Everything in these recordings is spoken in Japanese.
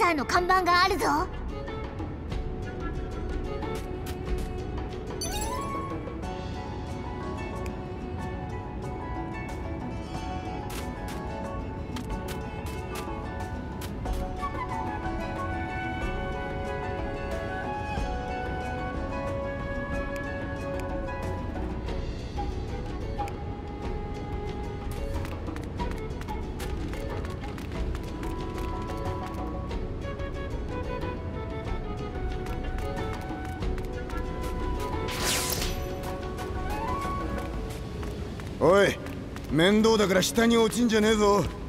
サーの看板があるぞ。面倒だから下に落ちんじゃねえぞ。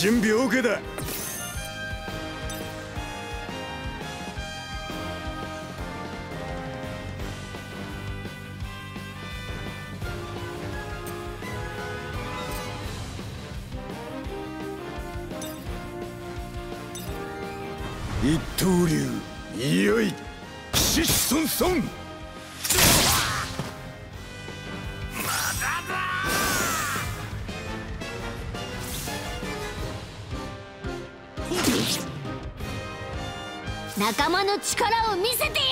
準備 OK だ。様の力を見せて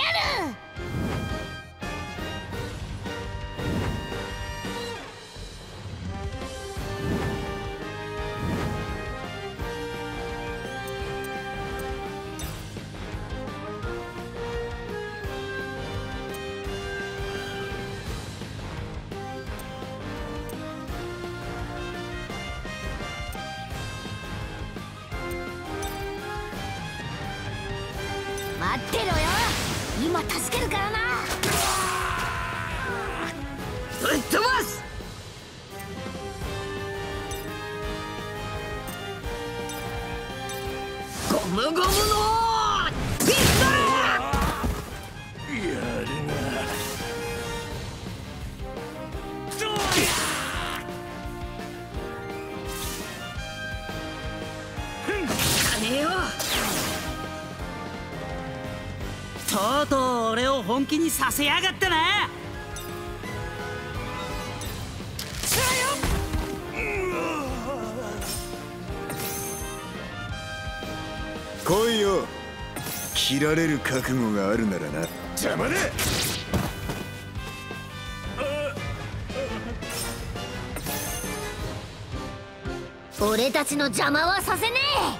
気にさせやがったな。よ。切られる覚悟があるならな。邪魔だ。俺たちの邪魔はさせねえ。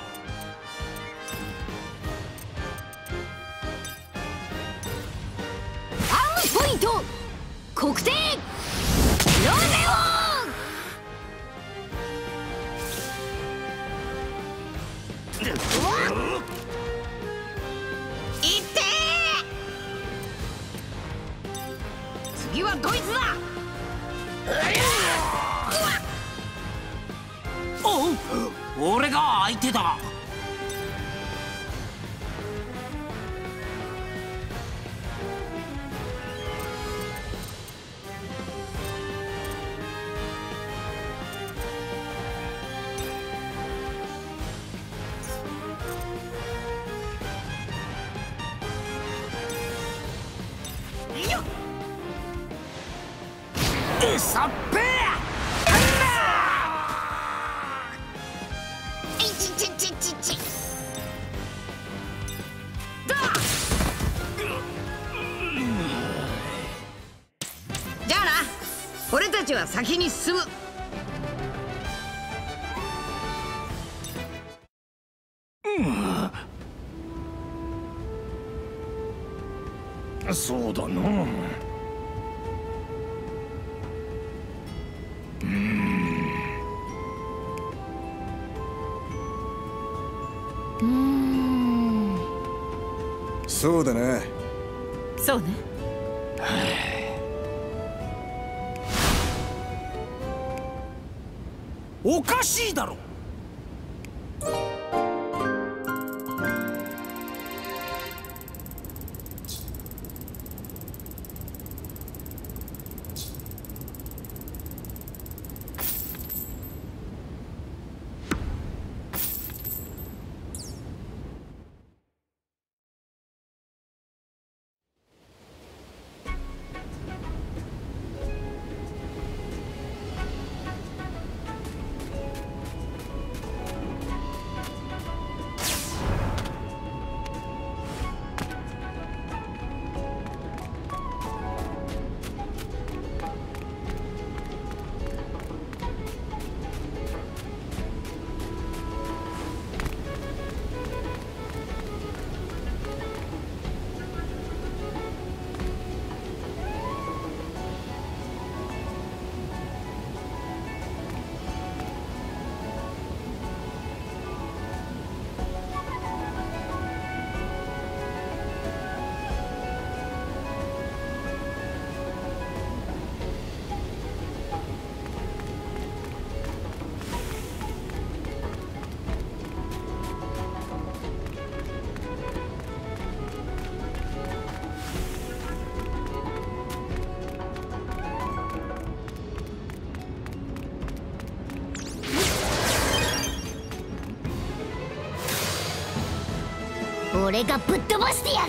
俺がぶっ飛ばしてやる。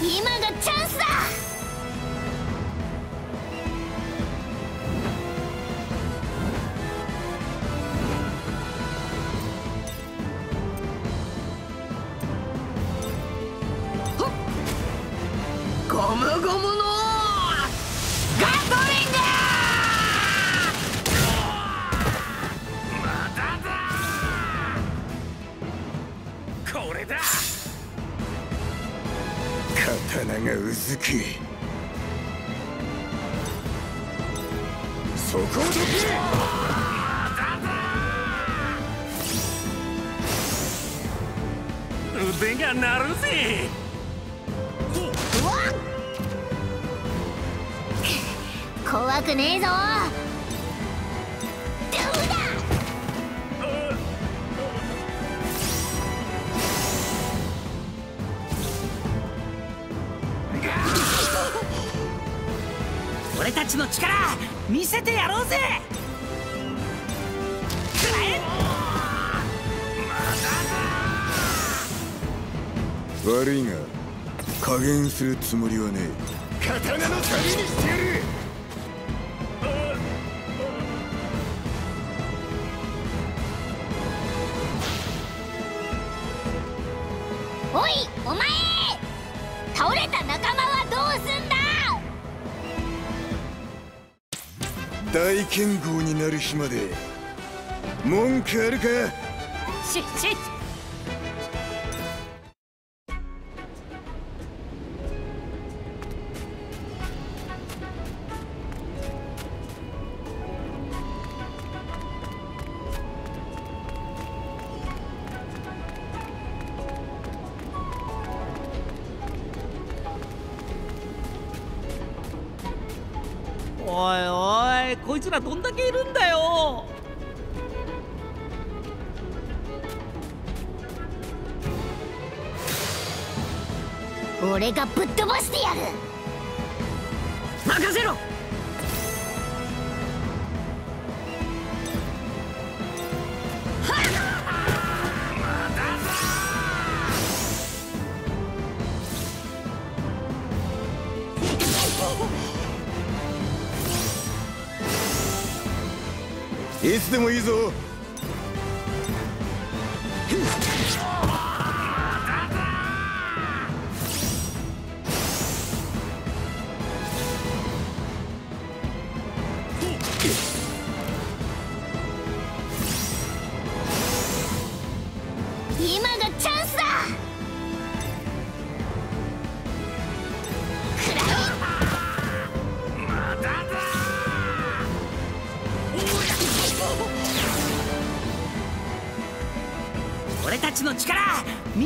今がチャンスだ。するつもりはねえ。刀の旅にしてやる。おいお前！倒れた仲間はどうすんだ？大剣豪になる日まで。文句あるか？しし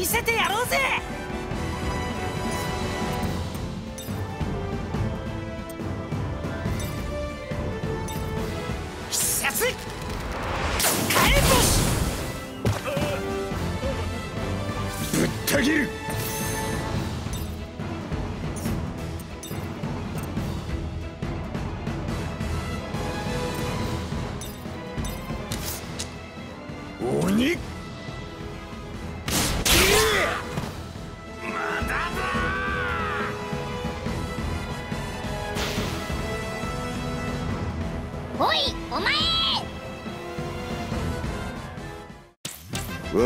せてやろうぜ！ぶった切る！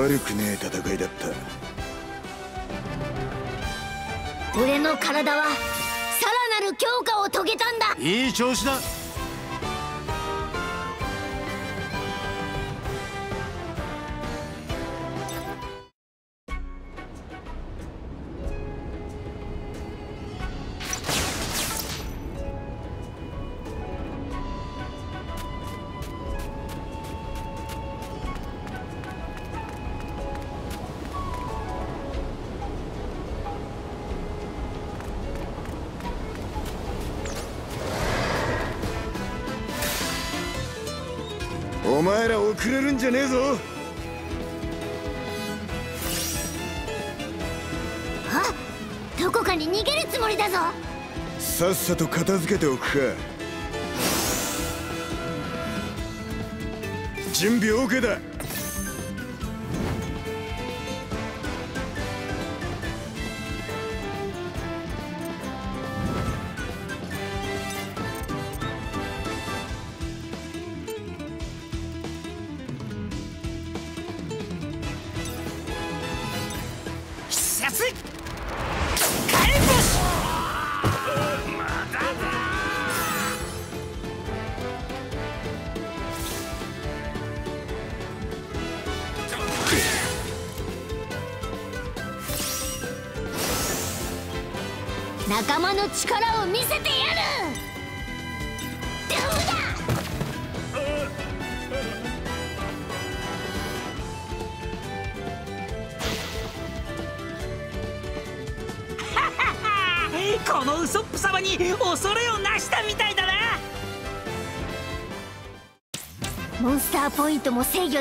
悪くねえ戦いだった。俺の体はさらなる強化を遂げたんだ。いい調子ださと片付けておくか。準備 OK だ。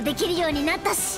できるようになったし。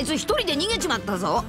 いつ一人で逃げちまったぞ。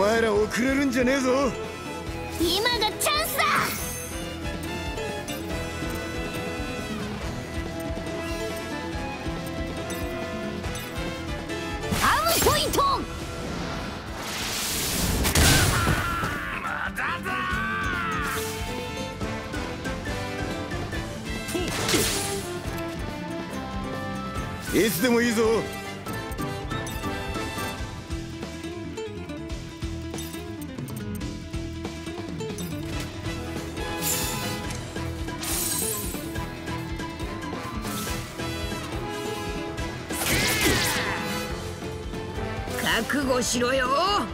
前ら遅れるんじゃねえぞ。今がチャンスだ。ムポイントいつでもいいぞしろよ。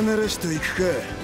慣らしていくか。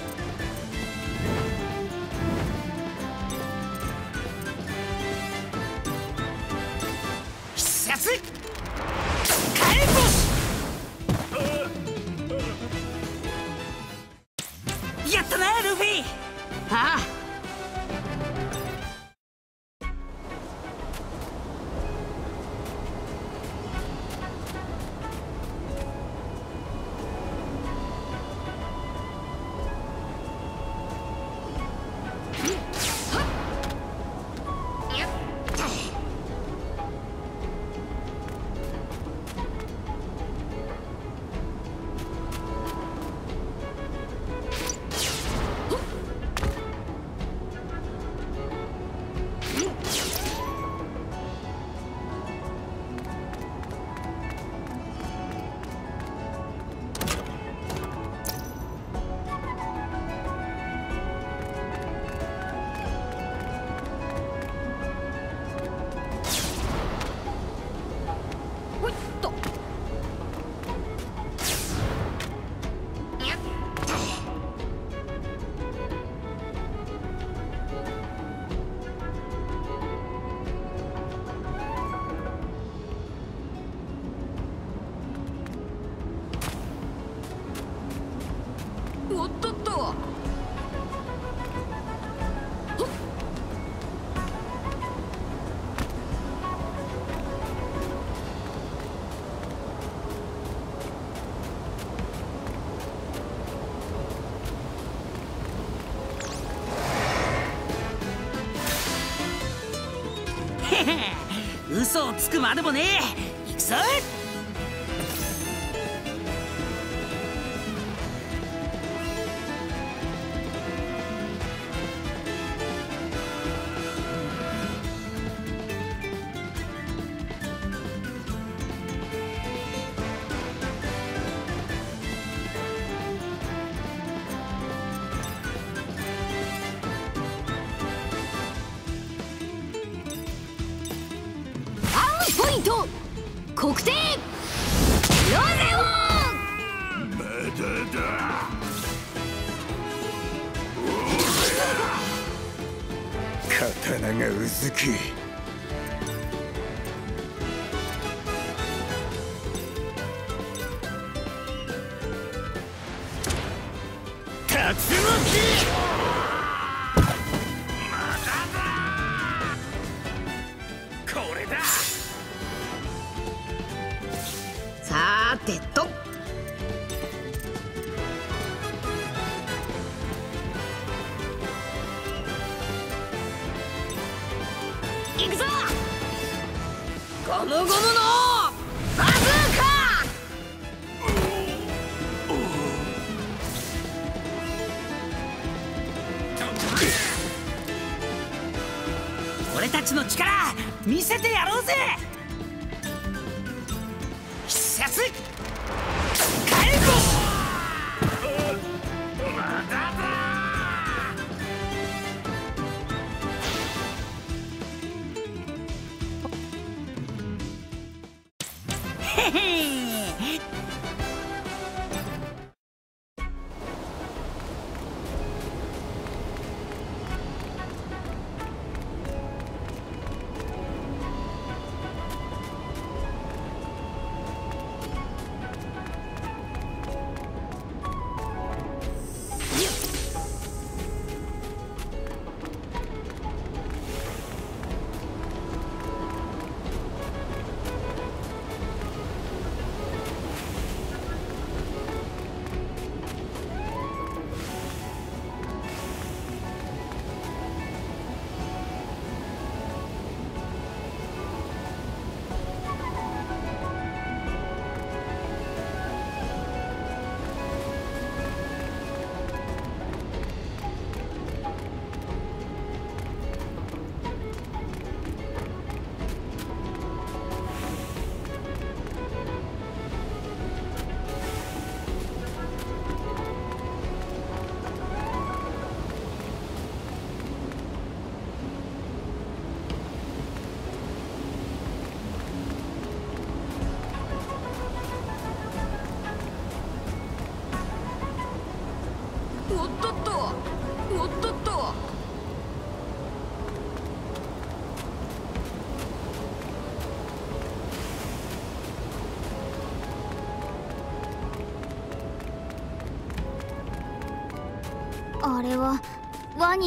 くまでもね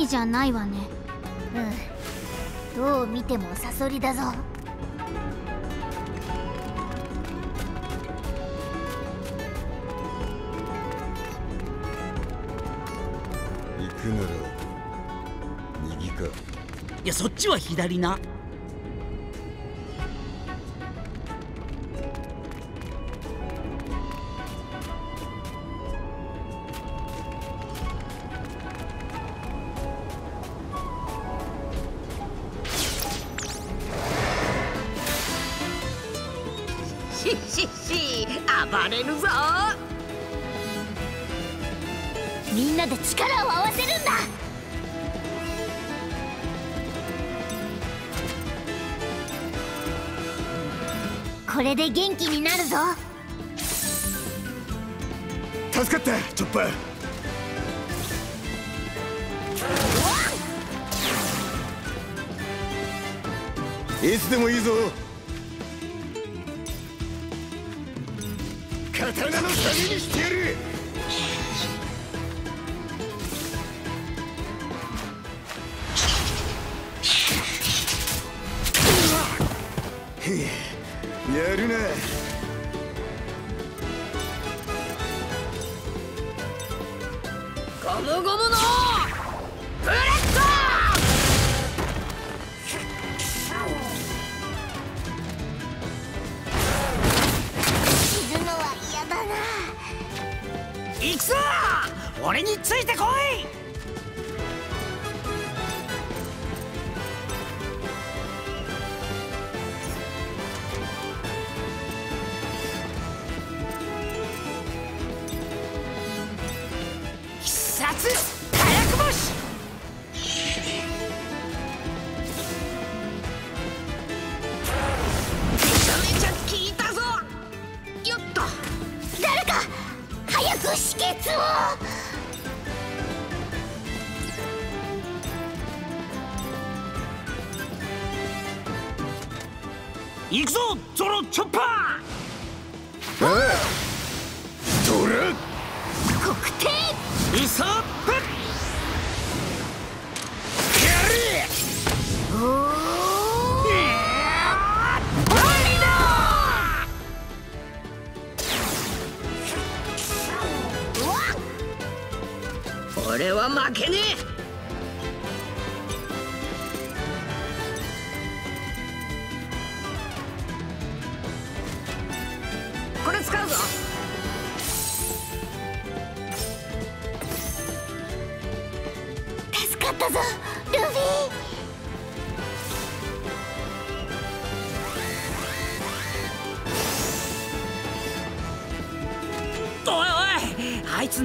じゃないわね。うん。どう見てもサソリだぞ。いやそっちは左な。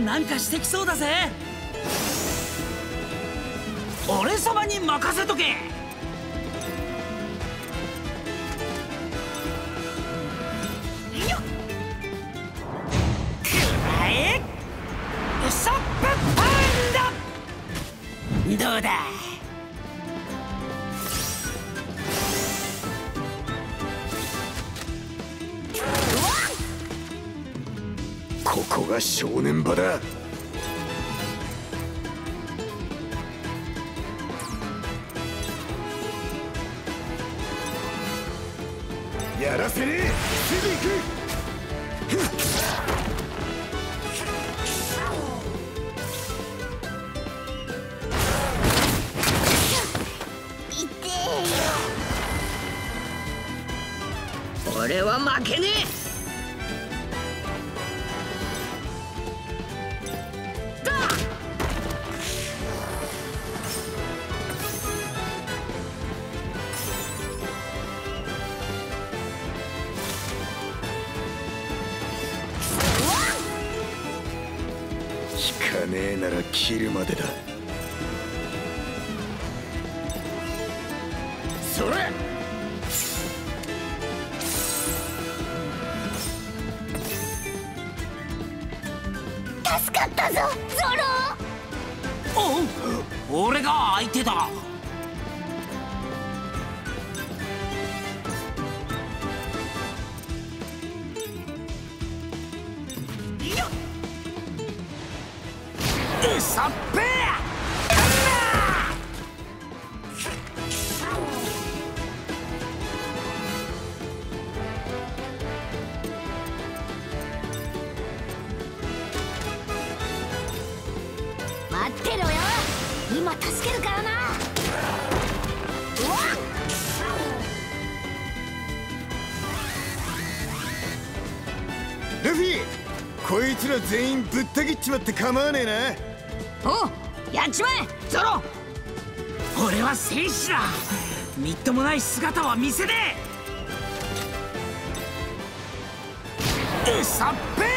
なんかしてきそうだぜ。俺様に任せとけ。全員ぶった切っちまって構わねえな。おうやっちまえゾロ。俺は戦士だ。みっともない姿は見せねえ。うさっぺ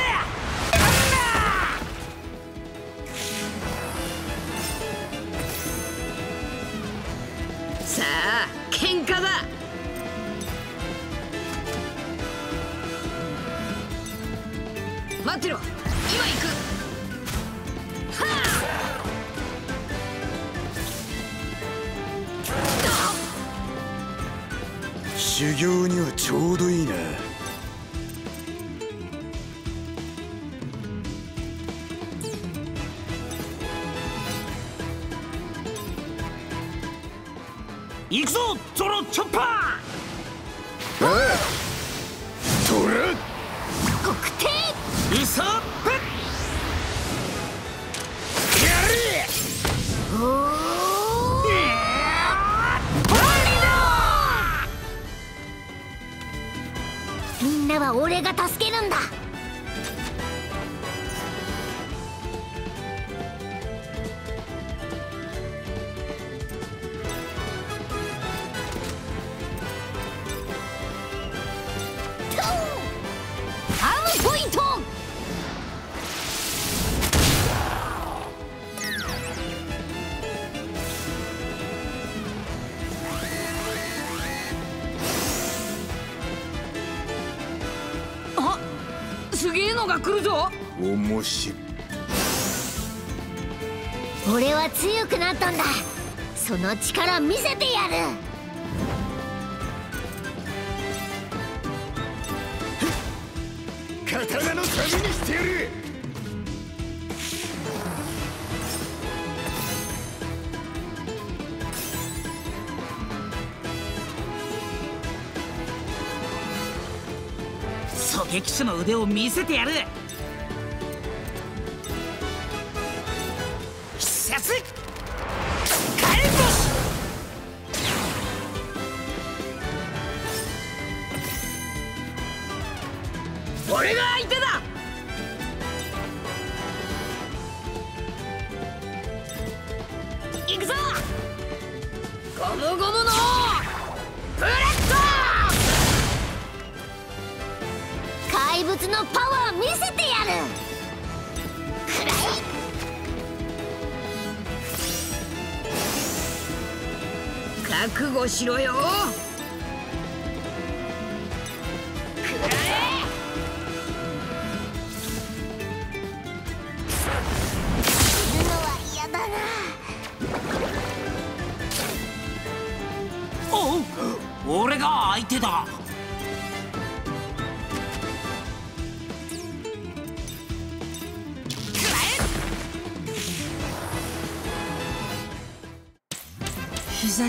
の力見せてやる。刀の旅にしてやる。狙撃手の腕を見せてやるしろよ。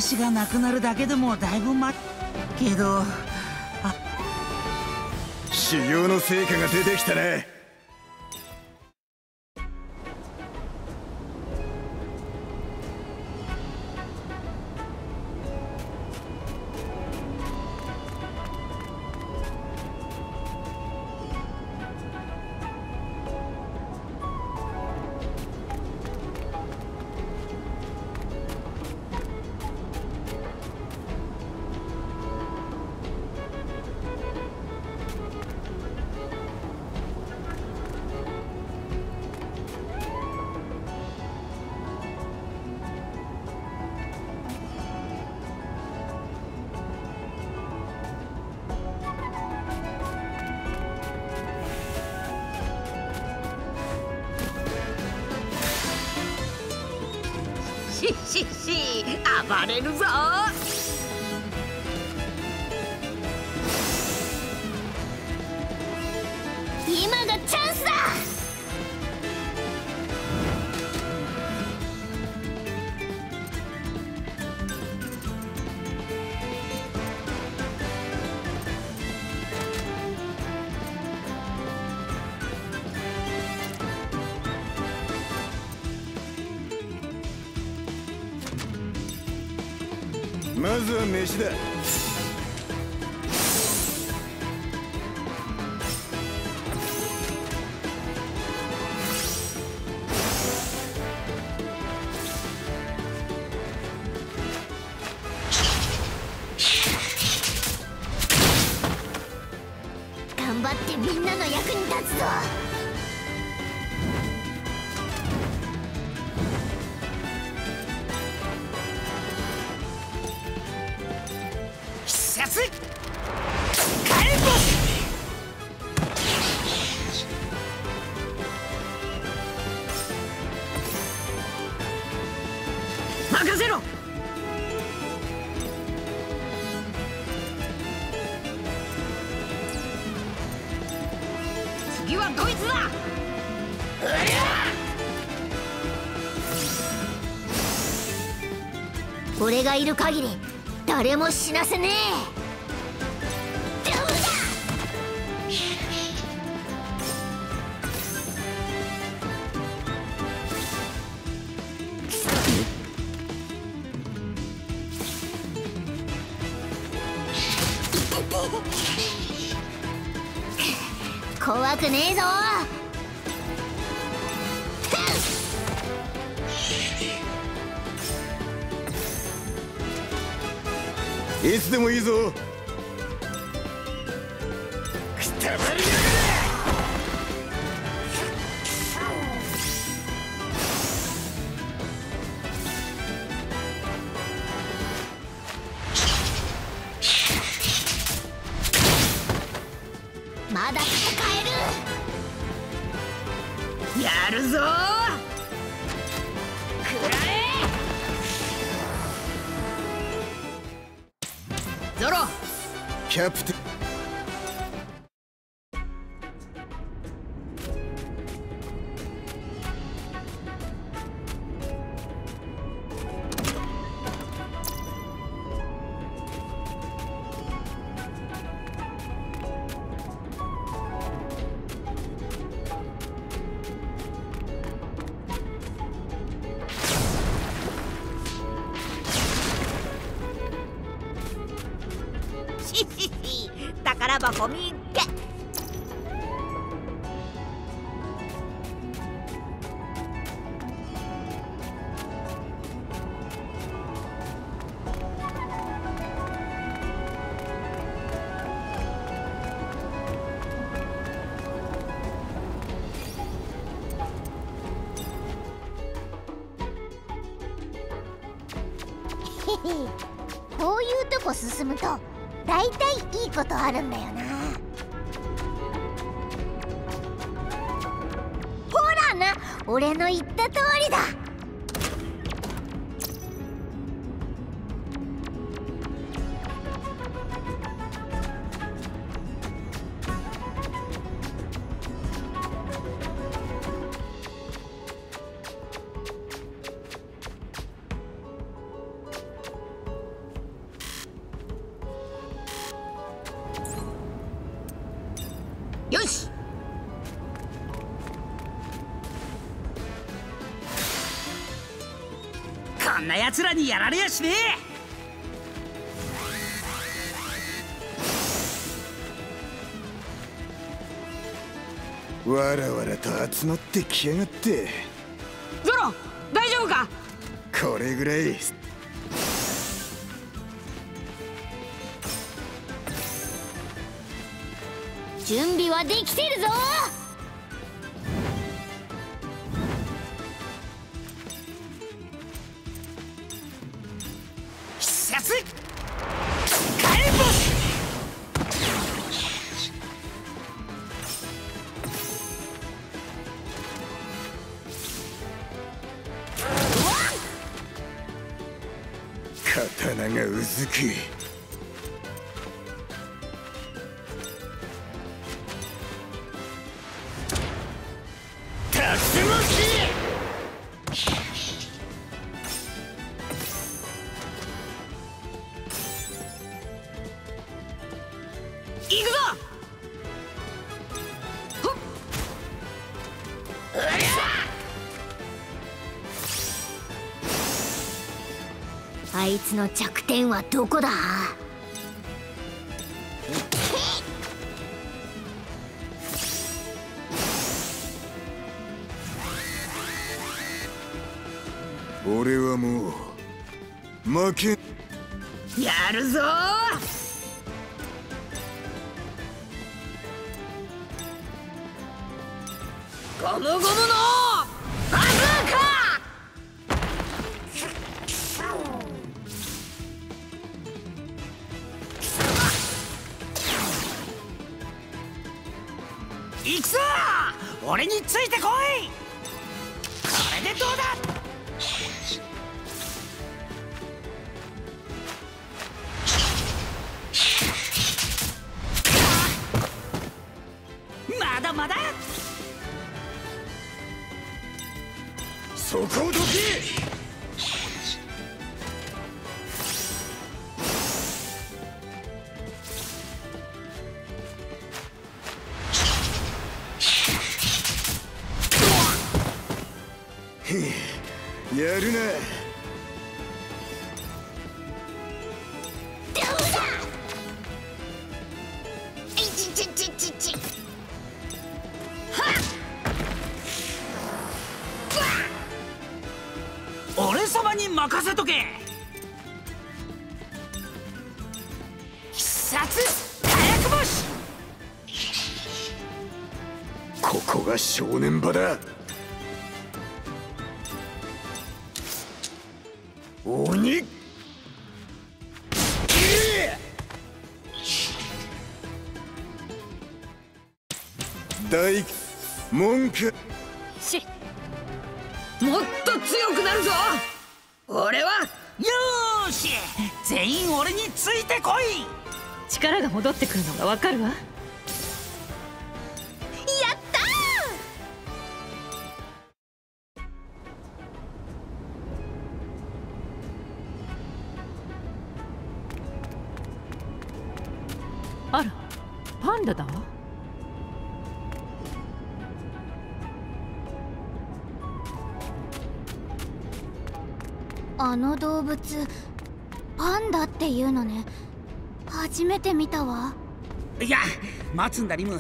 足がなくなるだけでもだいぶまっけど。あ修行の成果が出てきたね。俺がいる限り誰も死なせねえ。ゾロ。キャプテン。やられやしねえ。わらわらと集まってきやがって。の弱点はどこだ？俺はもう負けやるぞつんだリム。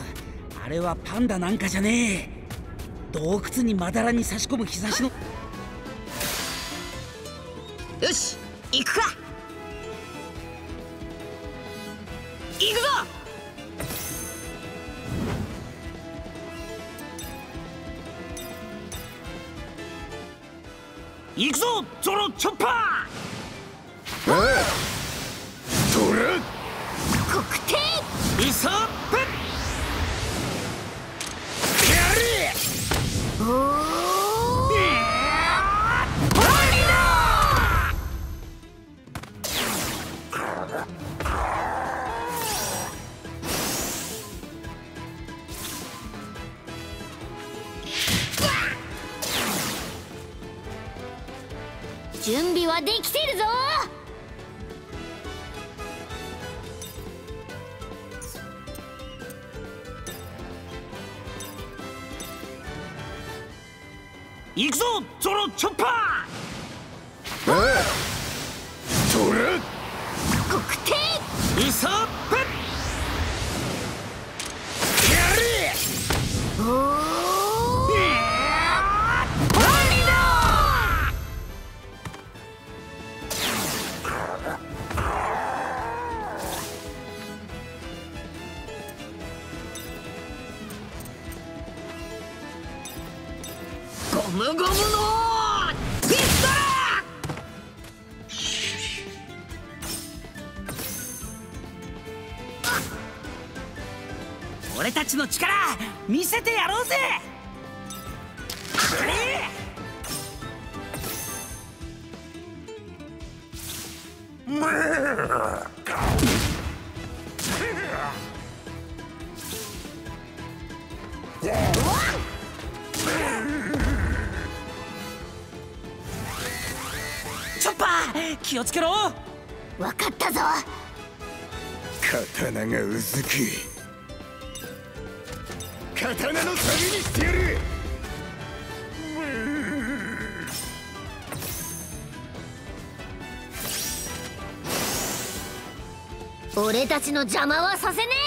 あれはパンダなんかじゃねえ。洞窟にまだらに差し込む日差しの。よし行くか。行くぞ。行くぞゾロチョッパー。ちの力見せてやろうぜ！チョッパー気をつけろ。分かったぞ。刀がうずき。ちの邪魔はさせねえ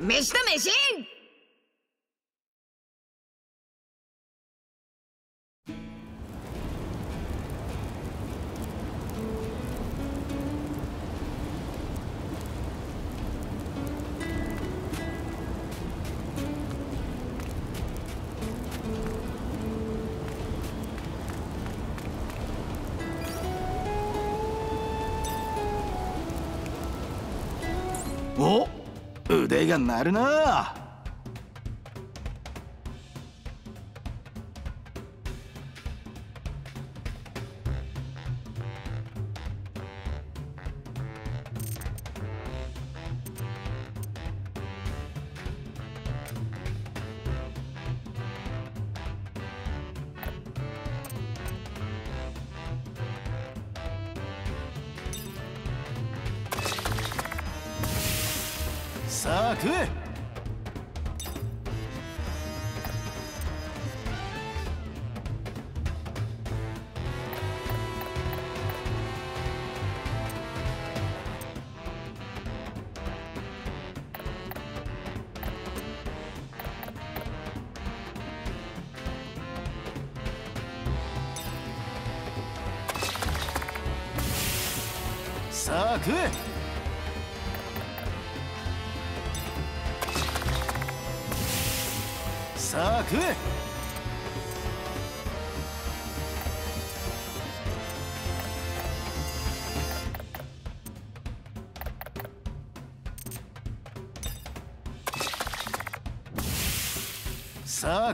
飯だ飯腕が鳴るな。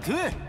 さ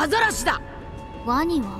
アザラシだ。ワニは？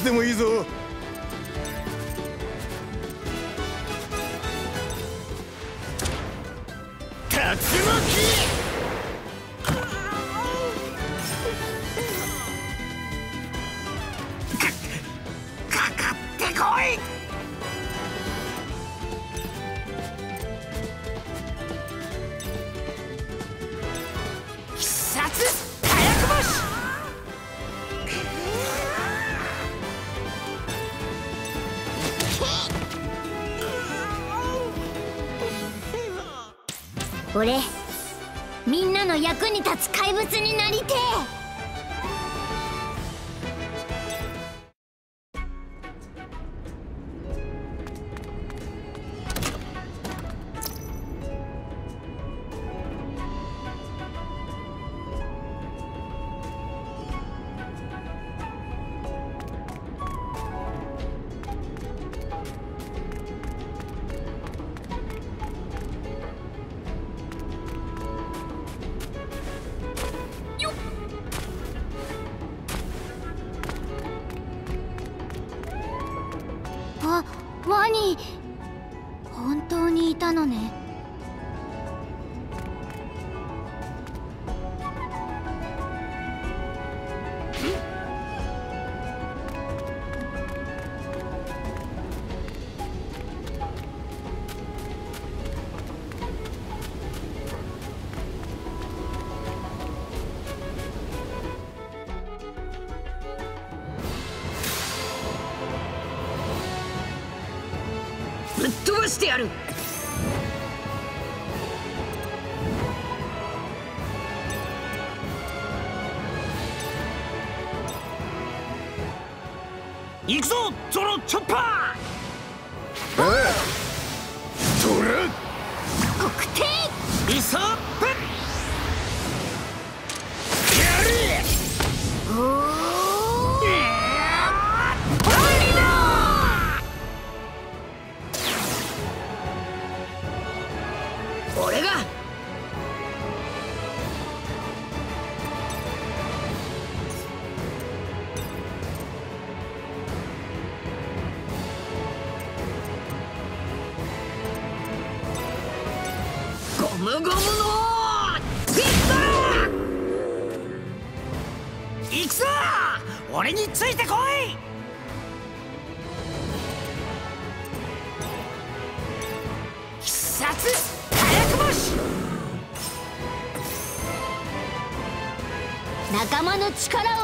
つでもいいぞ。俺みんなの役に立つ怪物になりてえ。力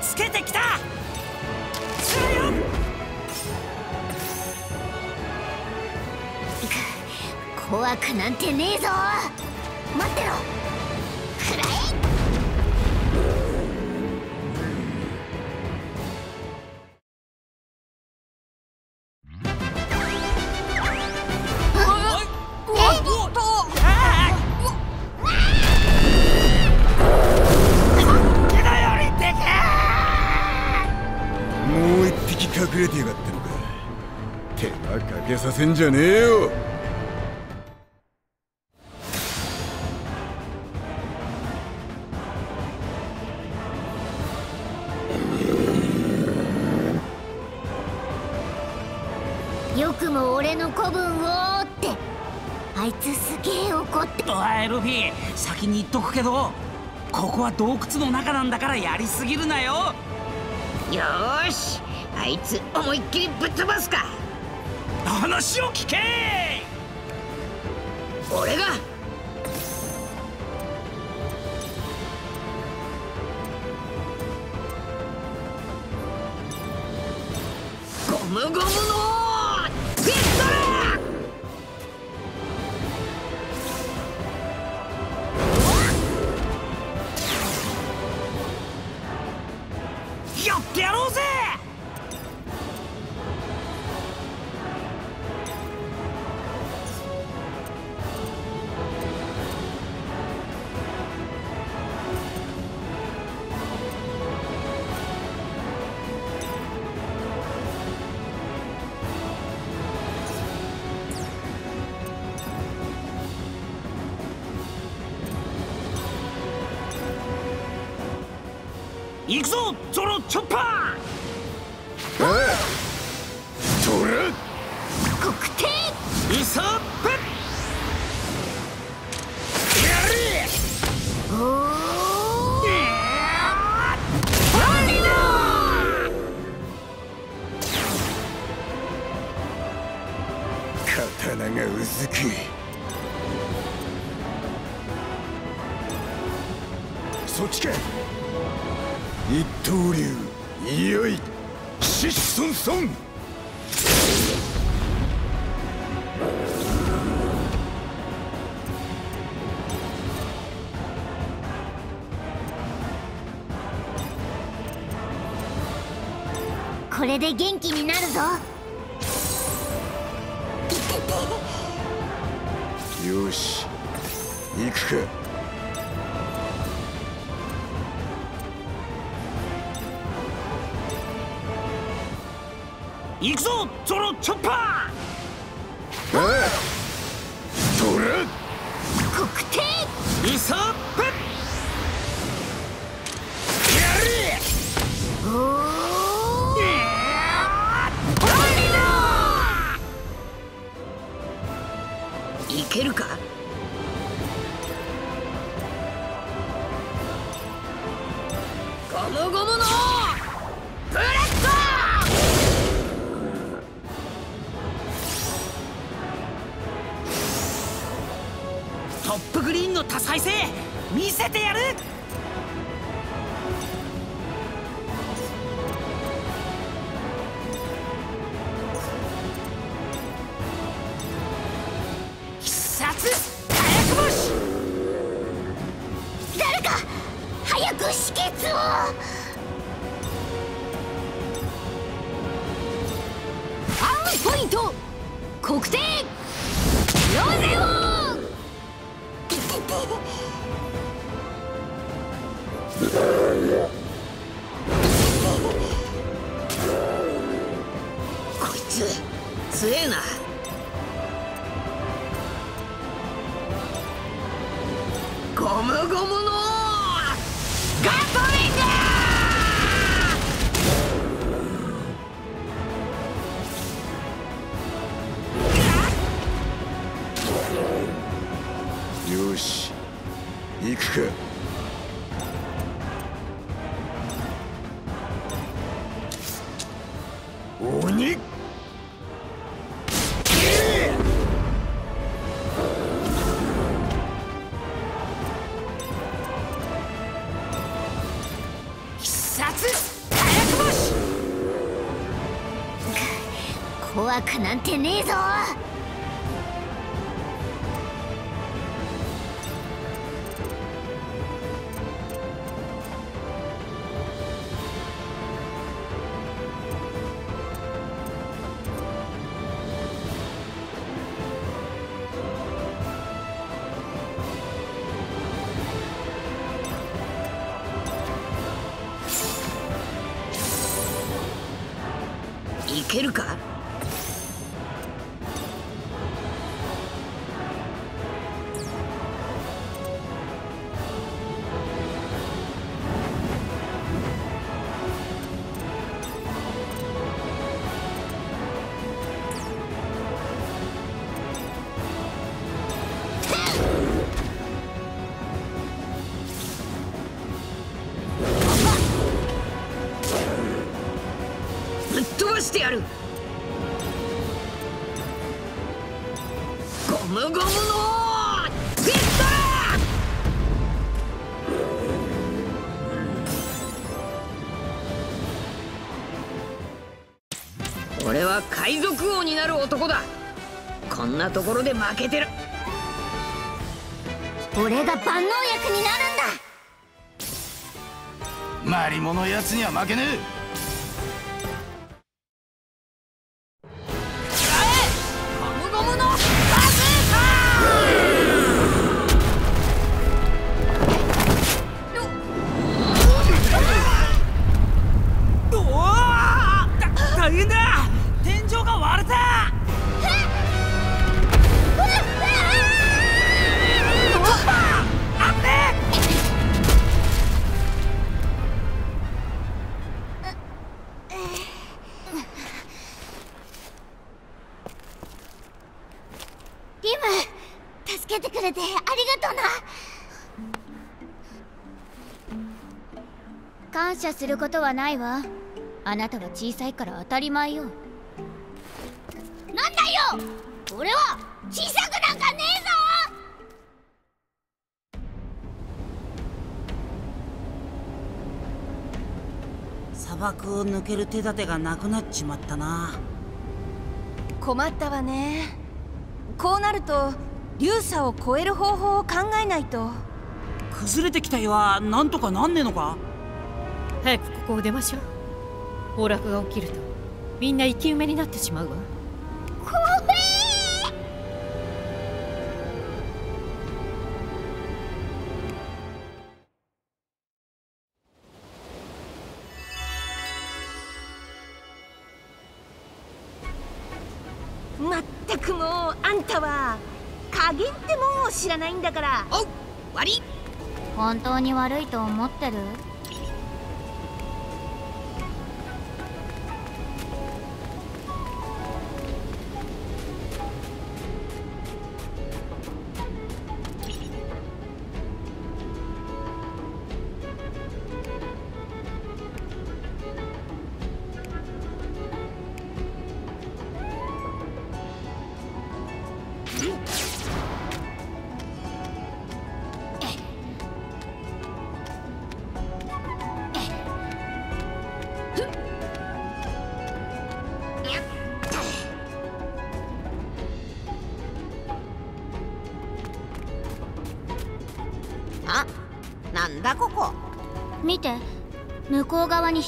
つけてきた。怖くなんてねえぞ。いつ思いっきりぶっ飛ば 초파! 一刀流いよいシッソンソンこれで元気になるぞ。よし行くか。行くぞゾロチョッパー！ああ黒ップ！やれ！おいけるか？なんてねえぞ。になる男だ。こんなところで負けてる。俺が万能薬になるんだ。マリモのやつには負けねゴすることはないわ。あなたは小さいから当たり前よ。なんだよ！俺は小さくなんかねえぞ！砂漠を抜ける手立てがなくなっちまったな。困ったわね。こうなると流砂を超える方法を考えないと。崩れてきた岩なんとかなんねえのか？ここを出ましょう。崩落が起きるとみんな生き埋めになってしまうわ。まったくもうあんたは加減ってもんを知らないんだから。おう割り本当に悪いと思ってる？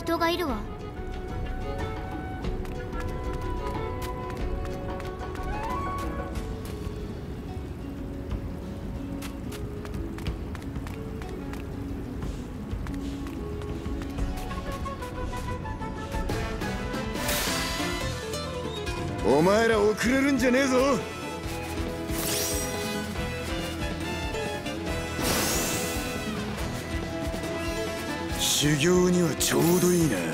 人がいるわ。お前ら遅れるんじゃねえぞ。ちょうどいいな。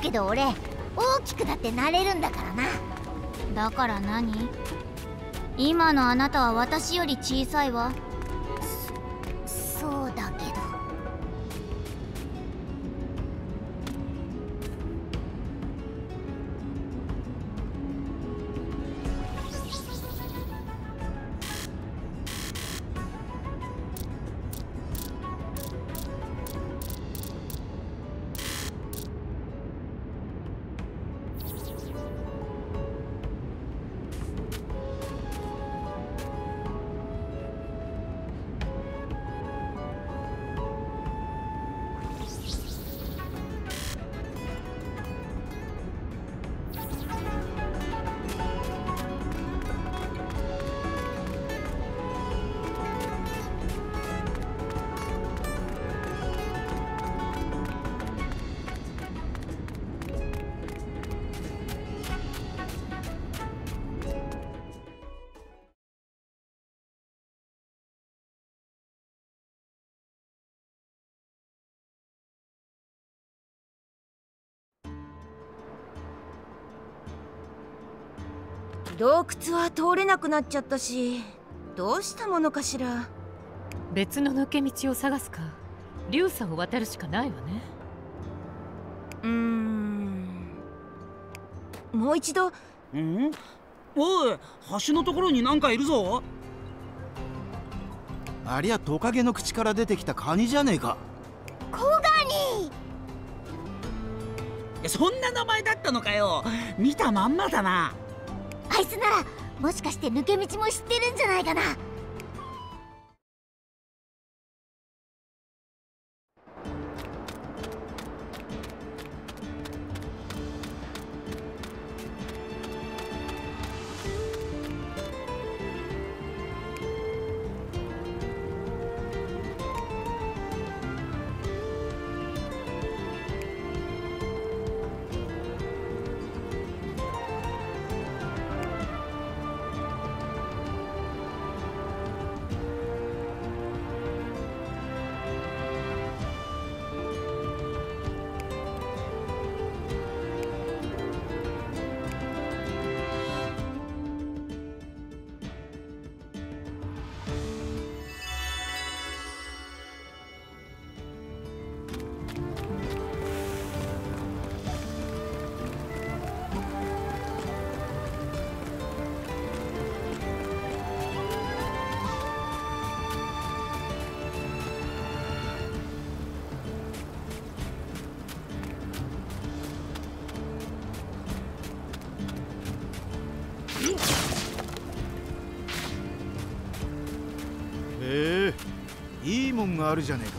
けど俺大きくだってなれるんだからな。だから何？今のあなたは私より小さいわ。洞窟は通れなくなっちゃったしどうしたものかしら？別の抜け道を探すか。流砂を渡るしかないわね。うーん。もう一度。うん？おい橋のところになんかいるぞ。ありゃトカゲの口から出てきたカニじゃねえか。いやそんな名前だったのかよ。見たまんまだなあいつならもしかして抜け道も知ってるんじゃないかな。あるじゃね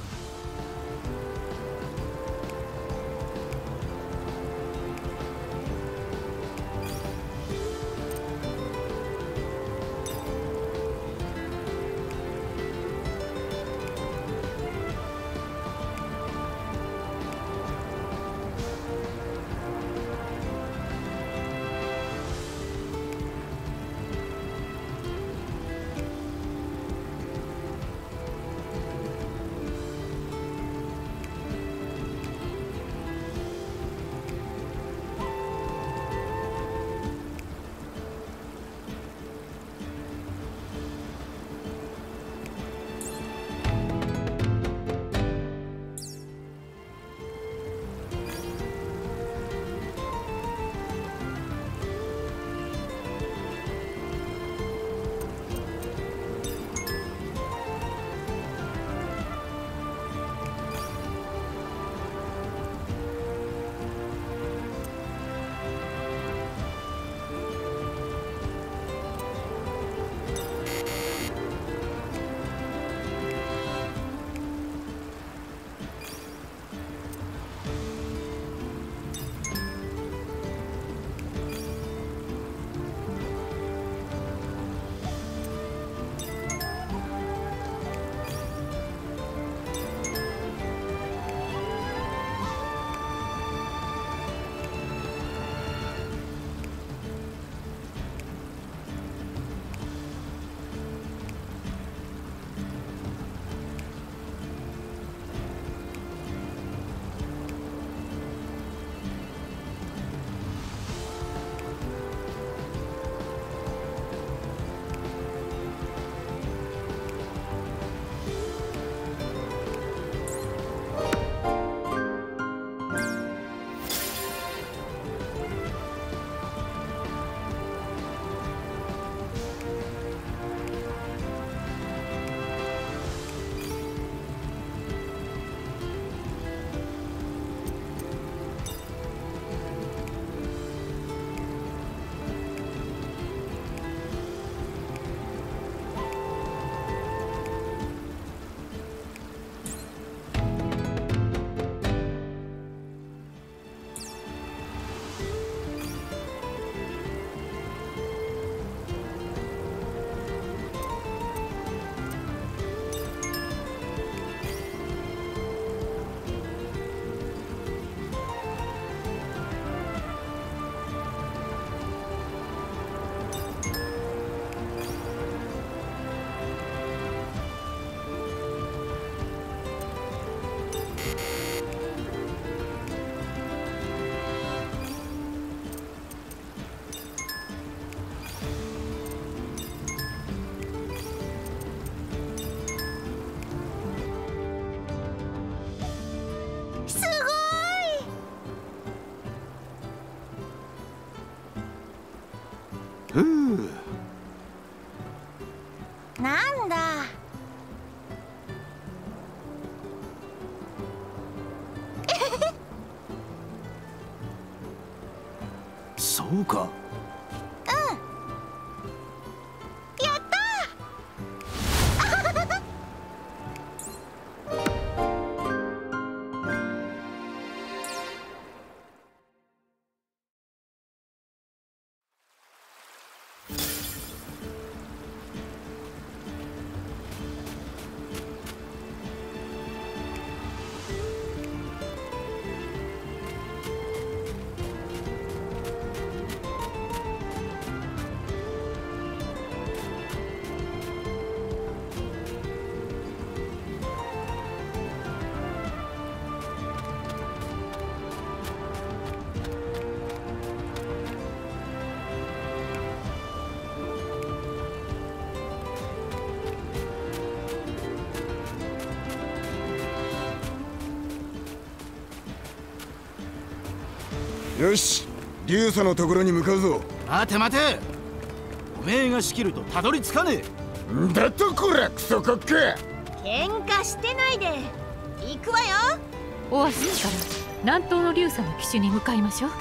よし竜祖のところに向かうぞ。待て待て。おめえが仕切るとたどり着かねんだとこらクソコック。喧嘩してないで。行くわよ。オアシスから南東の竜砂の機種に向かいましょう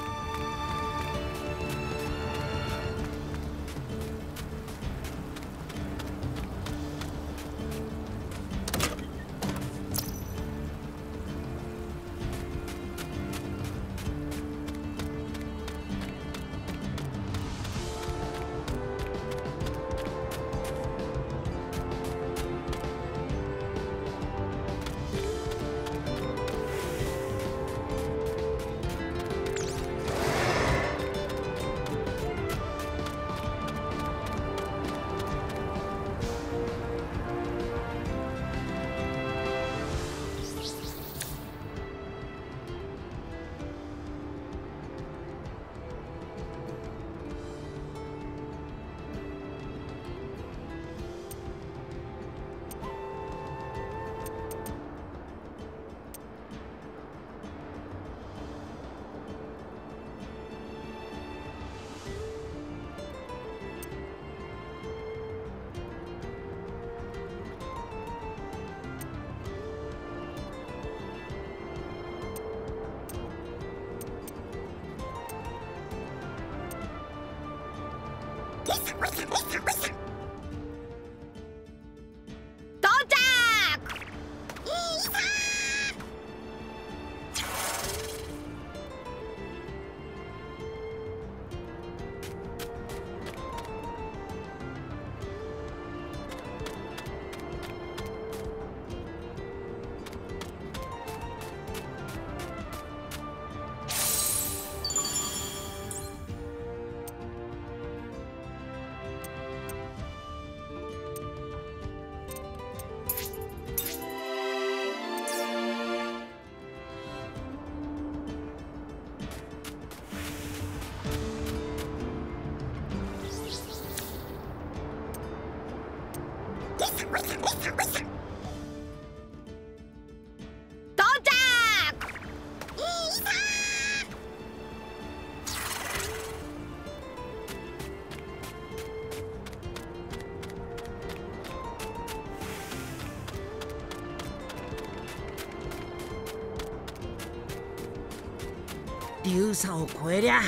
竜さんを超えりゃ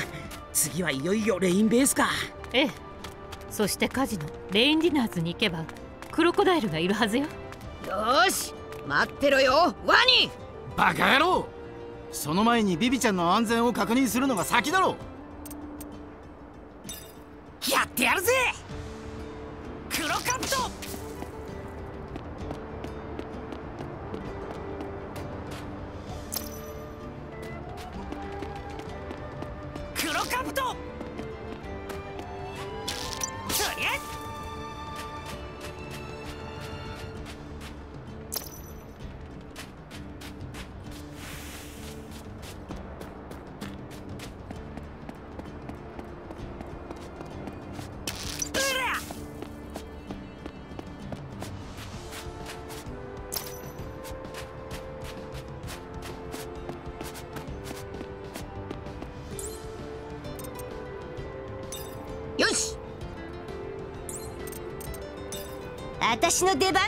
次はいよいよレインベースか。ええ。そしてカジノレインディナーズに行けばクロコダイルがいるはずよ。よーし待ってろよワニ。バカ野郎。その前にビビちゃんの安全を確認するのが先だろや私の出番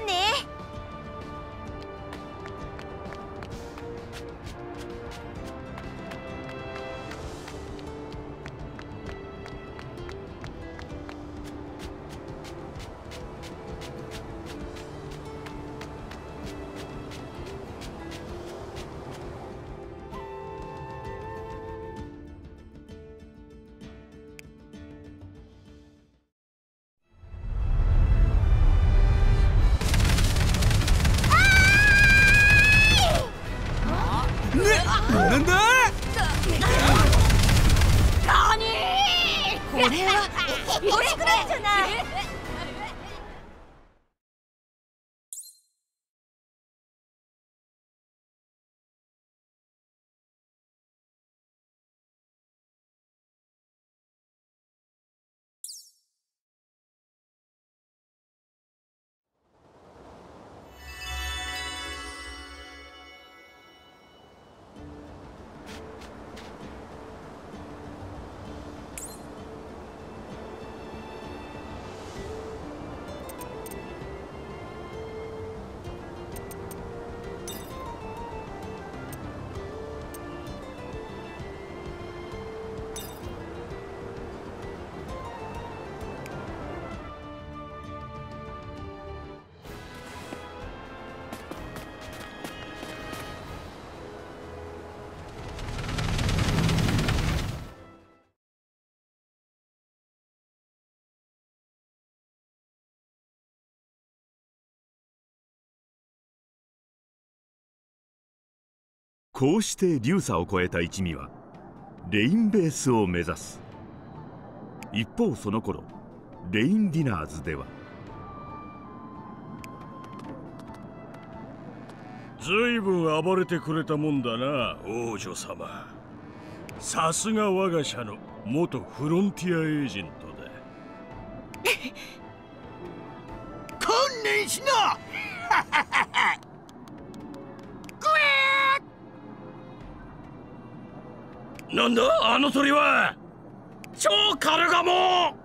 こうして流差を超えた一味はレインベースを目指す。一方その頃レインディナーズでは。ずいぶん暴れてくれたもんだな王女様。さすが我が社の元フロンティアエージェント。なんだ？あの鳥は。超カルガモ。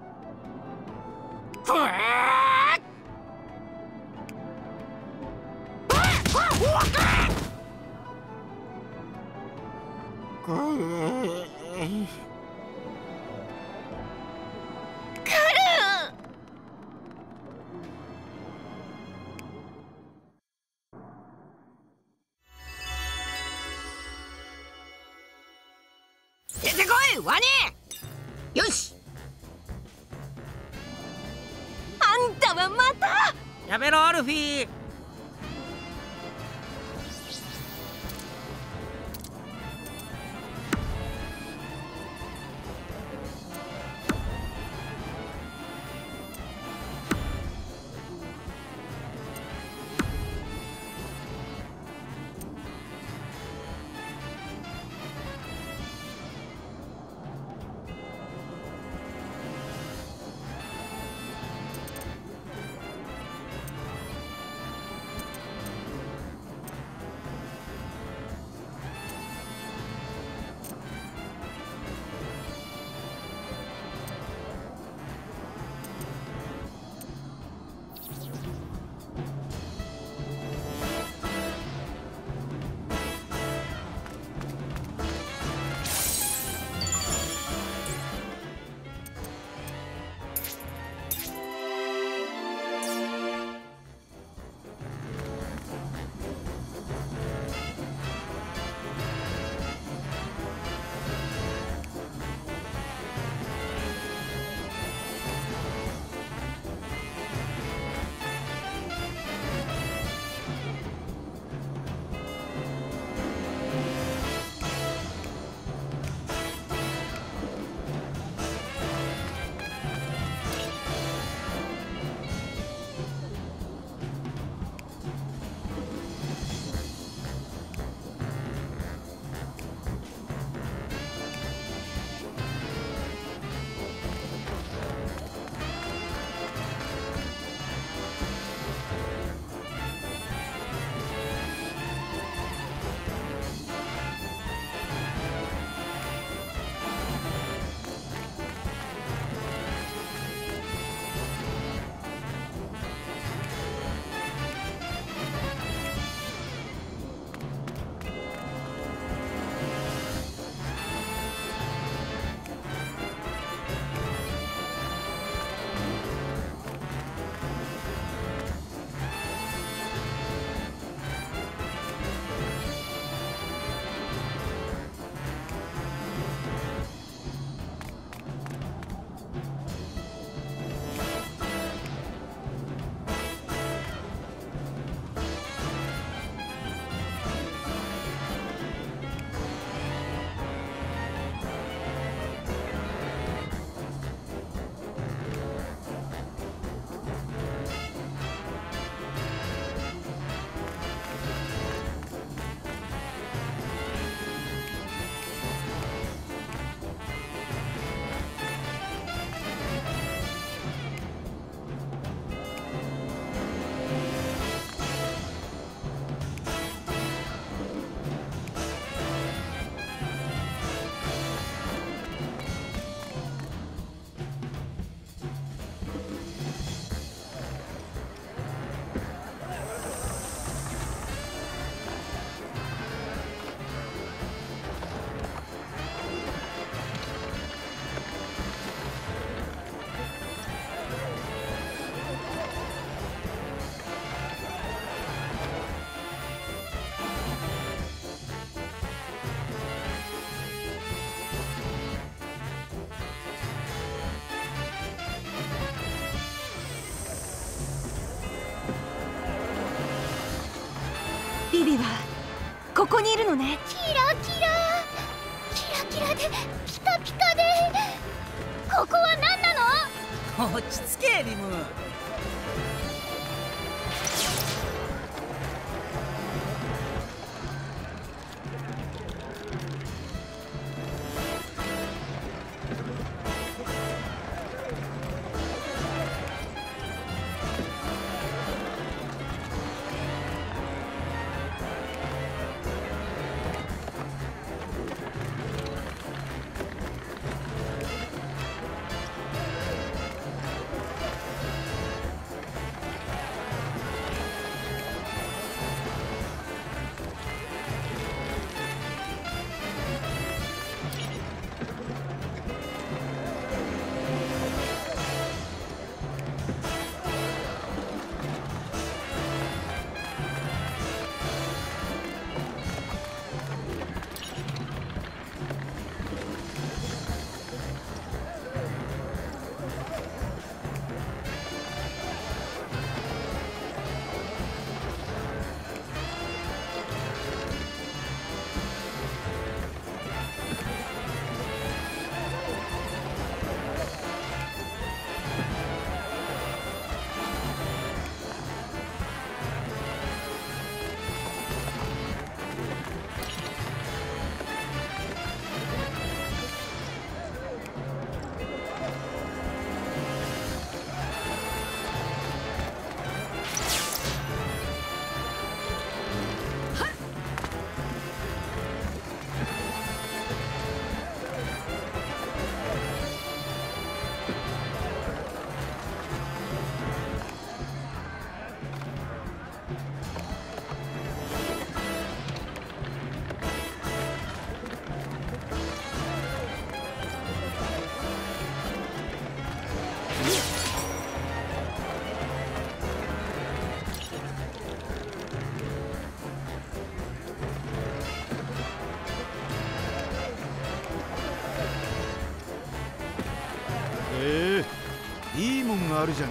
があるじゃ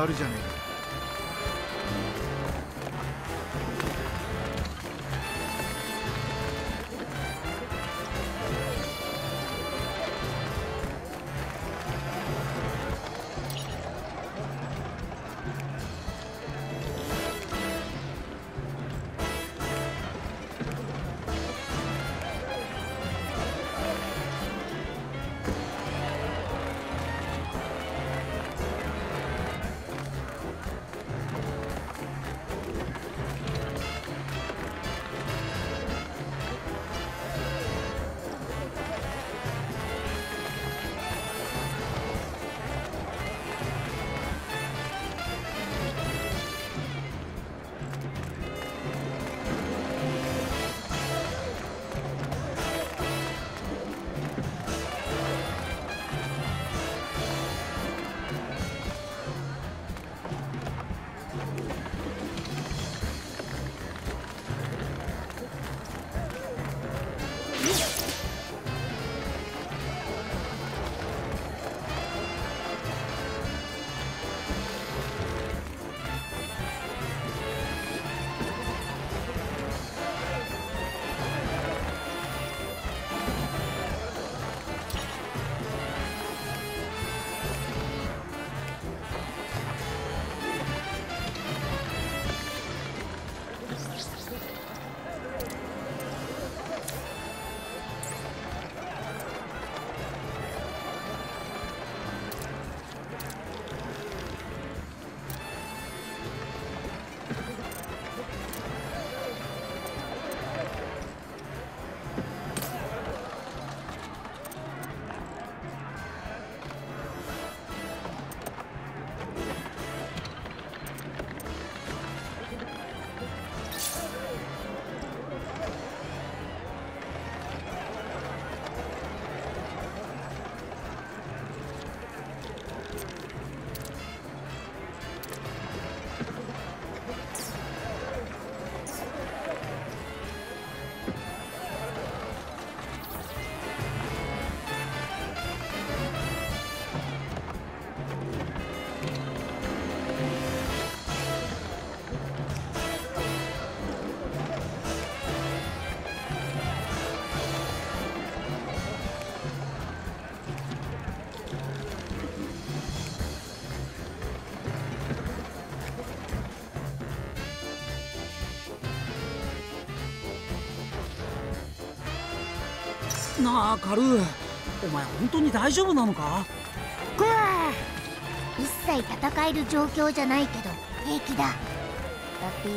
いいもんなあカルーお前本当に大丈夫なのか？ぐわ一切戦える状況じゃないけど平気だ。だってよ。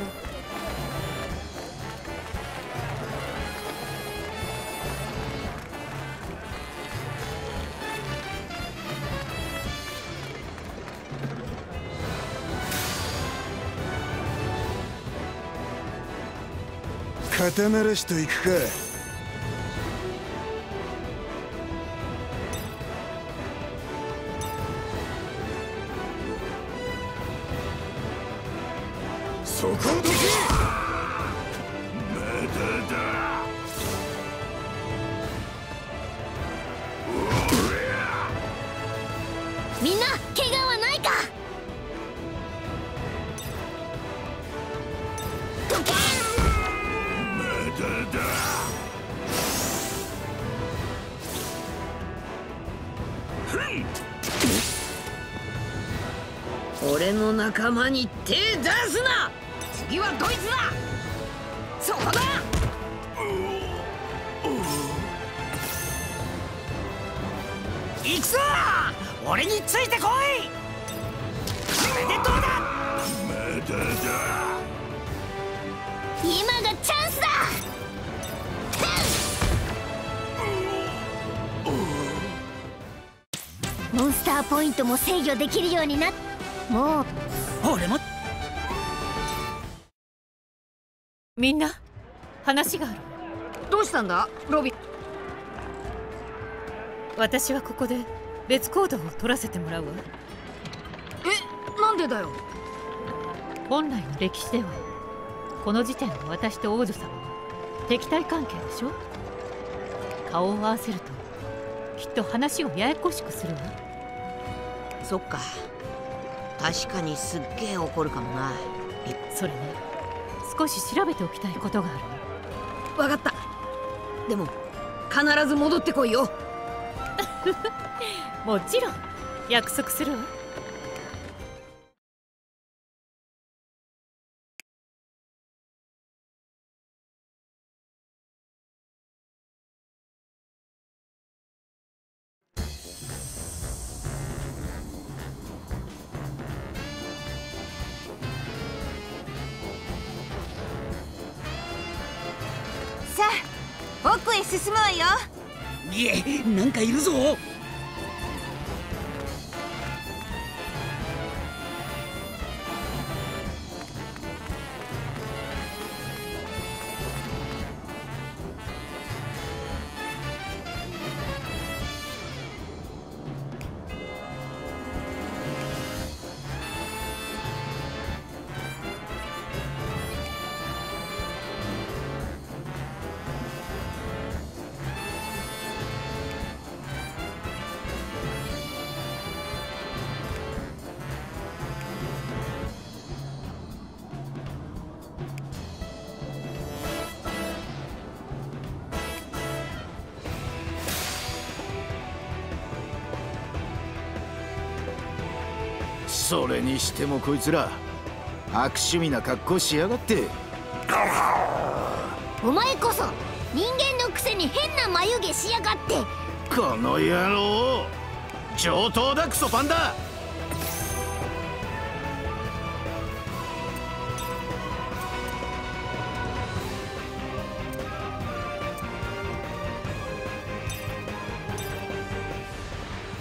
肩慣らしといくか仲間に手出すな！次はドイツだ！そこだ！行くぞ！俺についてこい！おめでとうだ！まだだ！今がチャンスだ！モンスターポイントも制御できるようになっもう私はここで別行動を取らせてもらうわ。えなんでだよ。本来の歴史ではこの時点で私と王女様は敵対関係でしょ。顔を合わせるときっと話をややこしくするわ。そっか。確かにすっげえ怒るかもな。それね。少し調べておきたいことがあるわかった。でも必ず戻ってこいよ もちろん。約束するわ。それにしてもこいつら悪趣味な格好しやがって。お前こそ人間のくせに変な眉毛しやがって。この野郎上等だクソパンダ。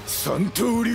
三刀流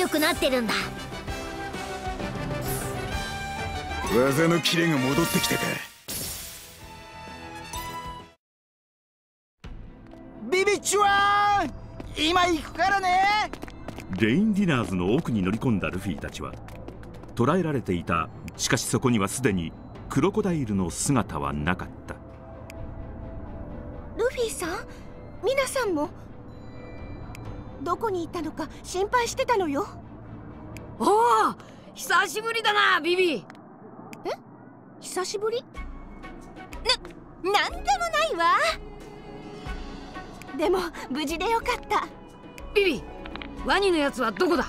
強くなってるんだ。技のキレが戻ってきたか。ビビッチュワン!今行くからね!レインディナーズの奥に乗り込んだルフィたちは捕らえられていたしかしそこにはすでにクロコダイルの姿はなかった。ルフィさん？皆さんも？どこに行ったのか心配してたのよ。おお久しぶりだなビビ。久しぶり？ね何でもないわ。でも無事でよかった。ビビワニのやつはどこだ？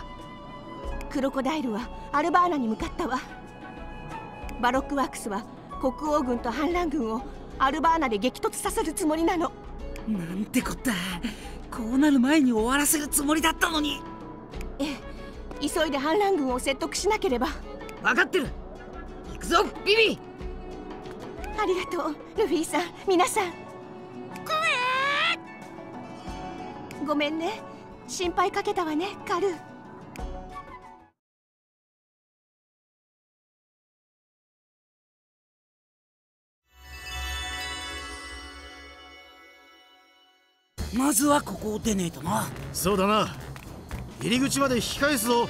クロコダイルはアルバーナに向かったわ。バロックワークスは国王軍と反乱軍をアルバーナで激突させるつもりなのなんてこった。こうなる前に終わらせるつもりだったのに。ええ急いで反乱軍を説得しなければ。分かってる。行くぞビビ。ありがとうルフィさん。皆さん。ごめんね。心配かけたわねカルーまずはここを出ねえとな。そうだな。入り口まで引き返すぞ。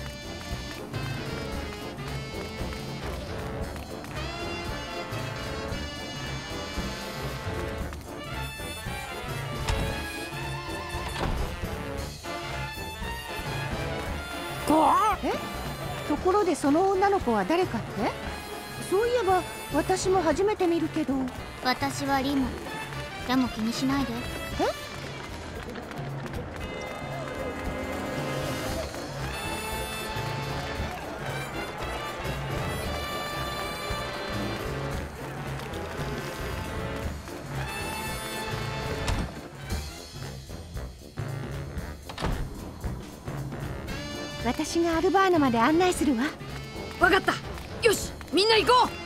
え？ところでその女の子は誰かって？そういえば私も初めて見るけど。私はリム。でも気にしないで私がアルバーナまで案内するわ。分かった。よしみんな行こう。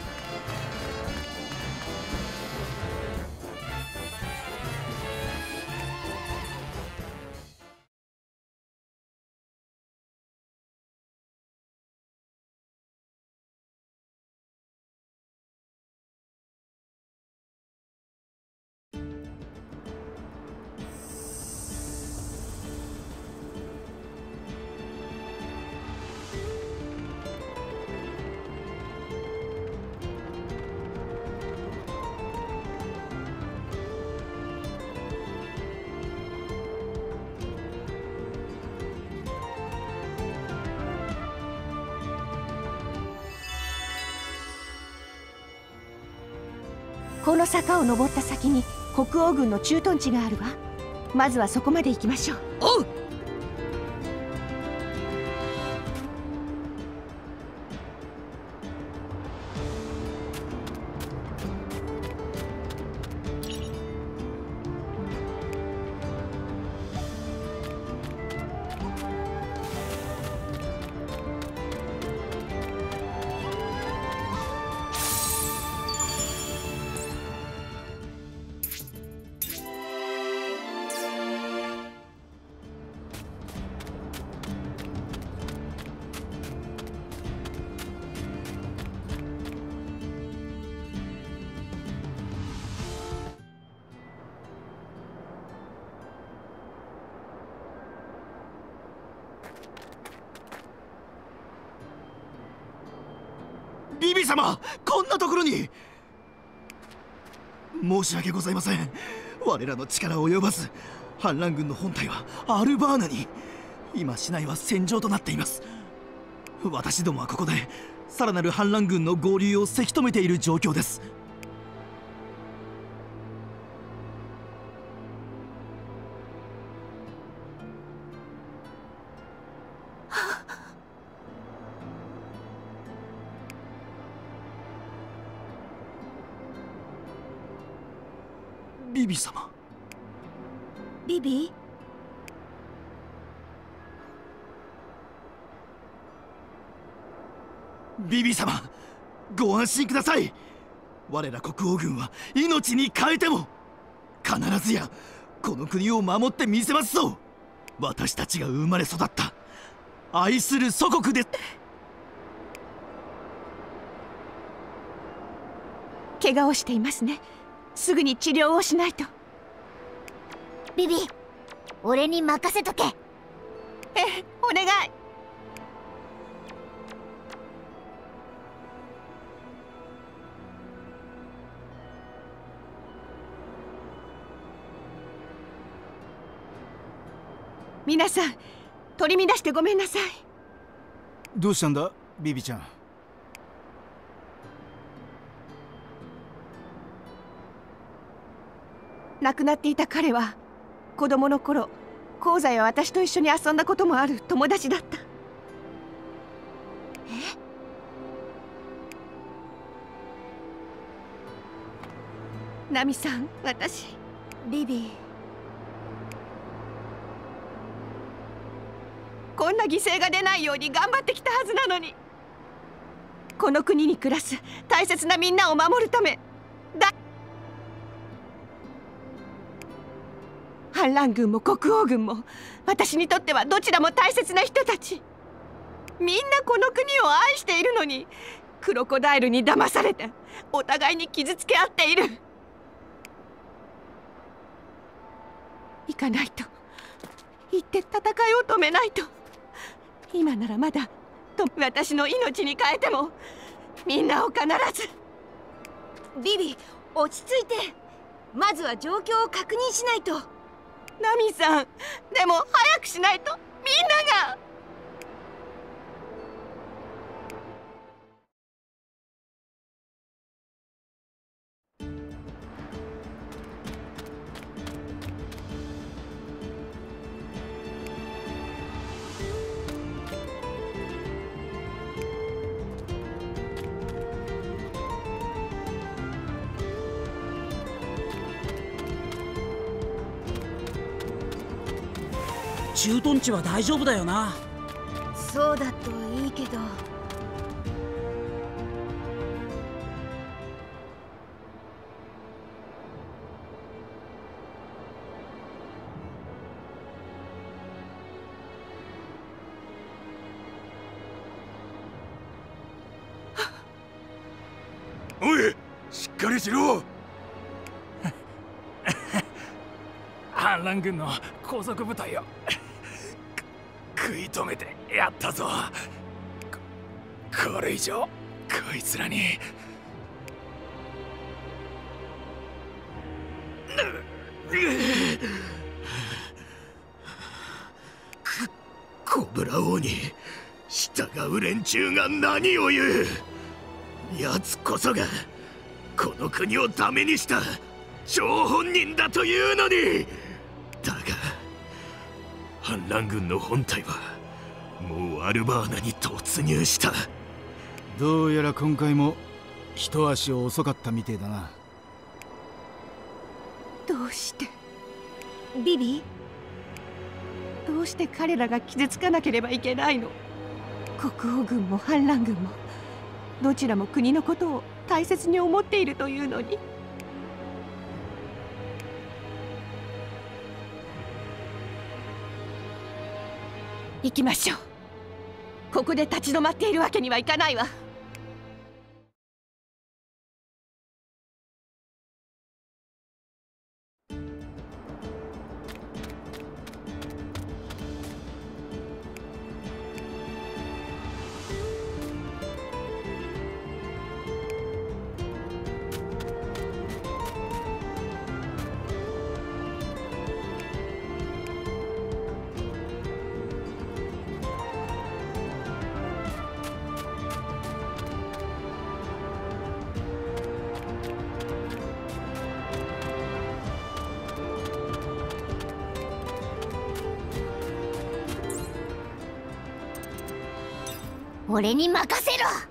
この坂を登った先に国王軍の駐屯地があるわ。まずはそこまで行きましょう。おうらの力及ばず反乱軍の本体はアルバーナに。今市内は戦場となっています。私どもはここでさらなる反乱軍の合流をせき止めている状況です。安心ください。我ら国王軍は命に変えても必ずやこの国を守ってみせますぞ。私たちが生まれ育った愛する祖国で。怪我をしていますね。すぐに治療をしないと。ビビ俺に任せとけ。ええお願い皆さん取り乱してごめんなさい。どうしたんだビビちゃん？亡くなっていた彼は子供の頃香西は私と一緒に遊んだこともある友達だった。え？ナミさん私。ビビこんな犠牲が出ないように頑張ってきたはずなのに。この国に暮らす大切なみんなを守るため。だ反乱軍も国王軍も私にとってはどちらも大切な人たち。みんなこの国を愛しているのに。クロコダイルに騙されて。お互いに傷つけ合っている。行かないと。行って戦いを止めないと。今ならまだと私の命に変えてもみんなを必ず。ビビ落ち着いて。まずは状況を確認しないと。ナミさんでも早くしないとみんなが駐屯地は大丈夫だよな。そうだといいけど。おいしっかりしろ。反乱軍の高速部隊を食い止めてやったぞ。これ以上こいつらに。コブラ王に従う連中が何を言う。奴こそがこの国をダメにした張本人だというのに。反乱軍の本体はもうアルバーナに突入した。どうやら今回も一足遅かったみてえだな。どうして？ビビ？どうして彼らが傷つかなければいけないの？国王軍も反乱軍もどちらも国のことを大切に思っているというのに行きましょう。ここで立ち止まっているわけにはいかないわ。俺に任せろ。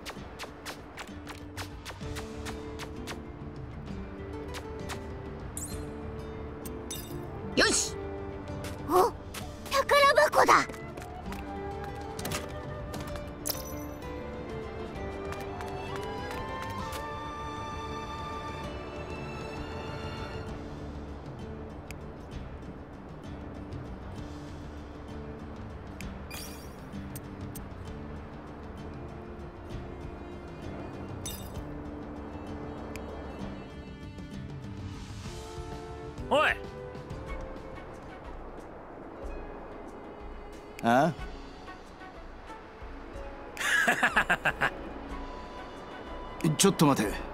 ちょっと待て。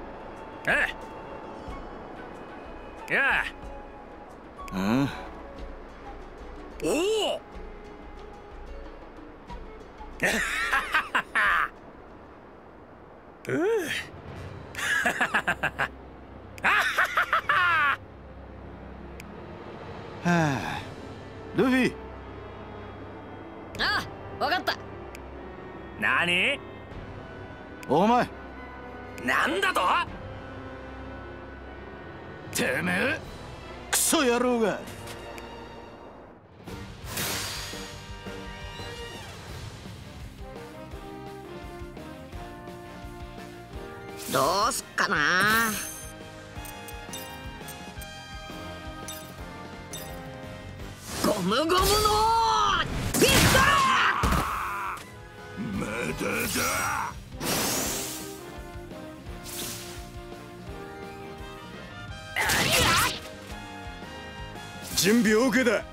準備 OK だ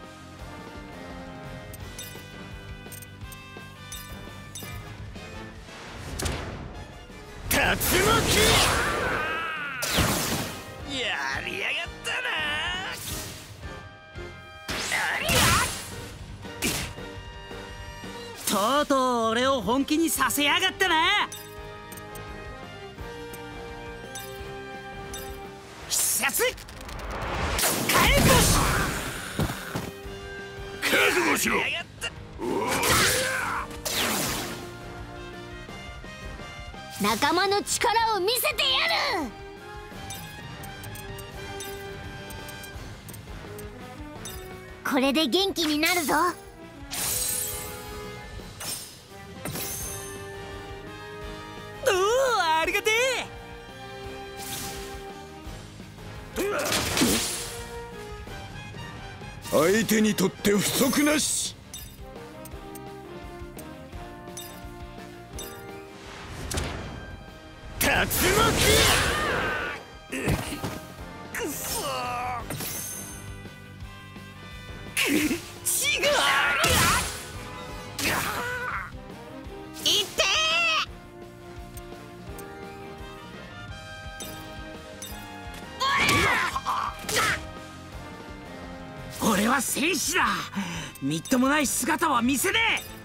とうとう俺を本気にさせやで元気になるぞ。おおありがて相手にとって不足なしは戦士だみっともない姿は見せねえ。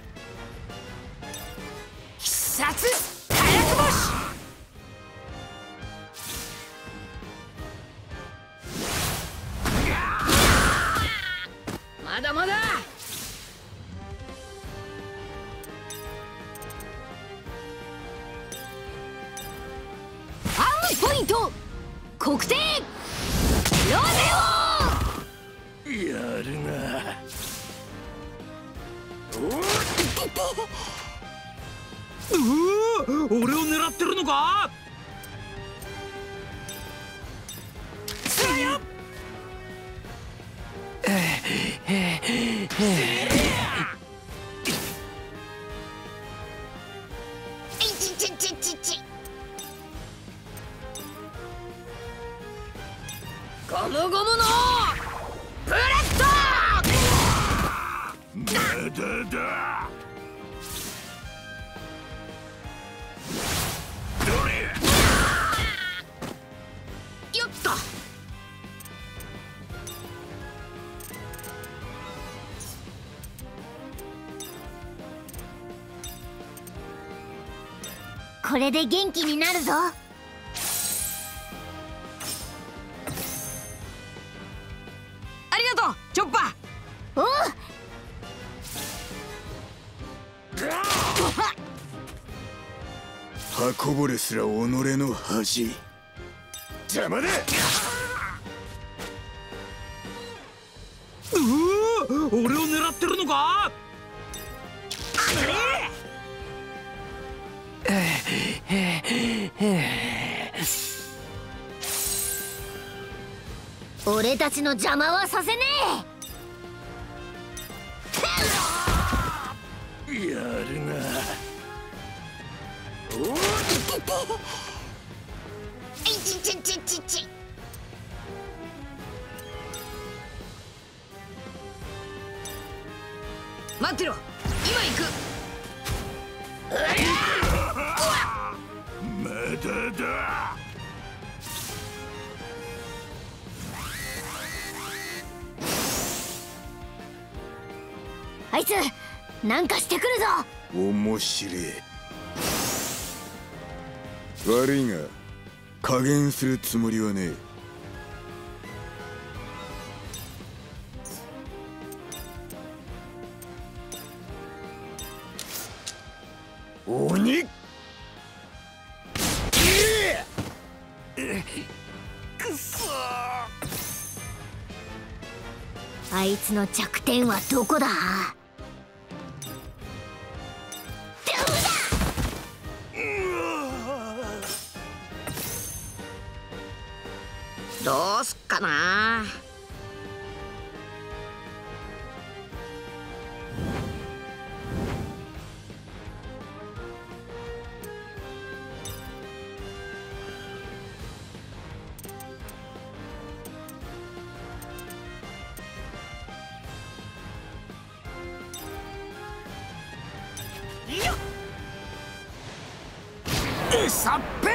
れで元気になるぞ。ありがとうチョッパー。おう。刃こぼれすら己の恥。邪魔だたちの邪魔はさせねえ。してくるぞ。面白え悪いが加減するつもりはねえ。鬼。くそあいつの弱点はどこだ？さっぺ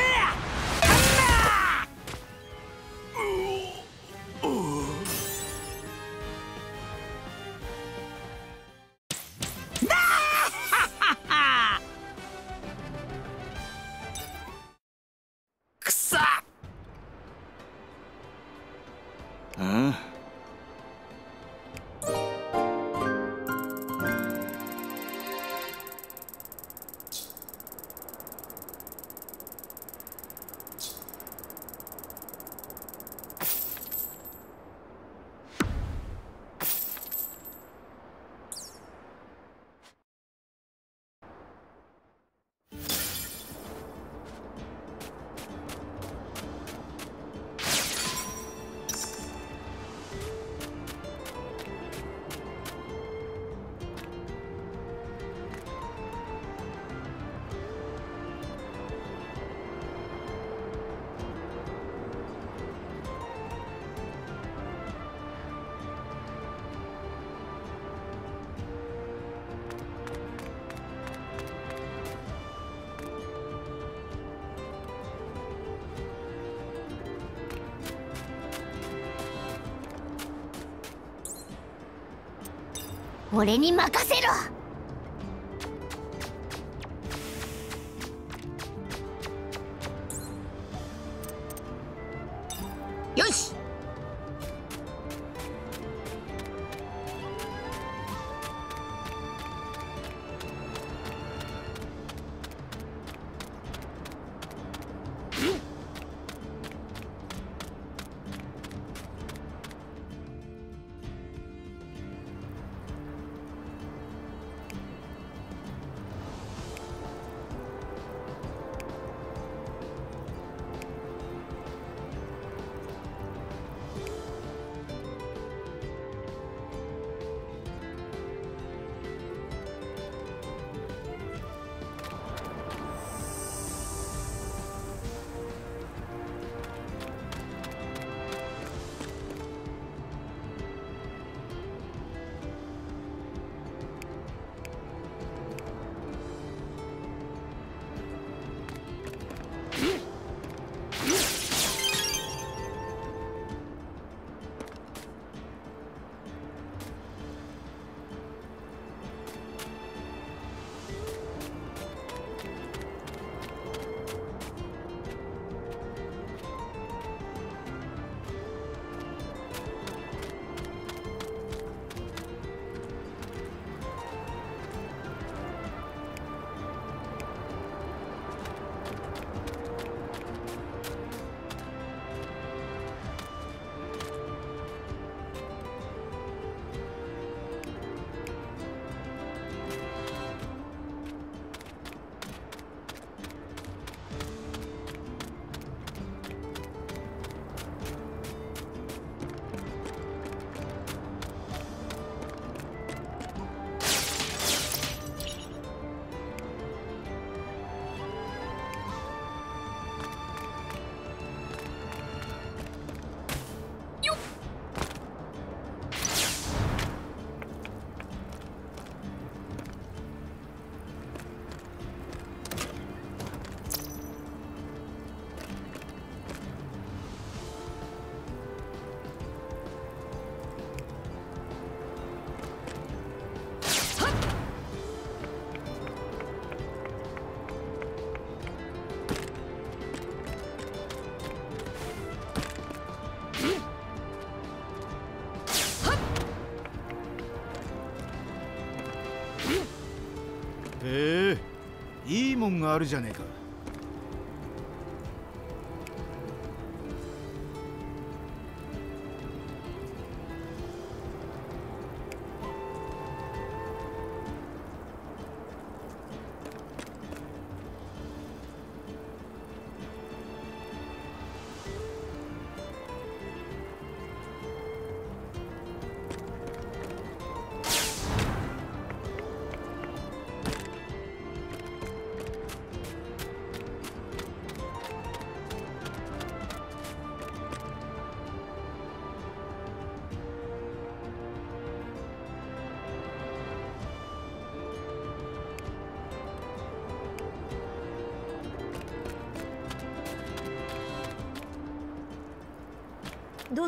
俺に任せろ。いいもんがあるじゃねえ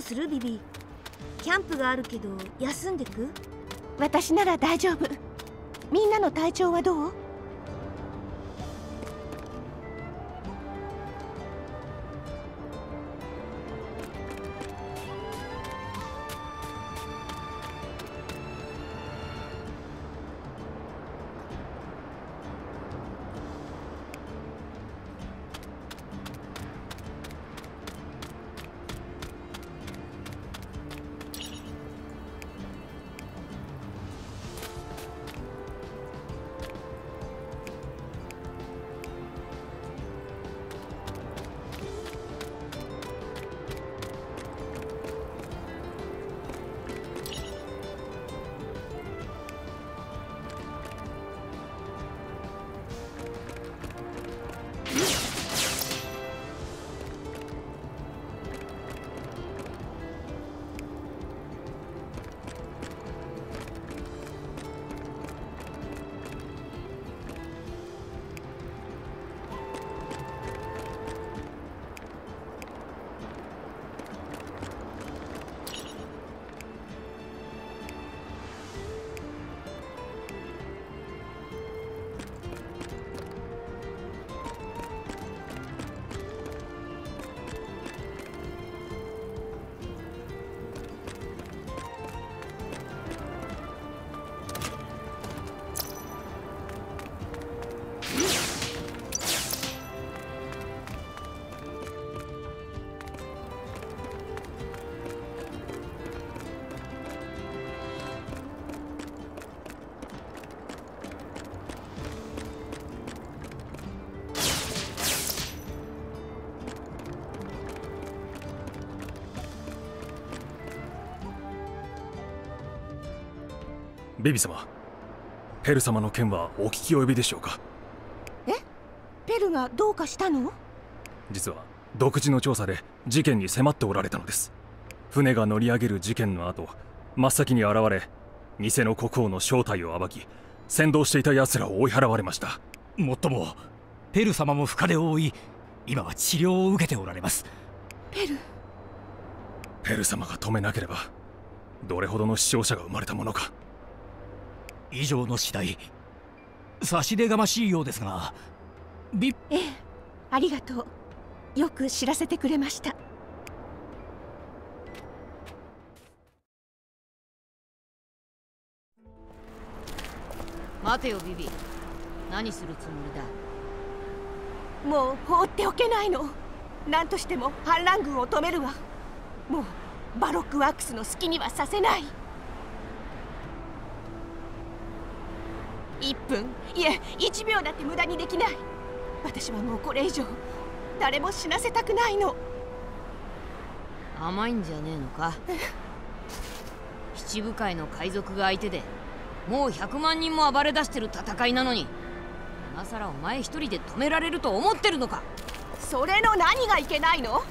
するビビ。キャンプがあるけど休んでく？私なら大丈夫。みんなの体調はどう？ベビ様。ペル様の件はお聞き及びでしょうか？え？ペルがどうかしたの？実は独自の調査で事件に迫っておられたのです。船が乗り上げる事件の後真っ先に現れ偽の国王の正体を暴き先導していた奴らを追い払われました。もっともペル様も深手を負い今は治療を受けておられます。ペル？ペル様が止めなければどれほどの死傷者が生まれたものか以上の次第。差し出がましいようですが。ビええありがとう。よく知らせてくれました。待てよビビ。何するつもりだ？もう放っておけないの。何としても反乱軍を止めるわ。もうバロックワークスの好きにはさせない1分。いえ1秒だって無駄にできない。私はもうこれ以上誰も死なせたくないの。甘いんじゃねえのか。七武海の海賊が相手でもう100万人も暴れ出してる戦いなのに今さらお前一人で止められると思ってるのか。それの何がいけないの？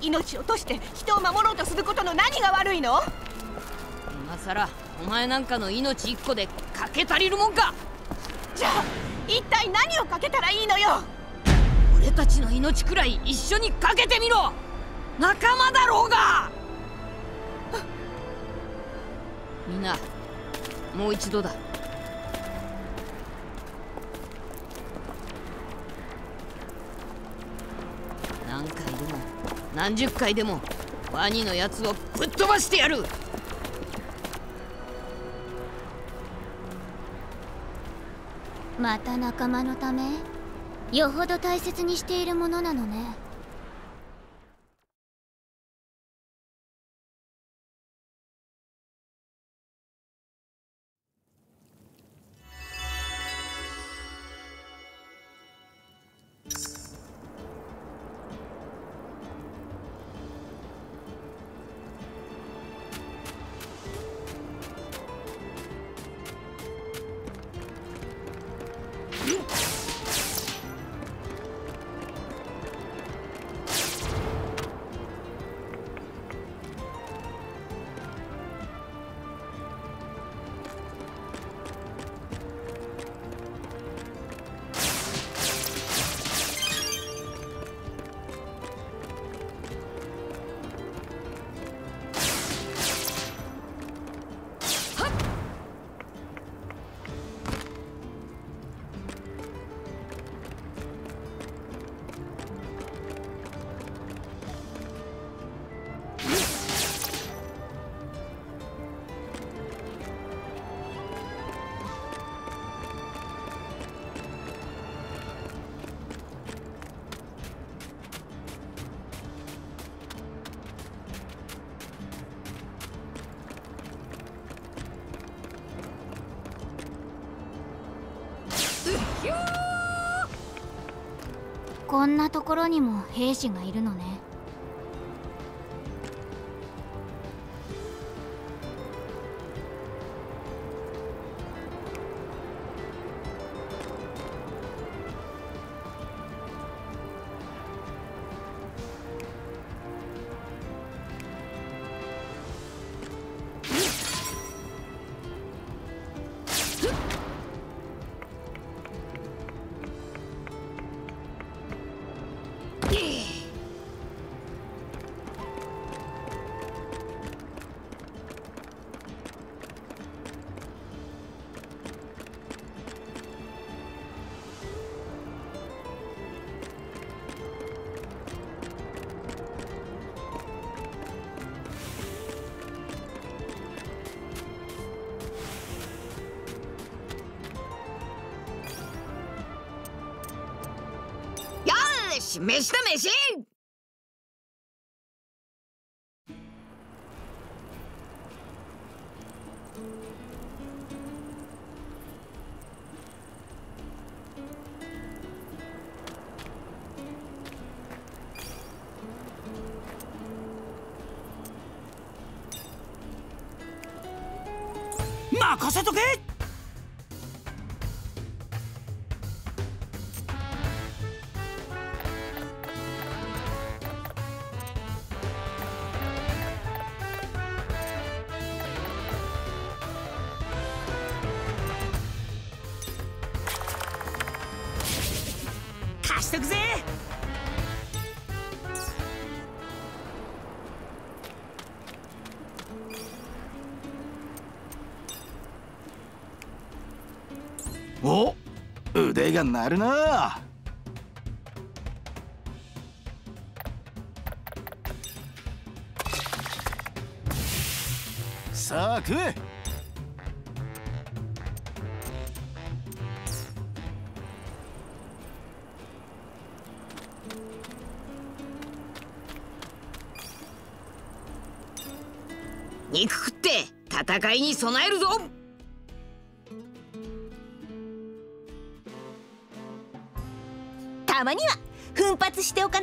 命を落として人を守ろうとすることの何が悪いの？今さらお前なんかの命一個でかけ足りるもんかじゃ一体何をかけたらいいのよ？俺たちの命くらい一緒にかけてみろ！仲間だろうが！みんなもう一度だ。何回でも何十回でもワニのやつをぶっ飛ばしてやる！また仲間のため？よほど大切にしているものなのね。こんなところにも兵士がが鳴るな。さあ食え肉食って戦いに備えるぞ。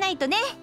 ないとね。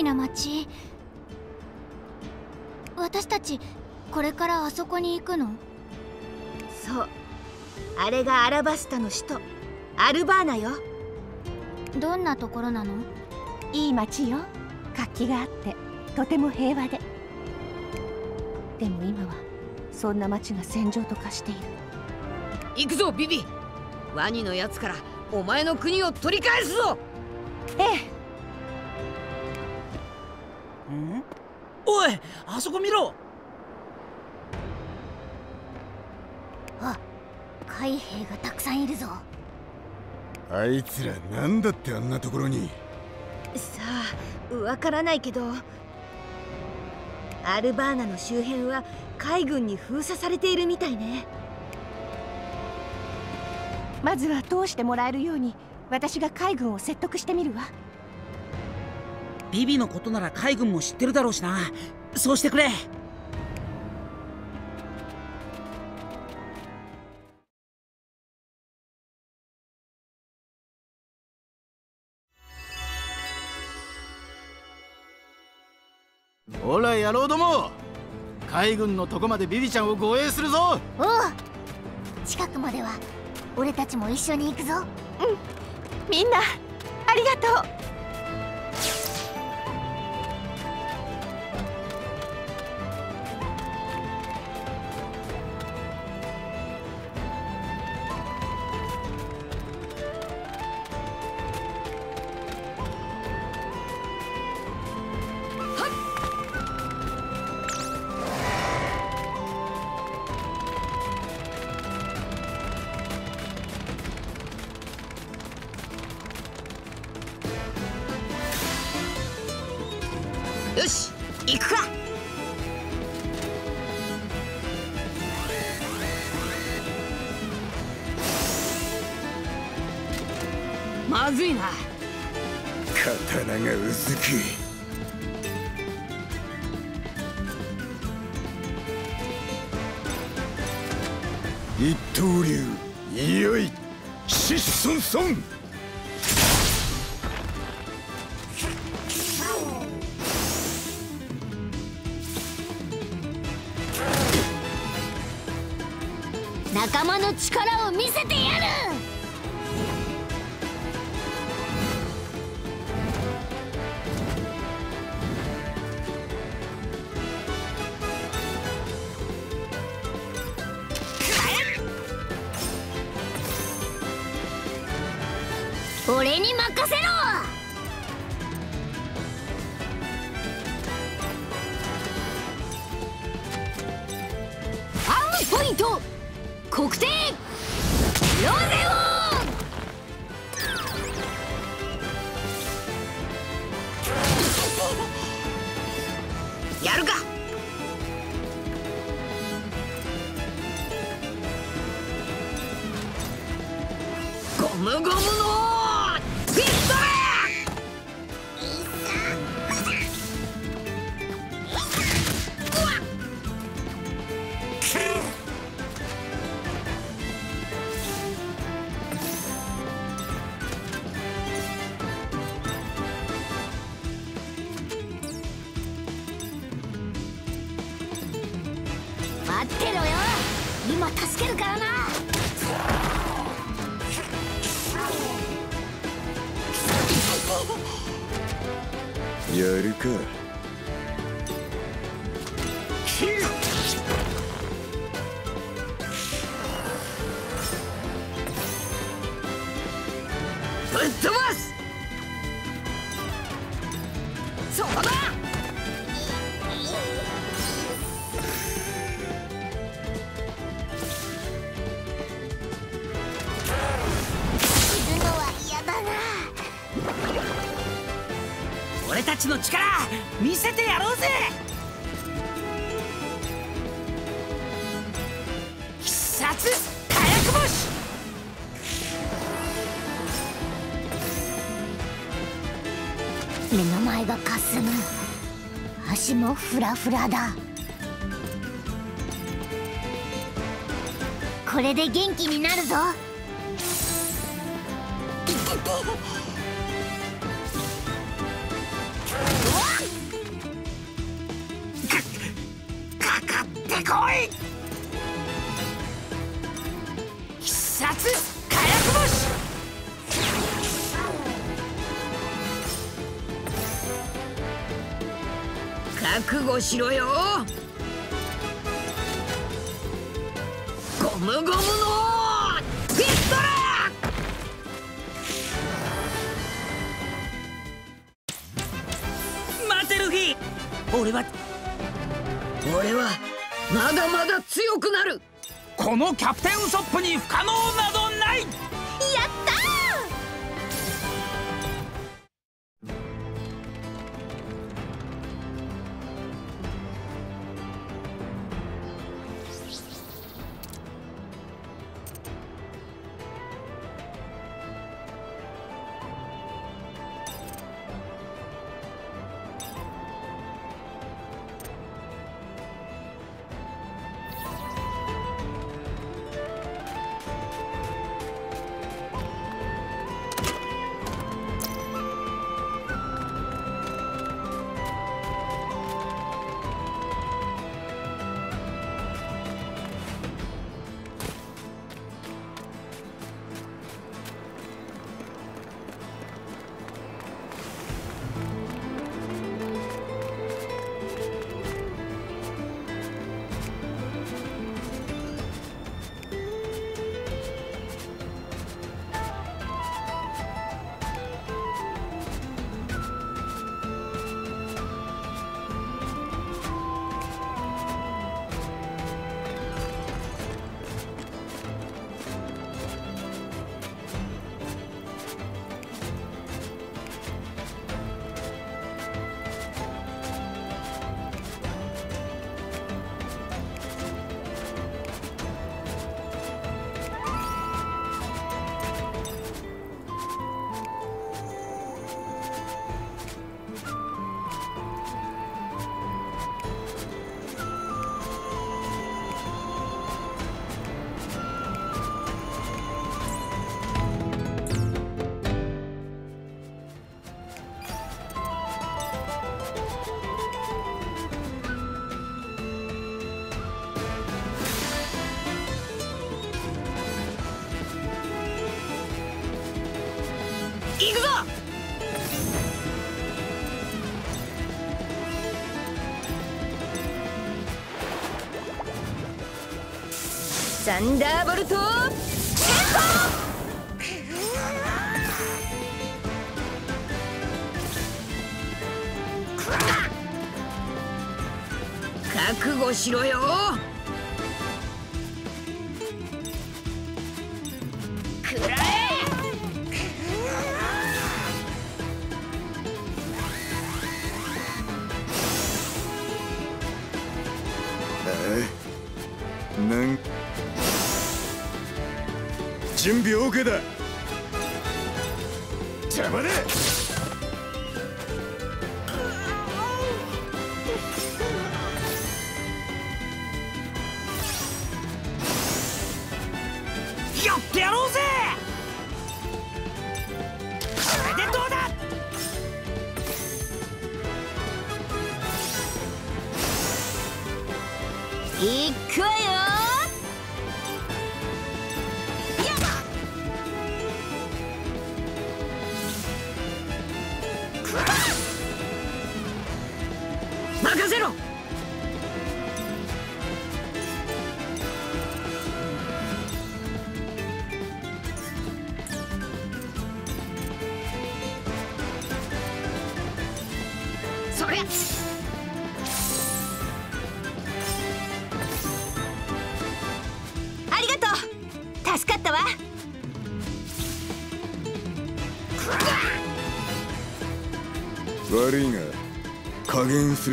きな町私たちこれからあそこに行くの？そう。あれがアラバスタの首都。アルバーナよ。どんなところなの？いい町よ。活気があって。とても平和で。でも今はそんな町が戦場と化している。行くぞビビ。ワニのやつからお前の国を取り返すぞいつらなんだってあんなところに。さあわからないけど。アルバーナの周辺は海軍に封鎖されているみたいね。まずは通してもらえるように私が海軍を説得してみるわ。ビビのことなら海軍も知ってるだろうしな。そうしてくれ野郎ども海軍のとこまでビビちゃんを護衛するぞ。おう近くまでは俺たちも一緒に行くぞ。うん。みんなありがとう。ちの力見せてやろうぜ！必殺火薬星！目の前がかすむ。足もフラフラだ。これで元気になるぞ。しろよ。サ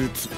加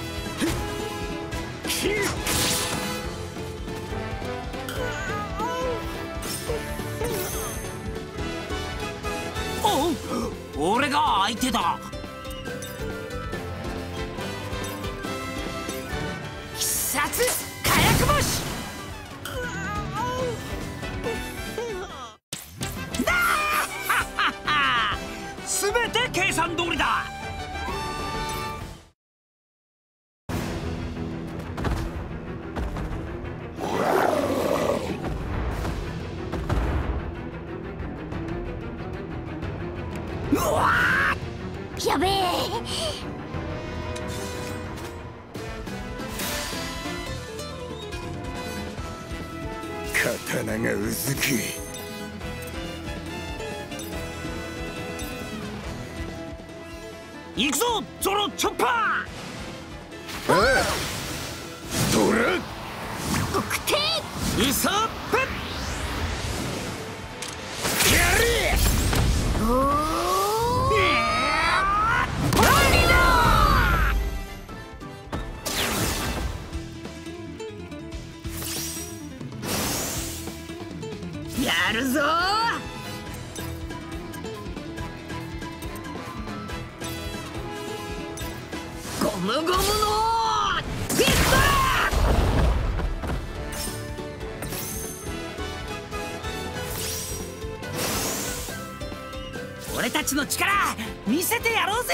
の力見せてやろうぜ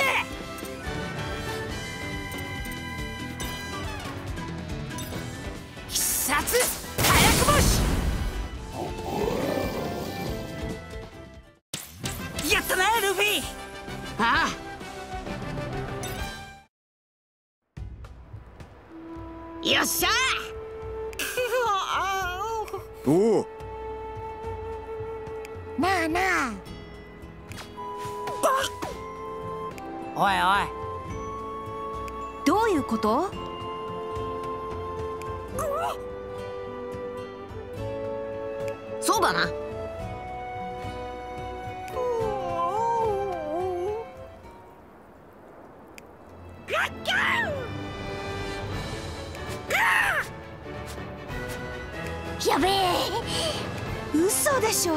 やべえ。嘘でしょ？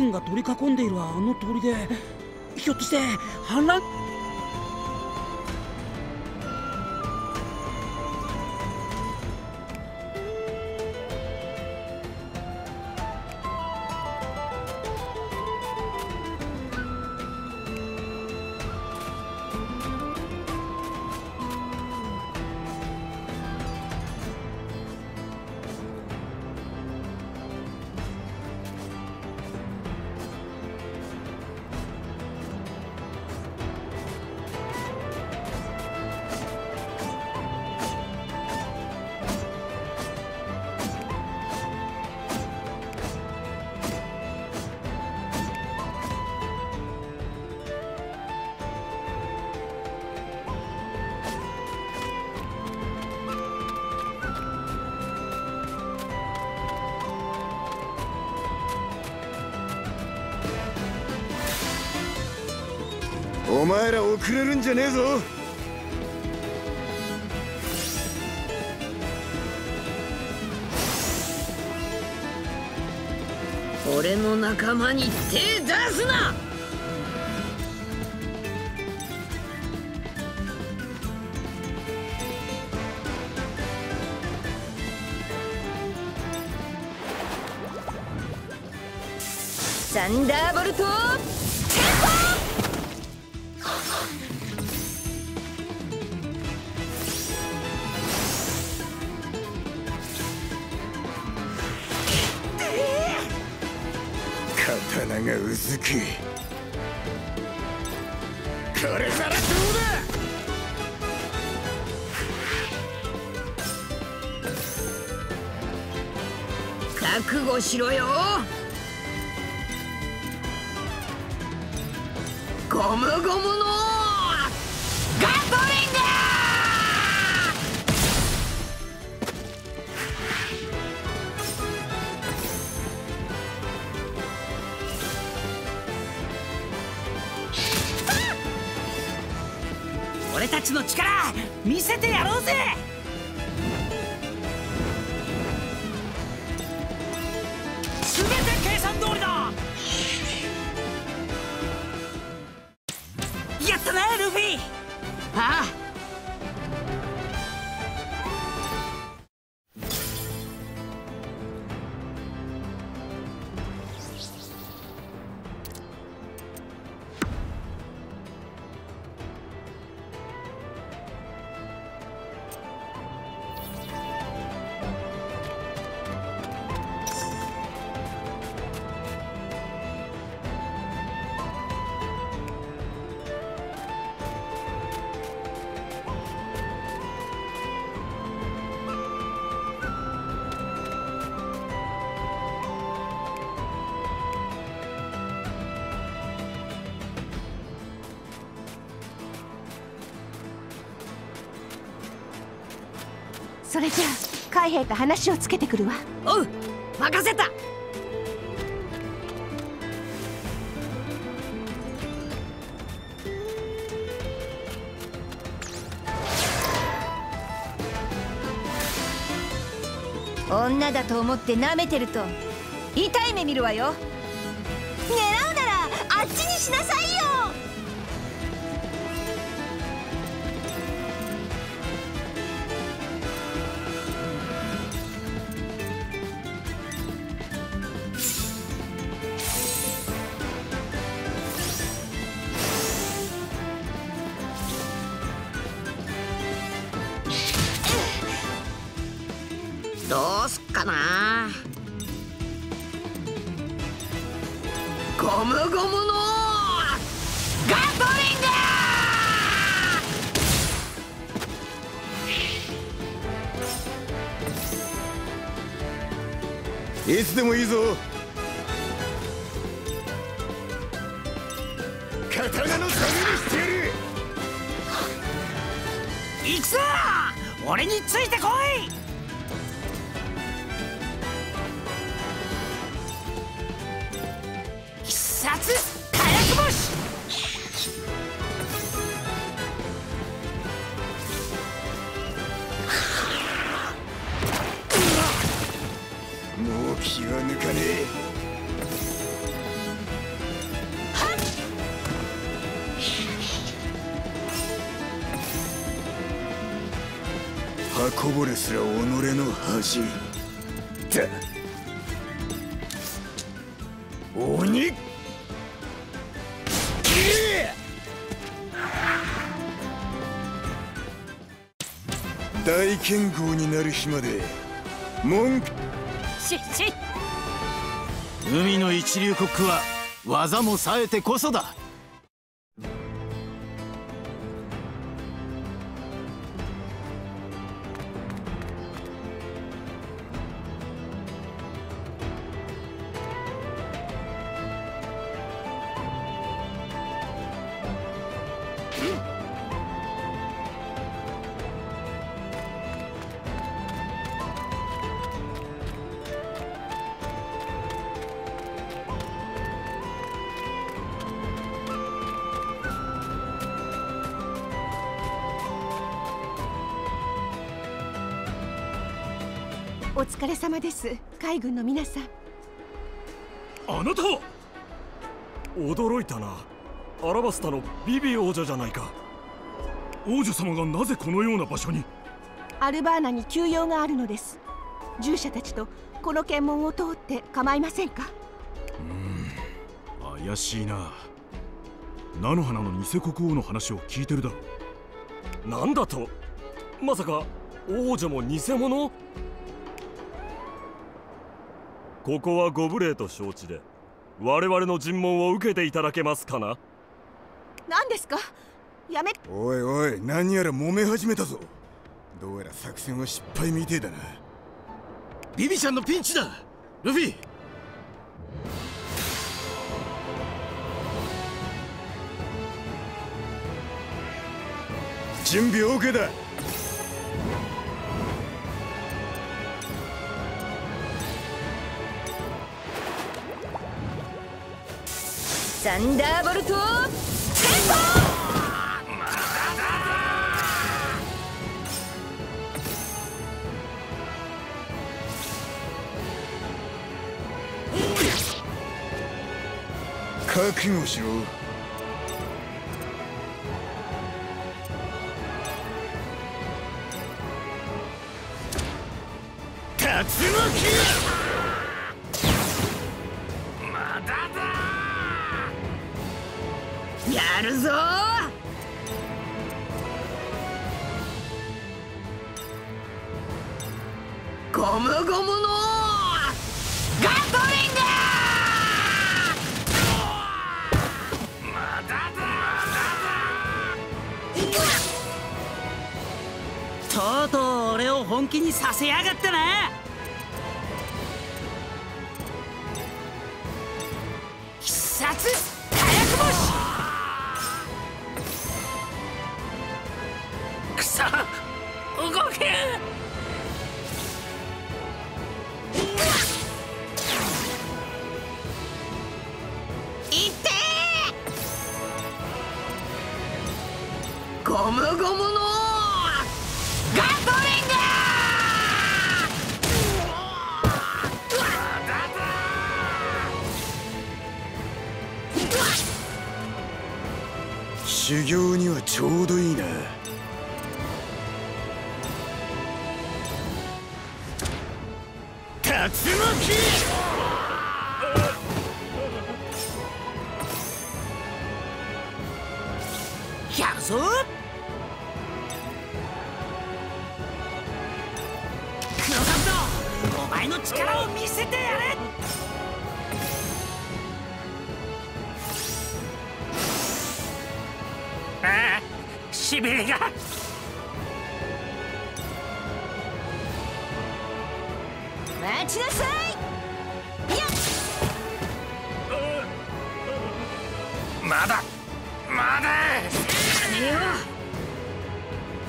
軍が取り囲んでいるあの砦でひょっとして反乱くれるんじゃねえぞ。海兵と話をつけてくるわ。おう任せた。女だと思って舐めてると痛い目見るわよだ鬼大剣豪になる日まで文句。しし。海の一流コックは技も冴えてこそだ疲れ様です。海軍の皆さん。あなたは驚いたな。アラバスタのビビ王女じゃないか。王女様がなぜこのような場所に？アルバーナに休養があるのです。従者たちとこの検問を通って構いませんか？怪しいな。菜の花の偽国王の話を聞いてるだ。ろなんだと？まさか王女も偽物？ここはご無礼と承知で我々の尋問を受けていただけますかな？何ですか？やめ。おいおい何やら揉め始めたぞ。どうやら作戦は失敗みてえだな。ビビちゃんのピンチだ。ルフィ。準備 OK だサンダーボルト覚悟しろ。竜巻やるぞ。ゴムゴムのガトリング！まだとうとう俺を本気にさせやがったな。必殺火薬星くそ動け。いって。ーゴムゴムのガトリング。修行にはちょうどいいな竜巻やるぞ。黒カブトお前の力を見せてやれ。ああしびれが。待ちなさい。やまだまだ。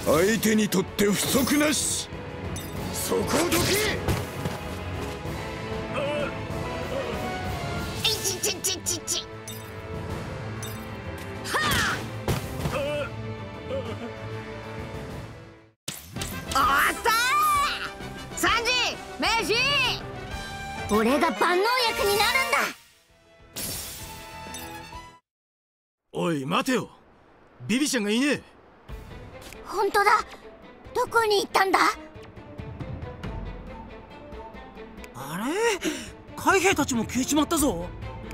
相手にとって不足なしそこをどけちちちちち。俺が万能薬になるんだ。おい待てよ。ビビちゃんがいねえ。本当だ。どこに行ったんだ？あれ？海兵たちも消えちまったぞ。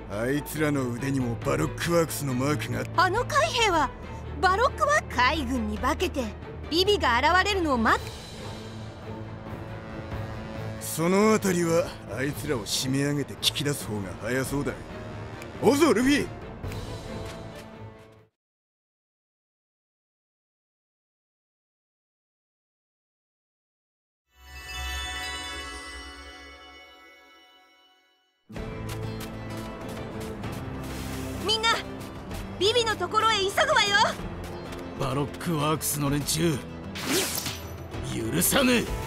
あいつらの腕にもバロックワークスのマークが。あの海兵はバロックは海軍に化けてビビが現れるのを待ってそのあたりはあいつらを締め上げて聞き出す方が早そうだ。おぞルフィ。みんなビビのところへ急ぐわよ。バロックワークスの連中許さね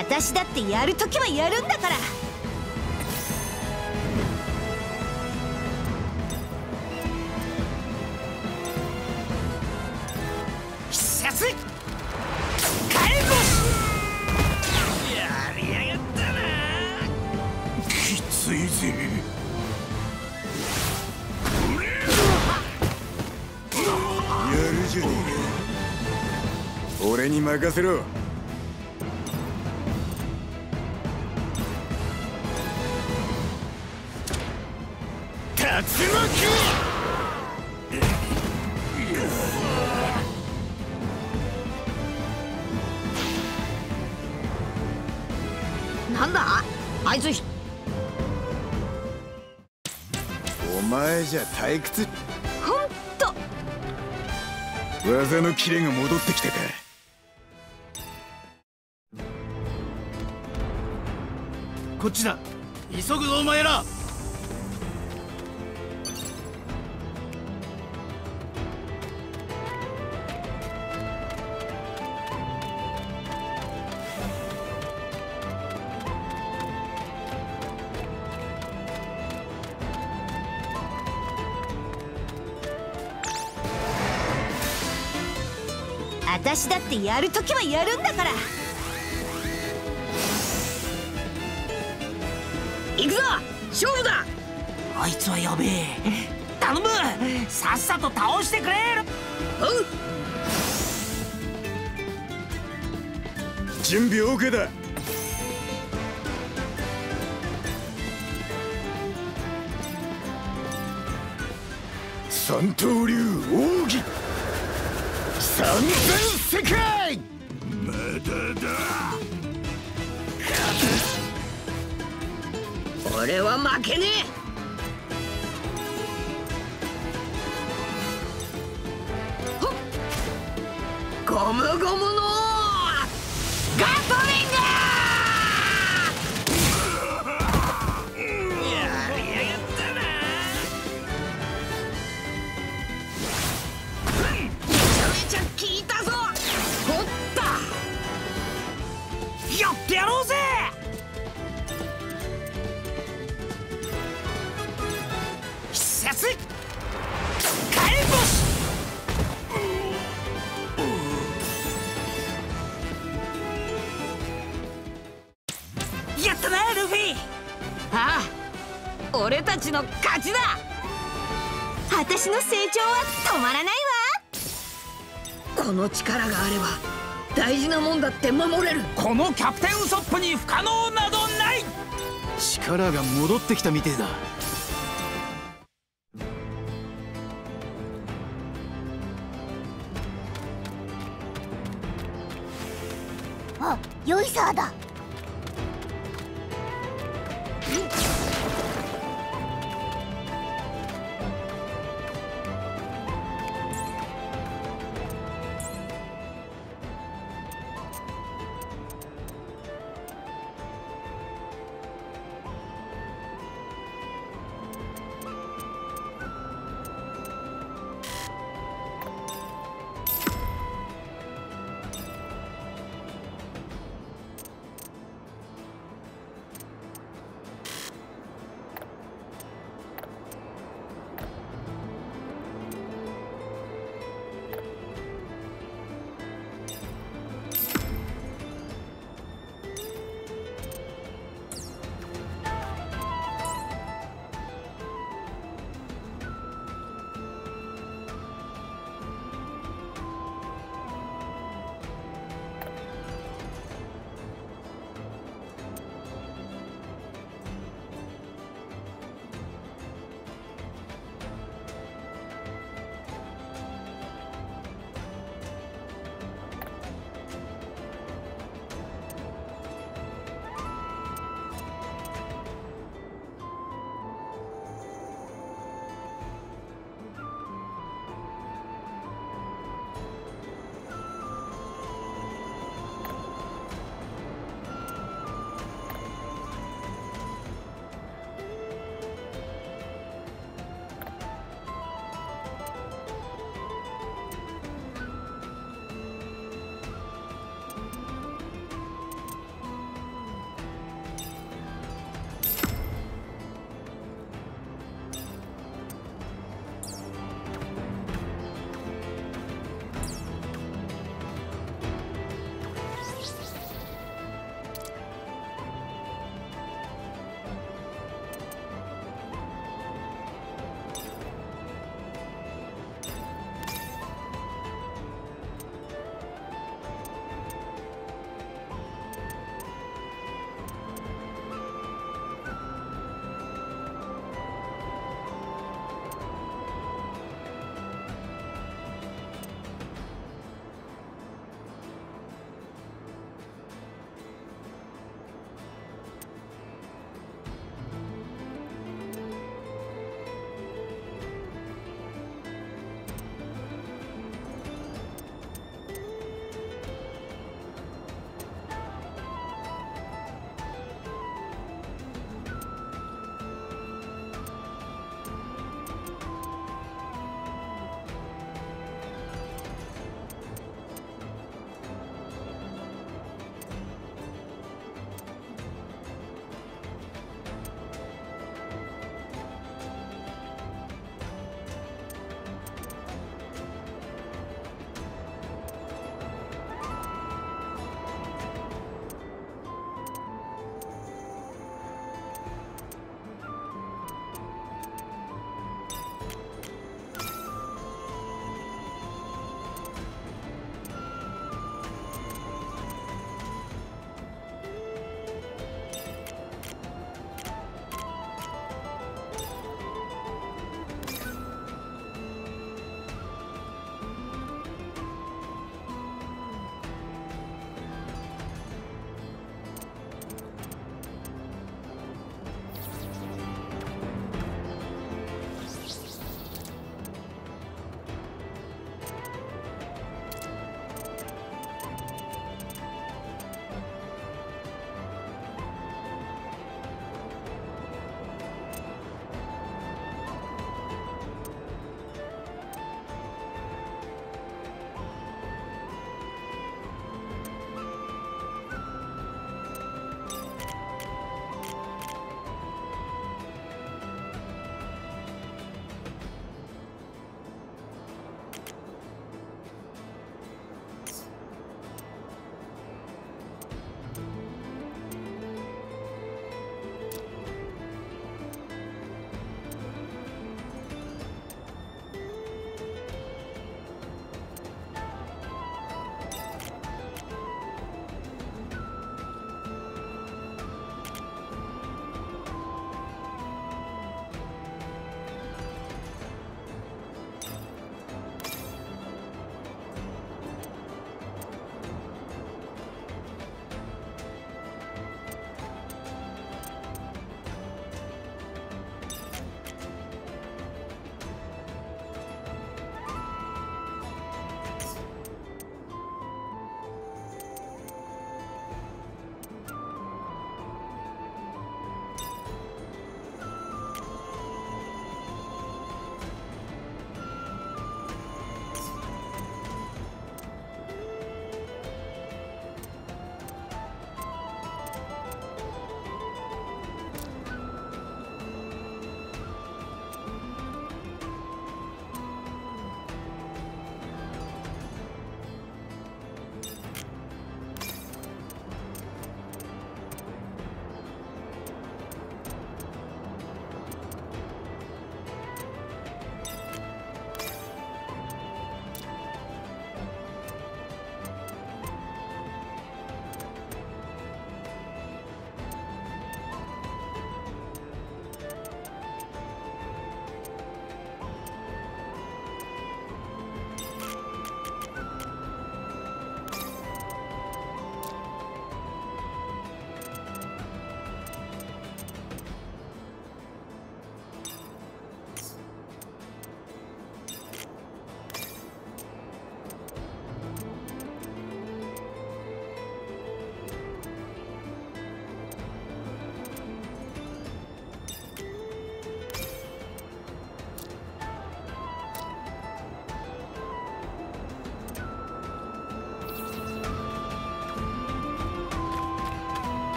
私だってやるときはやるんだから。俺に任せろ退屈。ほんと。技のキレが戻ってきたかこっちだ。急ぐぞお前らってやるときはやるんだから。行くぞ勝負だあいつはやべえ。頼む。さっさと倒してくれ。おう。準備 OK だ。三刀流奥義。三千世界まだだ俺は負けねえって守れる。このキャプテンウソップに不可能などない。力が戻ってきたみてえだ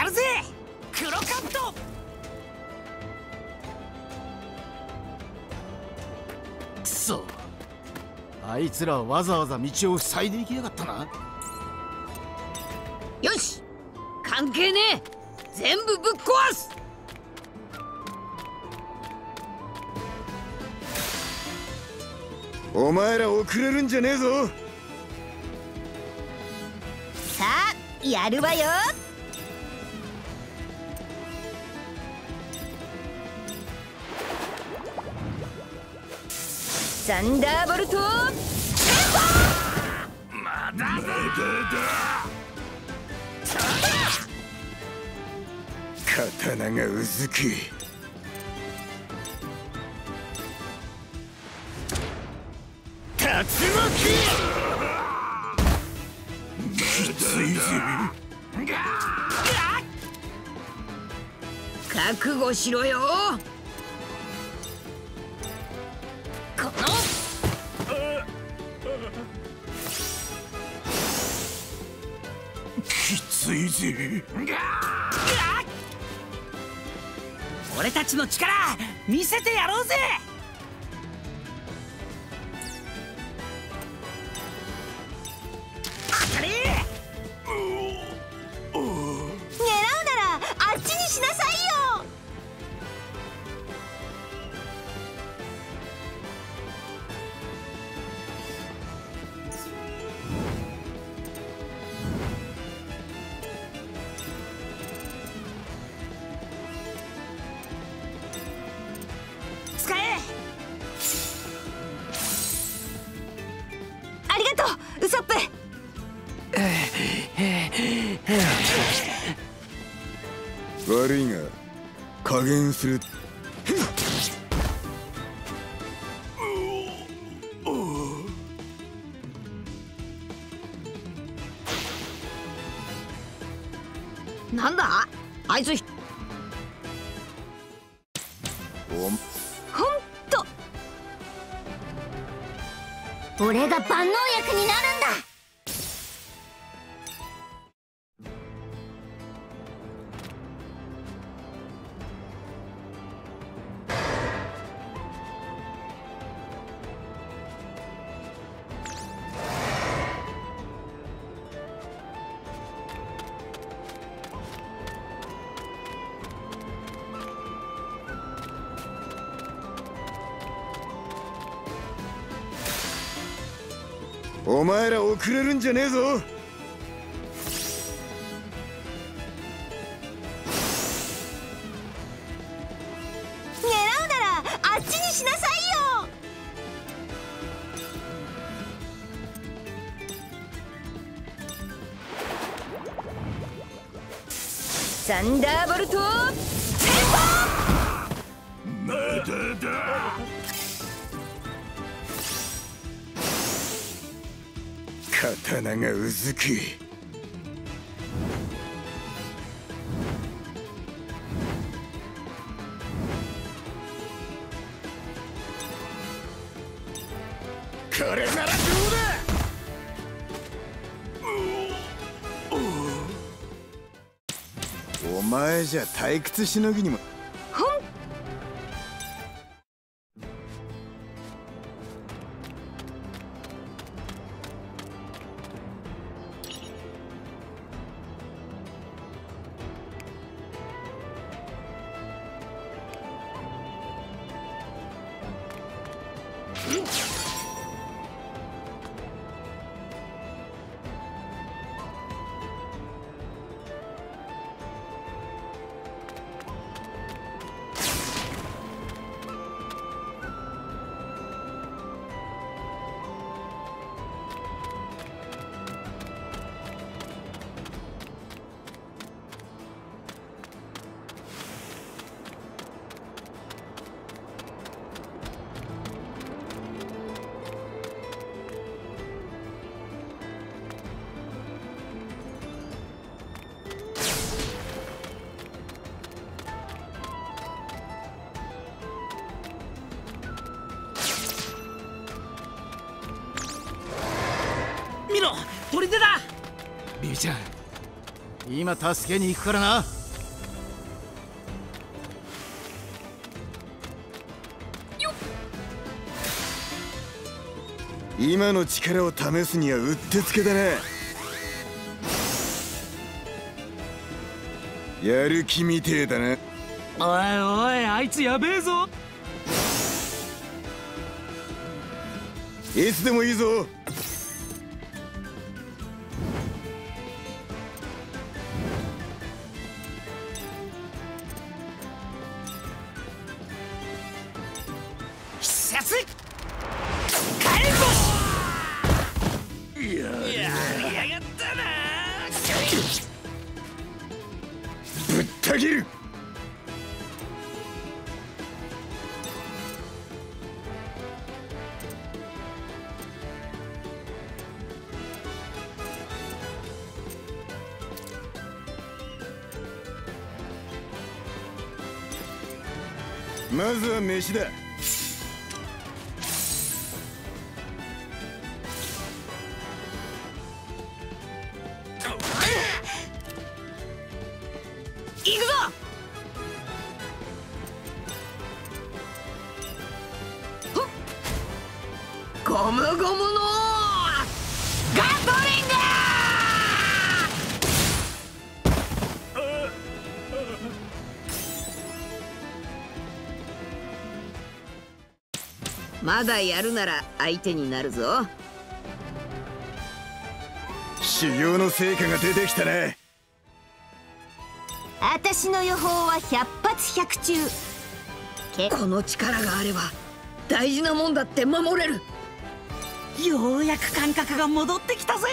やるぜ。黒カブト。くそ。あいつらわざわざ道を塞いでいきやがったな。よし。関係ねえ。全部ぶっ壊す。お前ら遅れるんじゃねえぞ。さあやるわよサンダーボルトまだ。刀がうずき。竜巻。きついぜ。覚悟しろよの力見せてやろうぜくれるんじゃねえぞ。お前じゃ退屈しのぎにも今助けに行くからな。今の力を試すにはうってつけだな。やる気みてえだな。おいおいあいつやべえぞ。いつでもいいぞ飯だまだやるなら相手になるぞ。修行の成果が出てきたね。私の予報は百発百中。この力があれば大事なもんだって守れる。ようやく感覚が戻ってきたぜ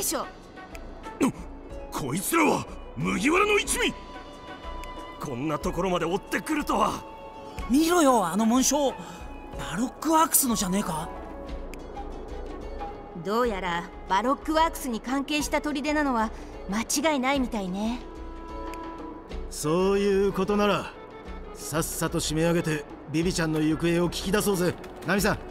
でしょこいつらは麦わらの一味。こんなところまで追ってくるとは。見ろよあの紋章。バロックワークスのじゃねえか。どうやらバロックワークスに関係した砦なのは間違いないみたいね。そういうことならさっさと締め上げてビビちゃんの行方を聞き出そうぜ。ナミさん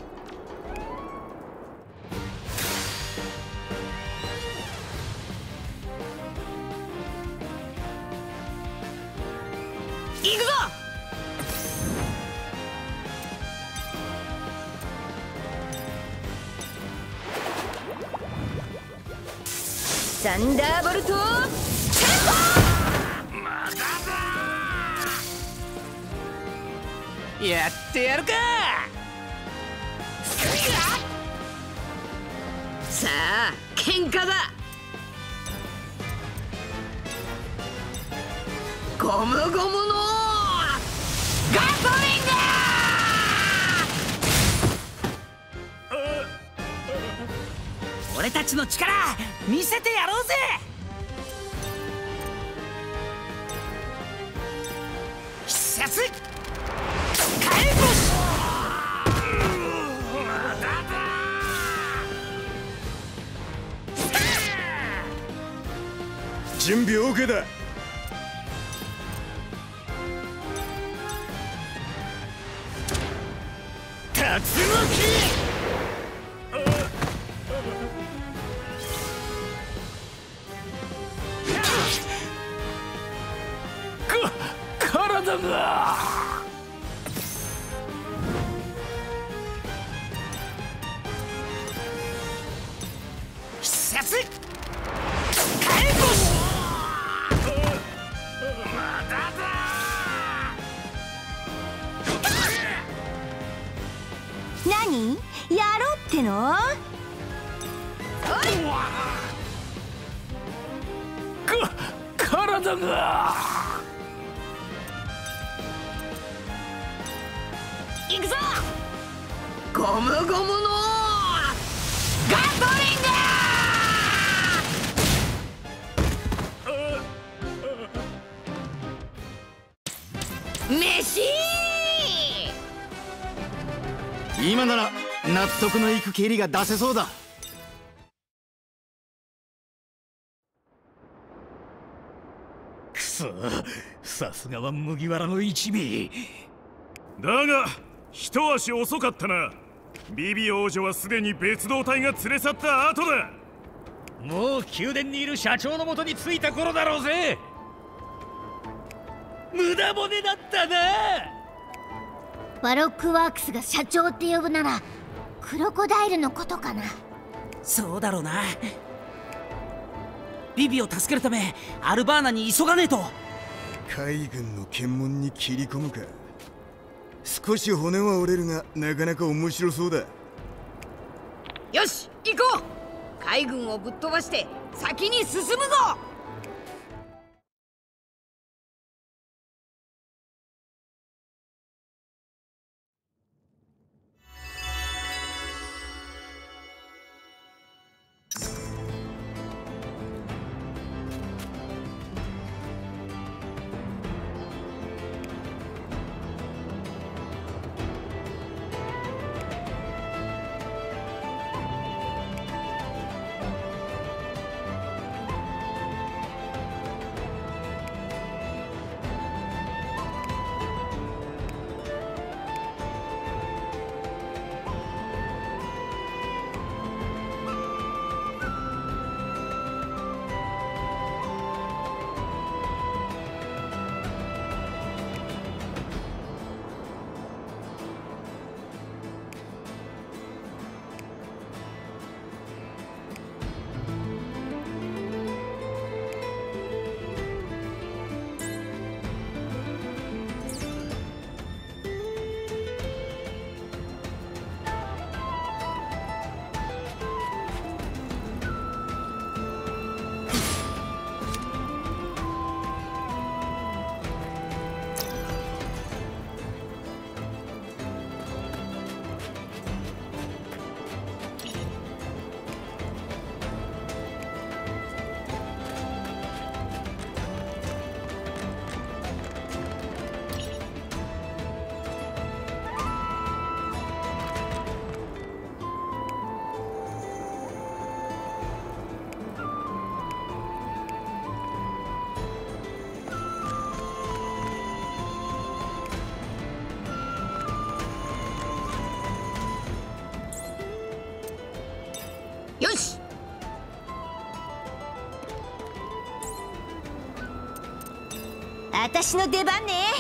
得のいく蹴りが出せそうだ。くそさすがは麦わらの一味。だが一足遅かったな。ビビ王女はすでに別動隊が連れ去った後だ。もう宮殿にいる社長のもとに着いた頃だろうぜ。無駄骨だったな。バロックワークスが社長って呼ぶならクロコダイルのことかな。そうだろうな。ビビを助けるためアルバーナに急がねえと。海軍の検問に切り込むか。少し骨は折れるがなかなか面白そうだ。よし行こう。海軍をぶっ飛ばして先に進むぞ私の出番ね。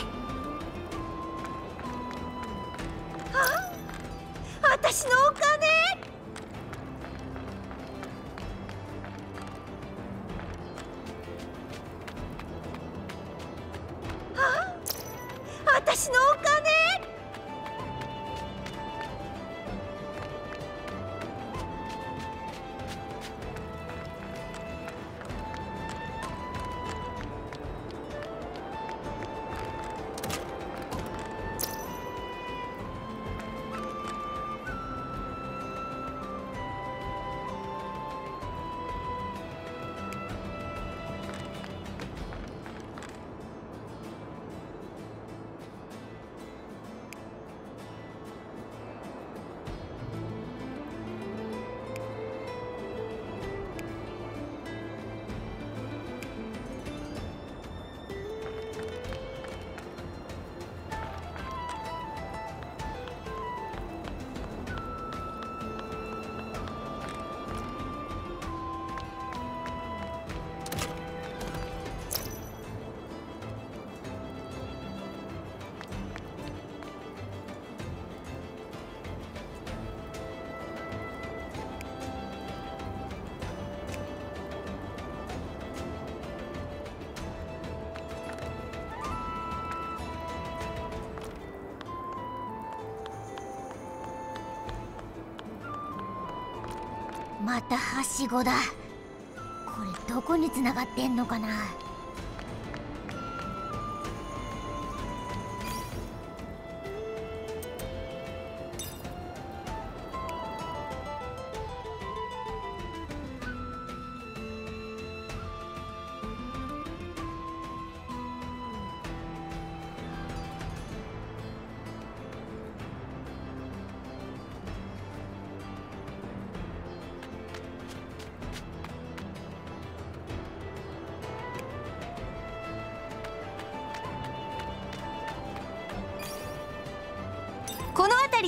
またはしごだ。これどこにつながってんのかな？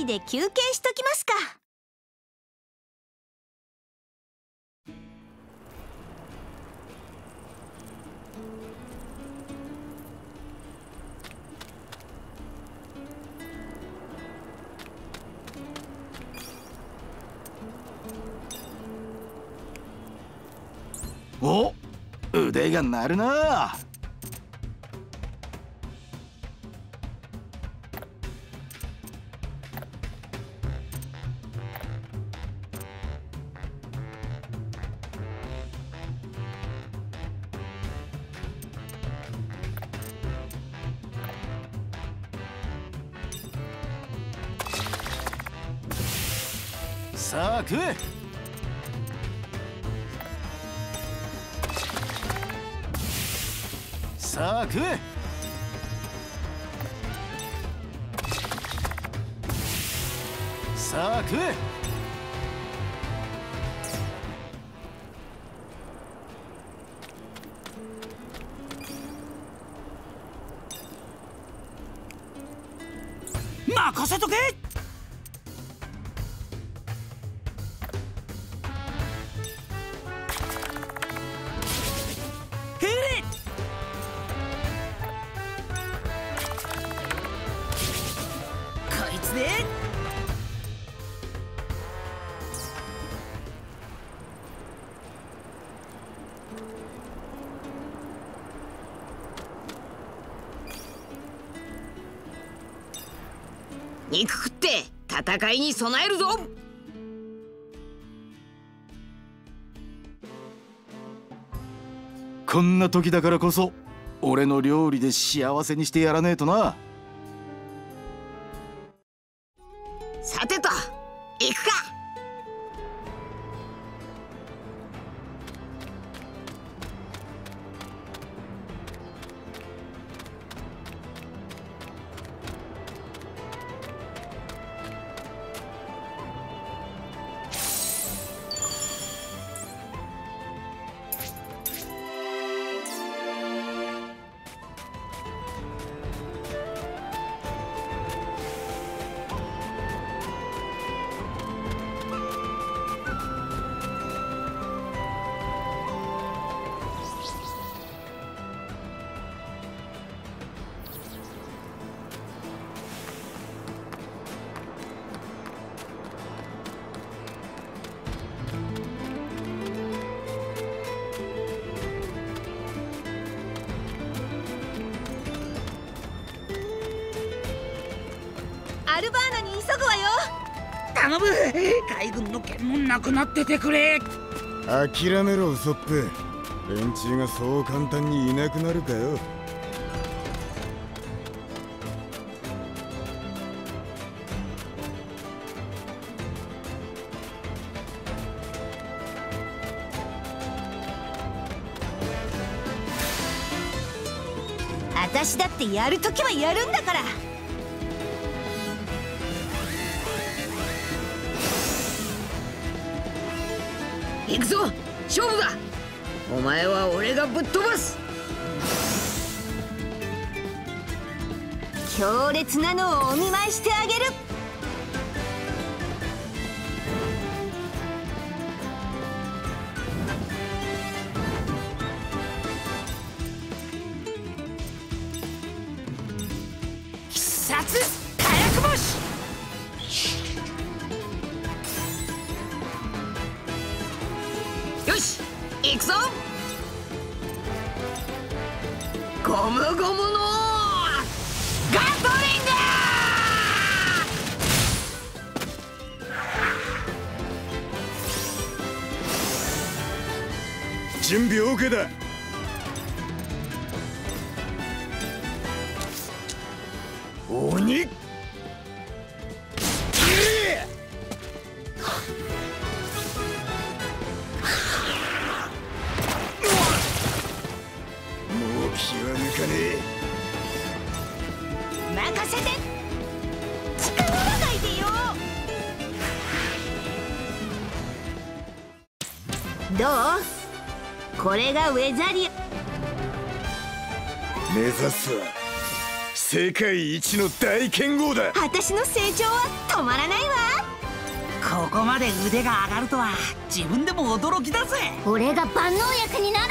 りで休憩しときますか。お腕が鳴るな任せとけ。戦いに備えるぞ。こんな時だからこそ俺の料理で幸せにしてやらねえとな。もなくなっててくれ。諦めろウソップ。連中がそう簡単にいなくなるかよ。私だってやるときはやるんだからくぞ。勝負だ。お前は俺がぶっ飛ばす。強烈なのをお見舞いしてあげる。ウェザリア。え目指すは世界一の大剣豪だ。私の成長は止まらないわ。ここまで腕が上がるとは自分でも驚きだぜ。俺が万能薬にな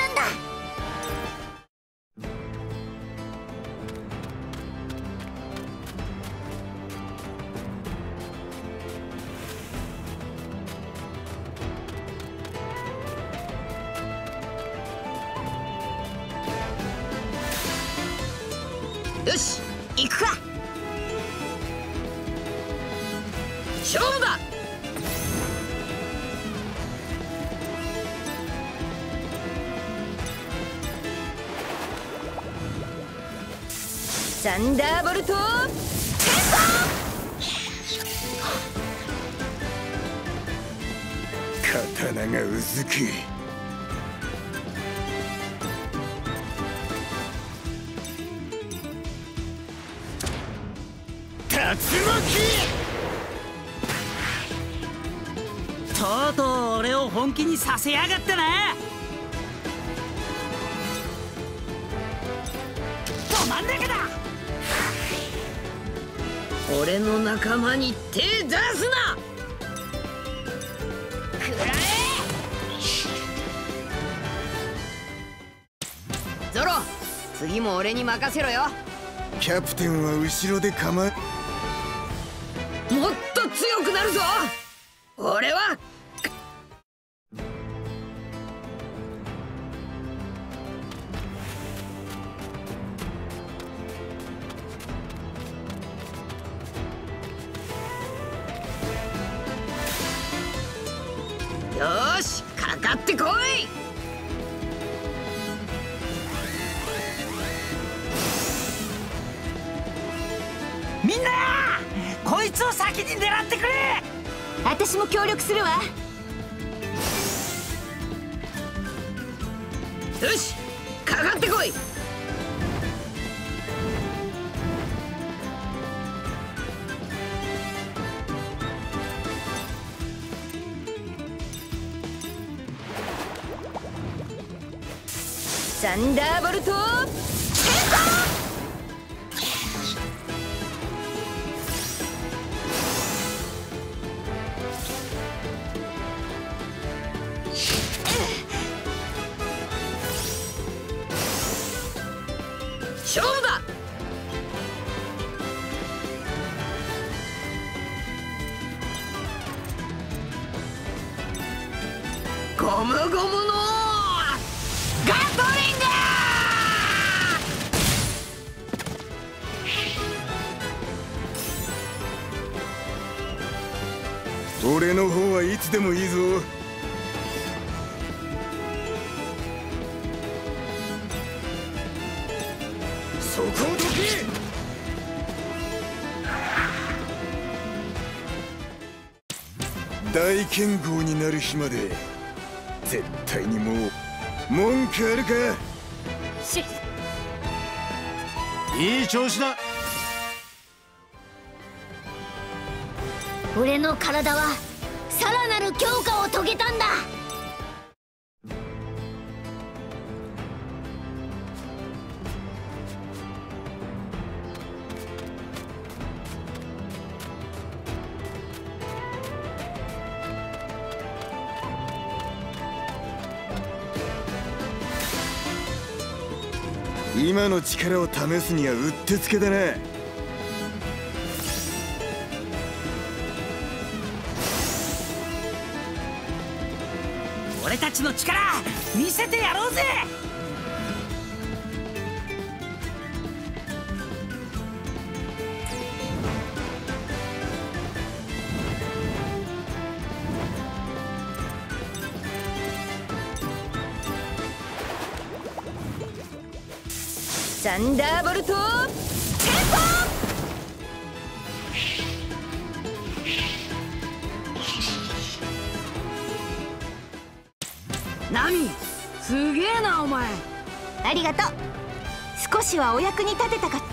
点は後ろで構えでもいいぞ。そこをどけ！大剣豪になる日まで絶対にもう文句あるか？し。いい調子だ。俺の体はさらなる強化を遂げたんだ。今の力を試すにはうってつけだな。の力見せてやろうぜ！はお役に立てたか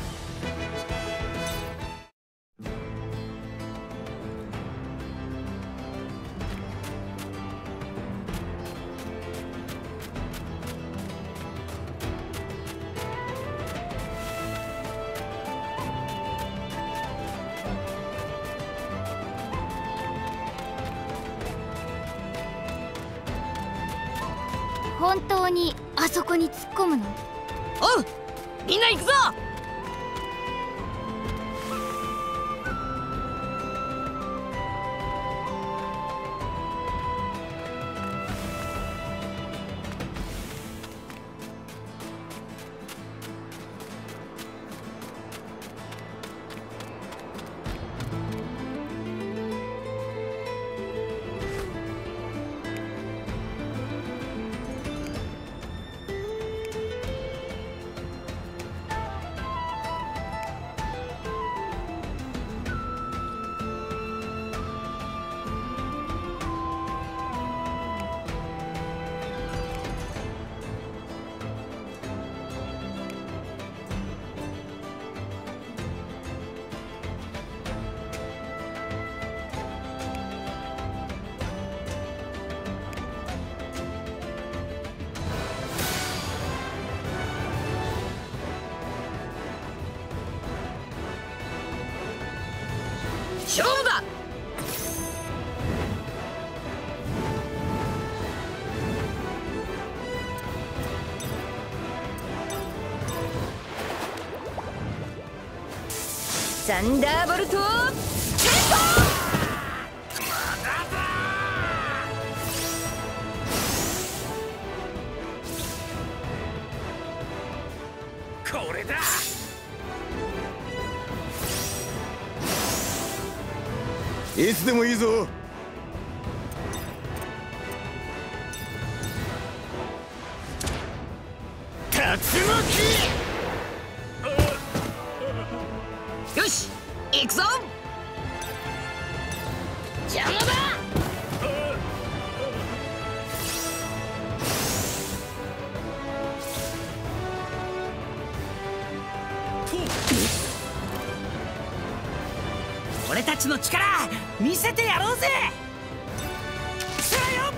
ンダーボルトちの力見せてやろうぜ。さよ。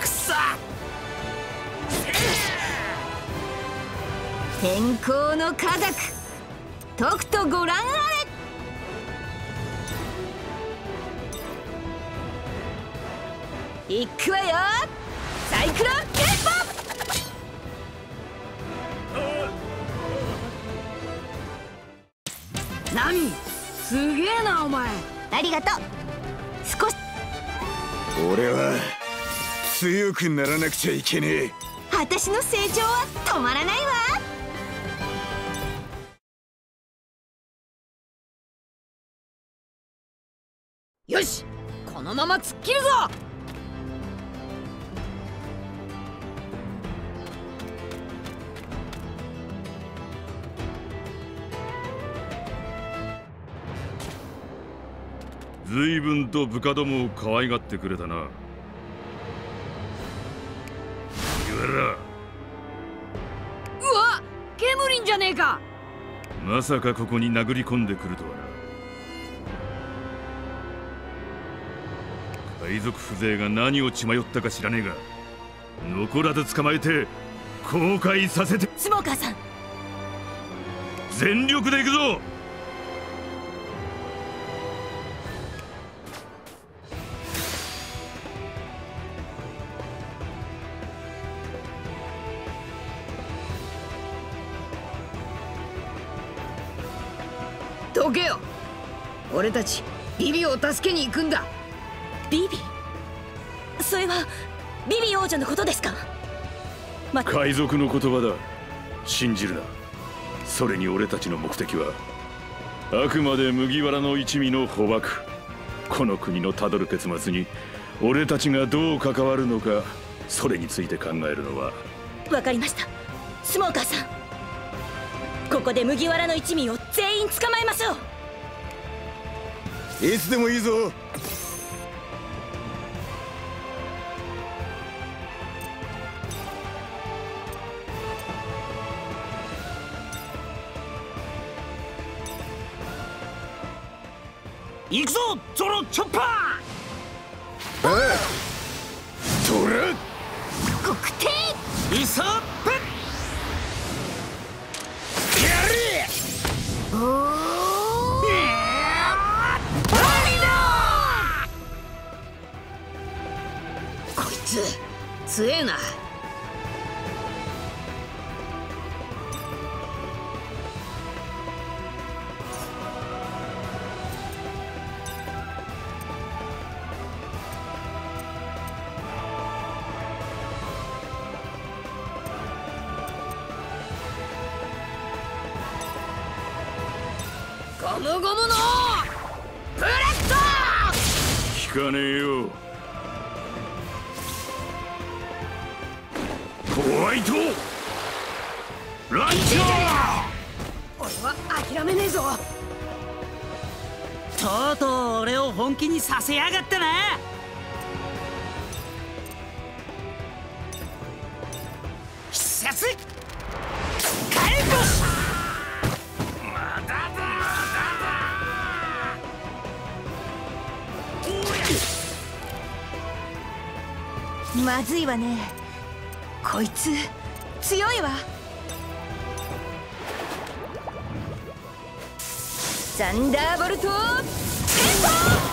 くそ。天候の科学。くならなくちゃいけねえ。私の成長は止まらないわ。よしこのまま突っ切るぞ。随分と部下どもを可愛がってくれたなさかここに殴り込んでくるとはな。海賊風情が何を血迷ったか知らねえが残らず捕まえて後悔させて。スモーカーさん。全力で行くぞたちビビを助けに行くんだ。ビビ？それはビビ王女のことですか、ま、海賊の言葉だ。信じるな。それに俺たちの目的はあくまで麦わらの一味の捕獲。この国のたどる結末に俺たちがどう関わるのかそれについて考えるのは。わかりました。スモーカーさん。ここで麦わらの一味を全員捕まえましょう。いつでもいいぞ。強えな。させやがったな。まだずいわね。こいつ強いわ。ンダーボルトテンポ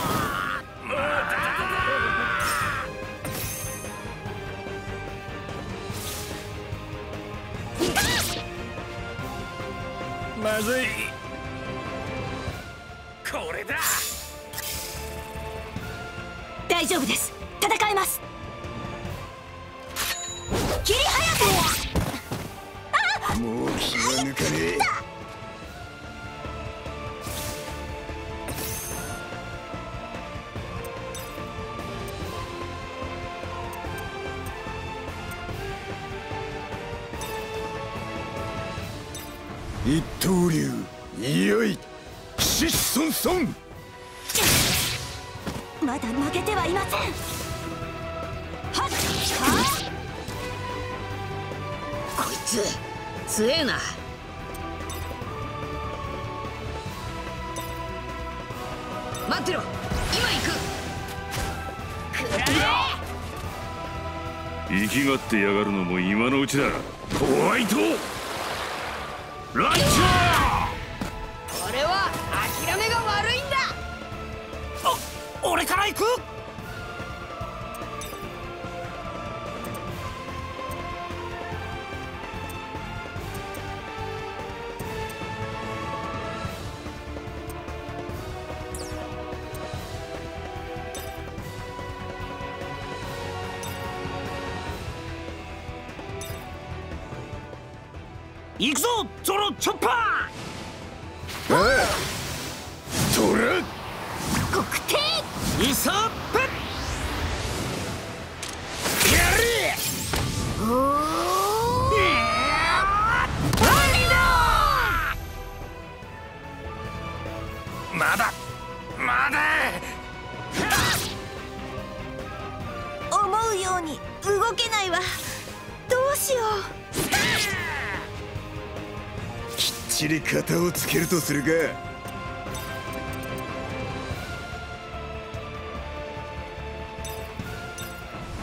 片をつけるとするか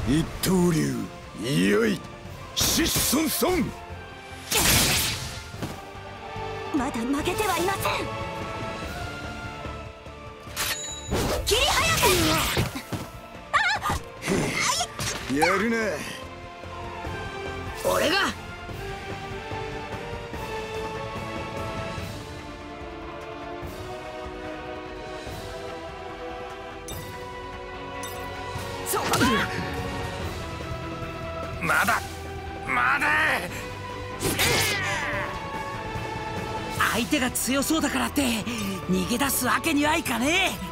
一刀流いよい疾孫孫強そうだからって逃げ出すわけにはいかねえ。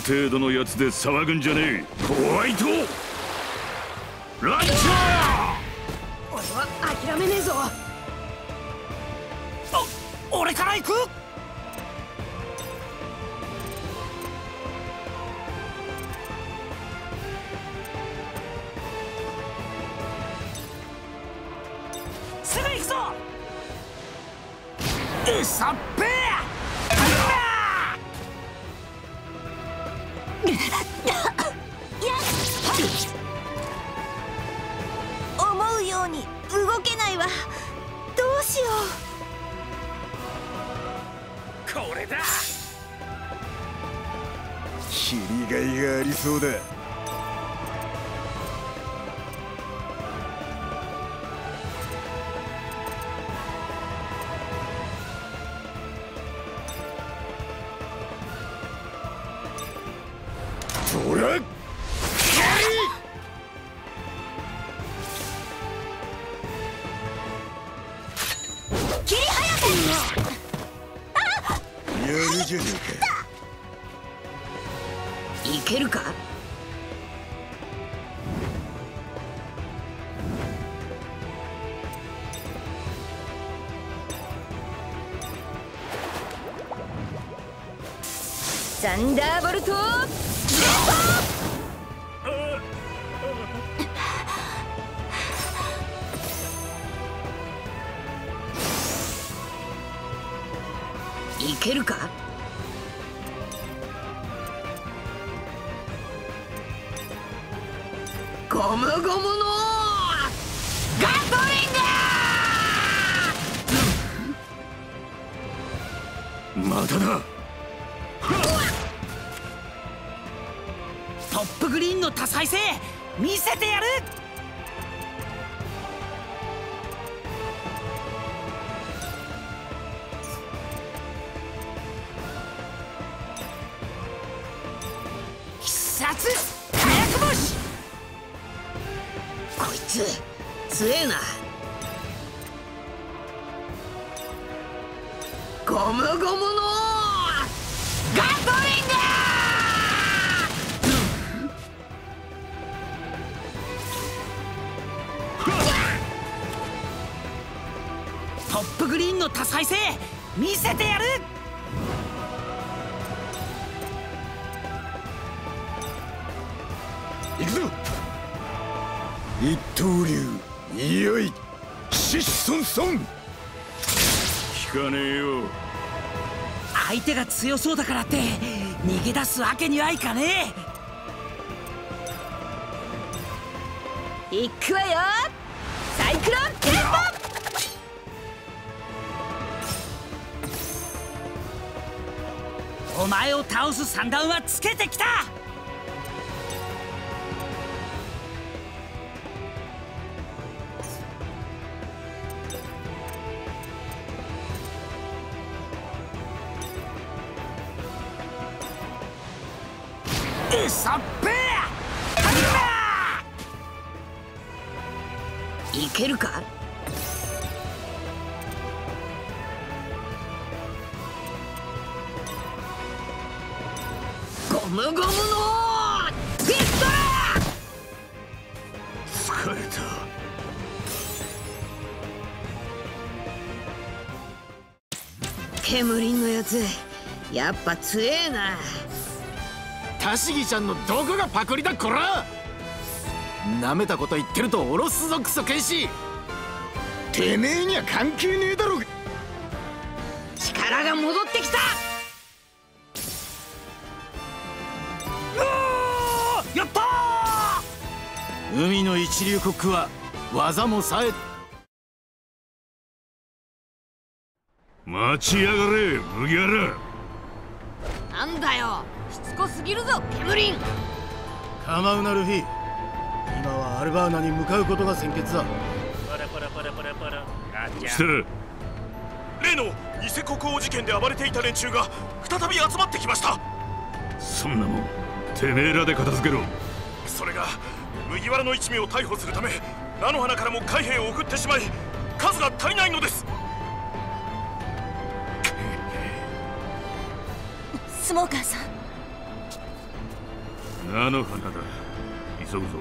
程度のやつで騒ぐんじゃねえ。ホワイト強そうだからって逃げ出すわけにはいかねえ。行くわよ。サイクロンンポお前を倒す算段はつけてきた。やっぱ強えな。タシギちゃんのどこがパクリだこら！なめたこと言ってるとおろすぞクソ剣士！てめえには関係ねえだろ力が戻ってきた！やった海の一流コックは技もさえ。待ちやがれ麦わら！なんだよ。しつこすぎるぞケムリン。構うなルフィ今はアルバーナに向かうことが先決だ。して例の偽国王事件で暴れていた連中が再び集まってきました。そんなもんてめえらで片付けろ。それが麦わらの一味を逮捕するため菜の花からも海兵を送ってしまい数が足りないのですスモーカーさん。菜の花だ。急ぐぞ。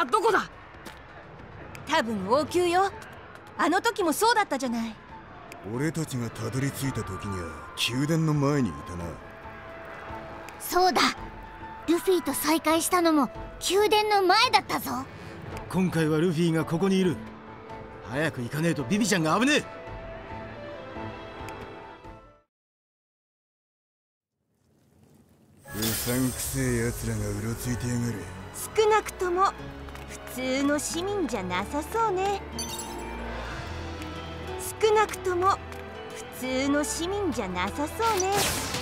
はどこだ？多分王宮よ。あの時もそうだったじゃない。俺たちがたどり着いた時には宮殿の前にいたな。そうだ。ルフィと再会したのも宮殿の前だったぞ。今回はルフィがここにいる。早く行かねえとビビちゃんが危ねえ。うさんくせえ奴らがうろついてやがるの市民じゃなさそうね。少なくとも普通の市民じゃなさそうね。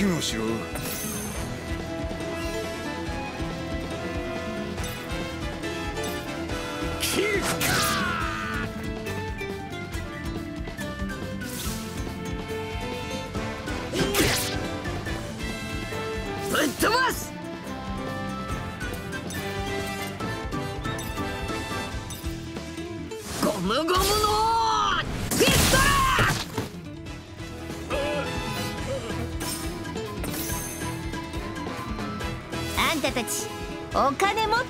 覚悟しろお金持っ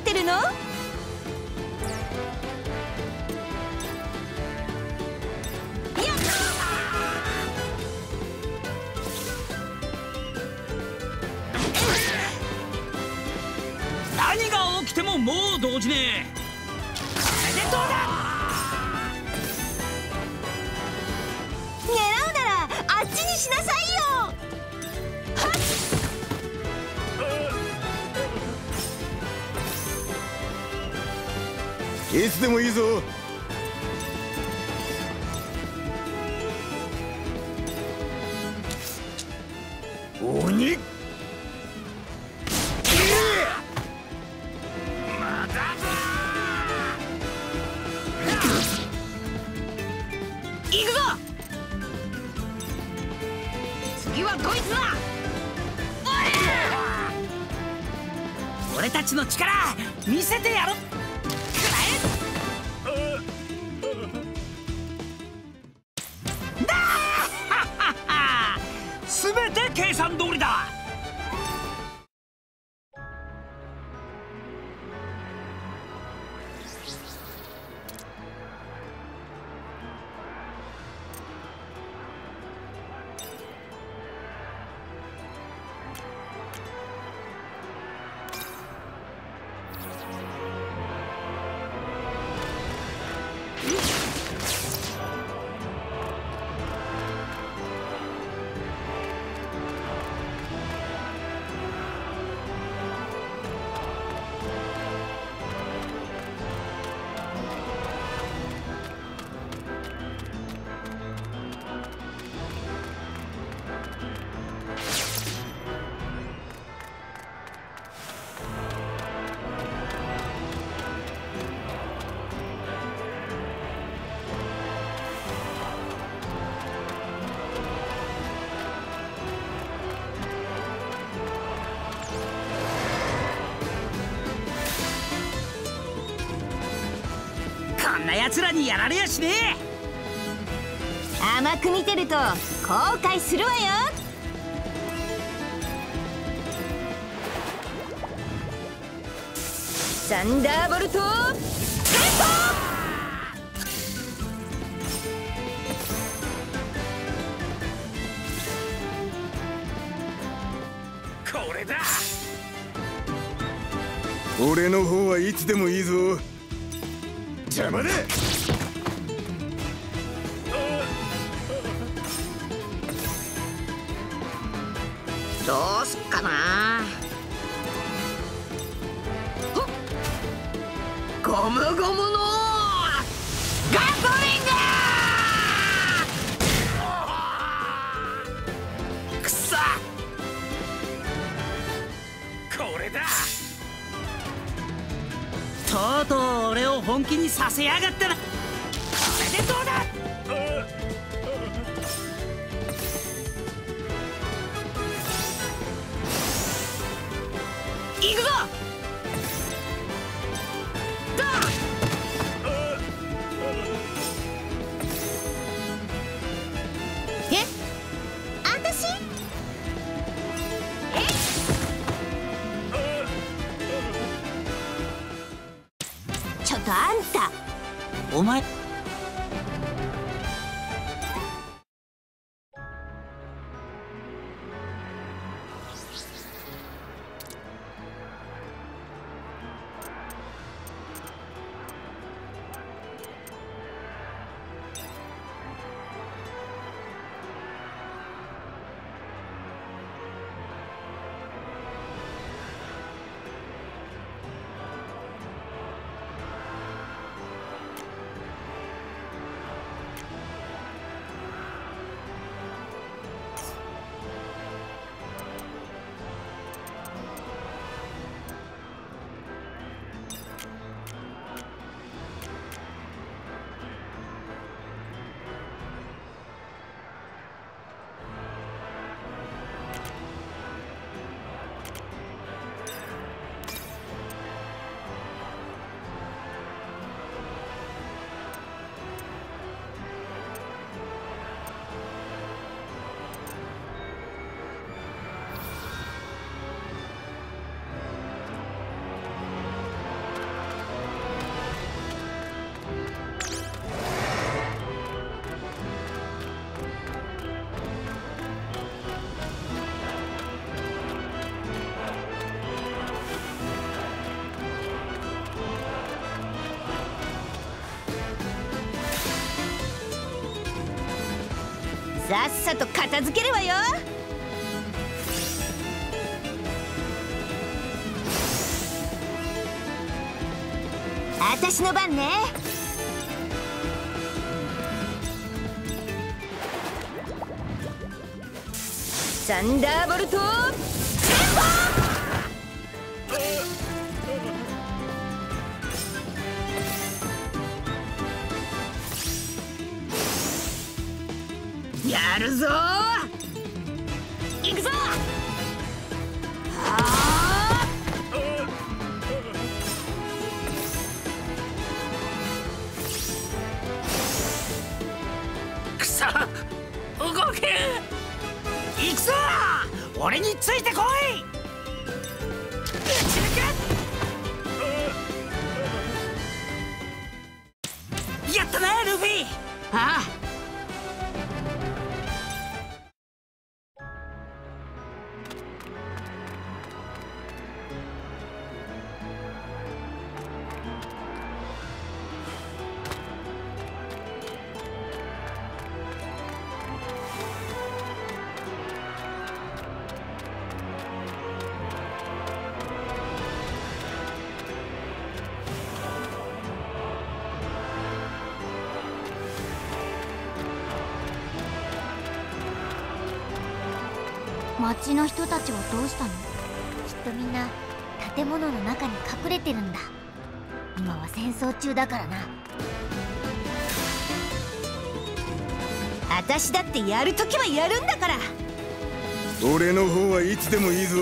奴らにやられやしねえ。甘く見てると後悔するわよ。サンダーボルトこれだ。俺の方はいつでもいいぞさっさと片付けるわよ。あたしの番ね。サンダーボルト。隠れてるんだ。今は戦争中だからな。私だってやるときはやるんだから。俺の方はいつでもいいぞ。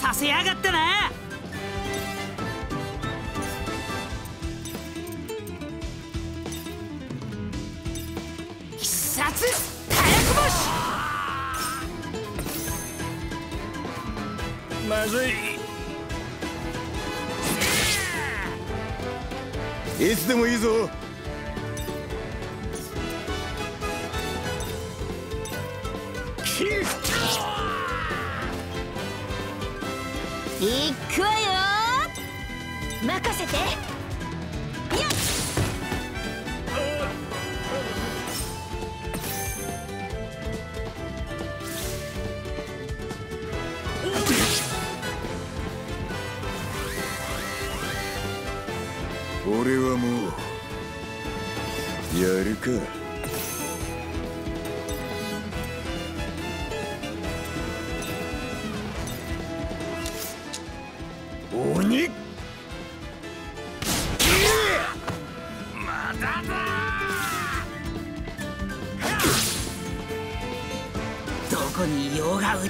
させやがって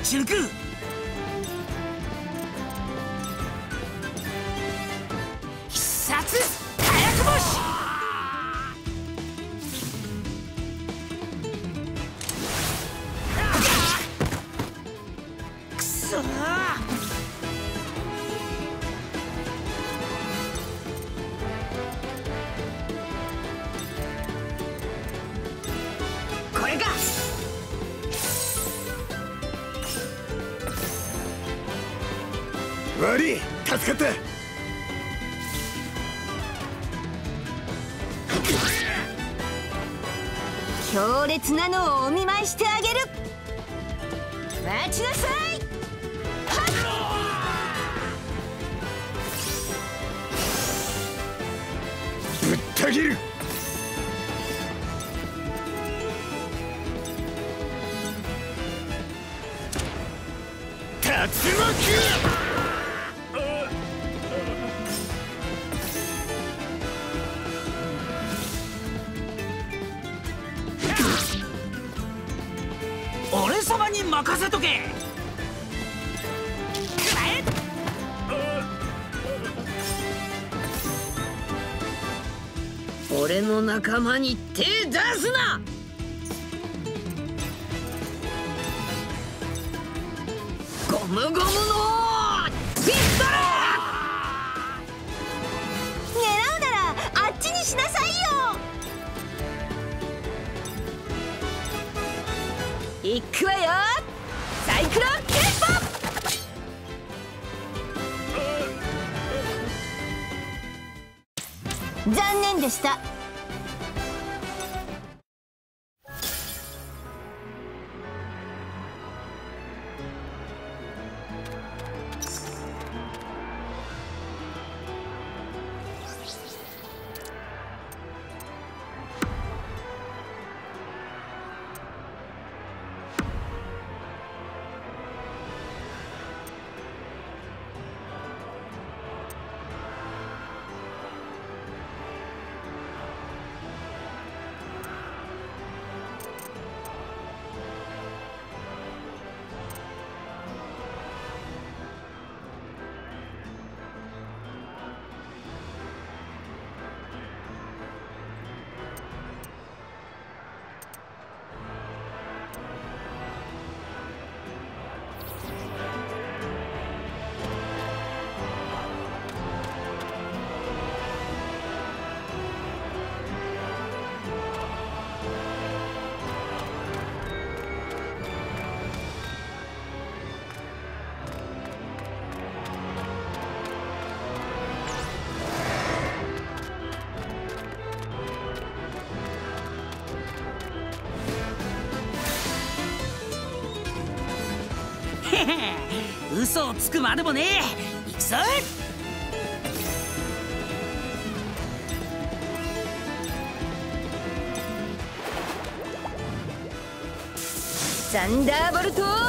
的天。なのをお見舞いしてあ嘘をつくまでもねえ。行くぞ。サンダーボルト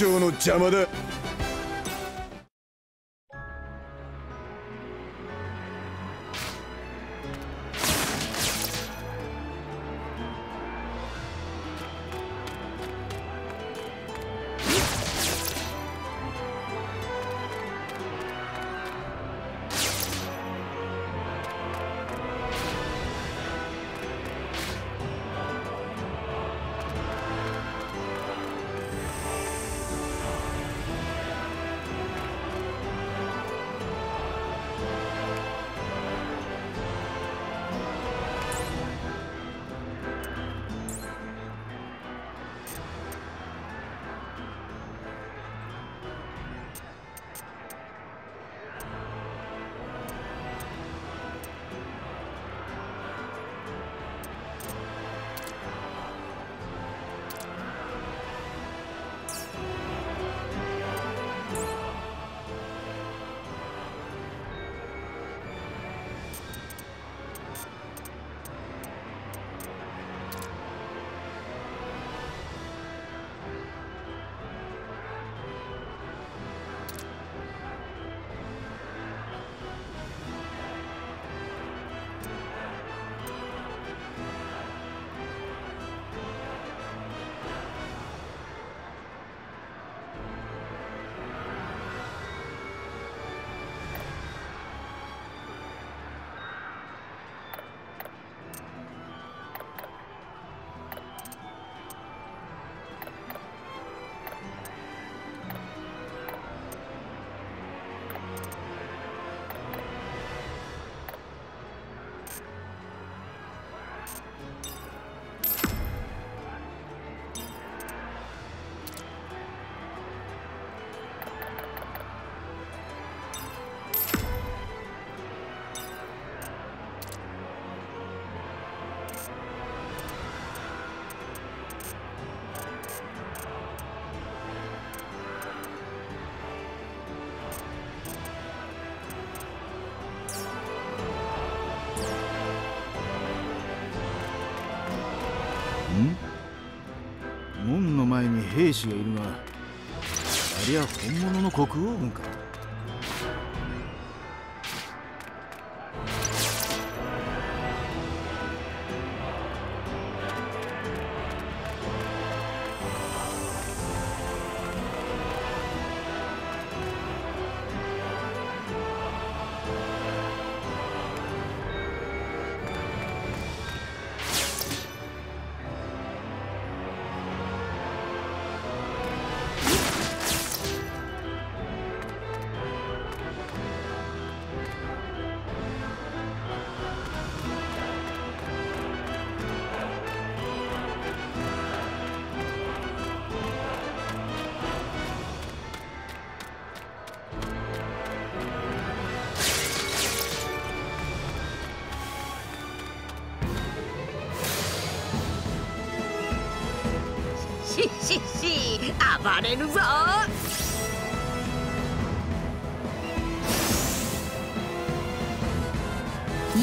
長の邪魔だ。兵士がいるがありゃ本物の国王軍か。暴れるぞ。や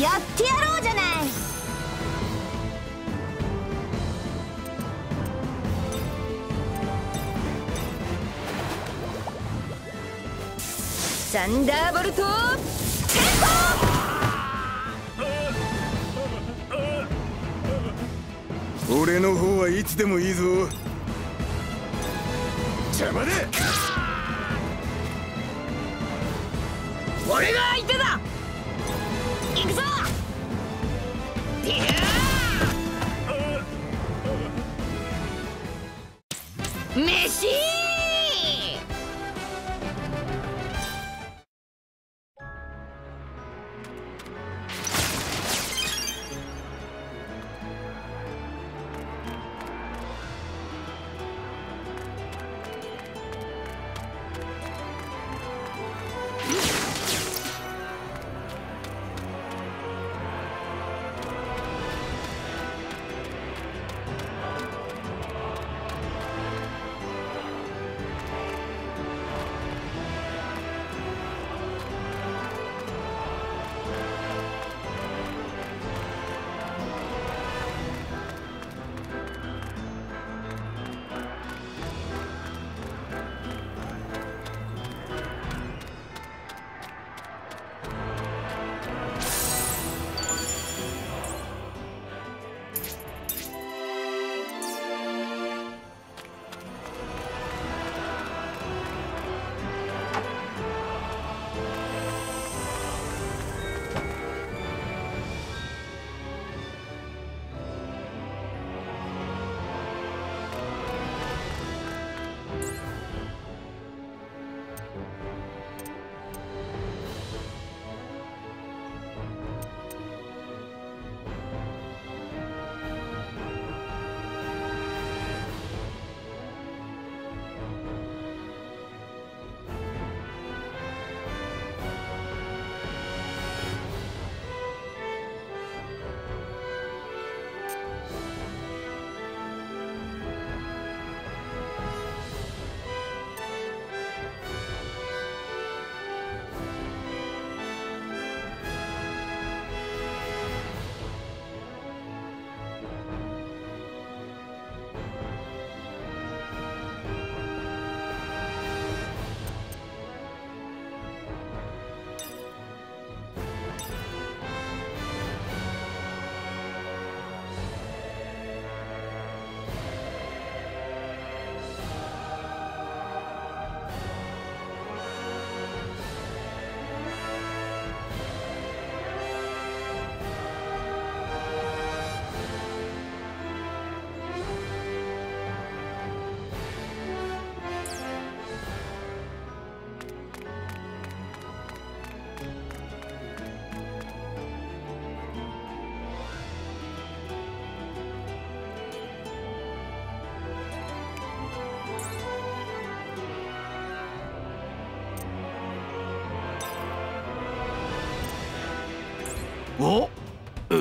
ってやろうじゃない。サンダーボルトテンポ俺の方はいつでもいいぞ。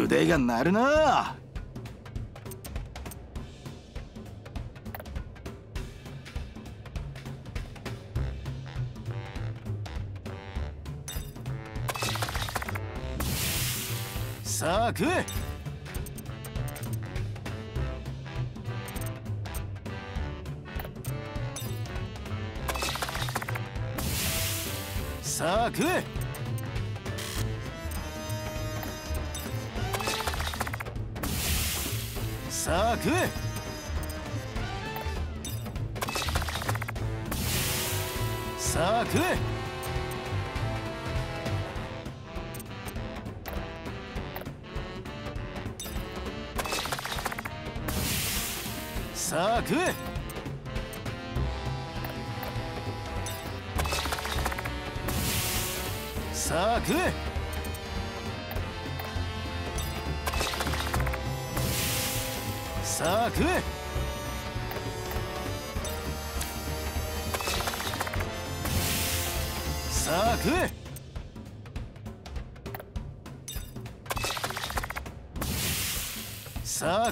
腕が鳴るな。さあ食えさあ食え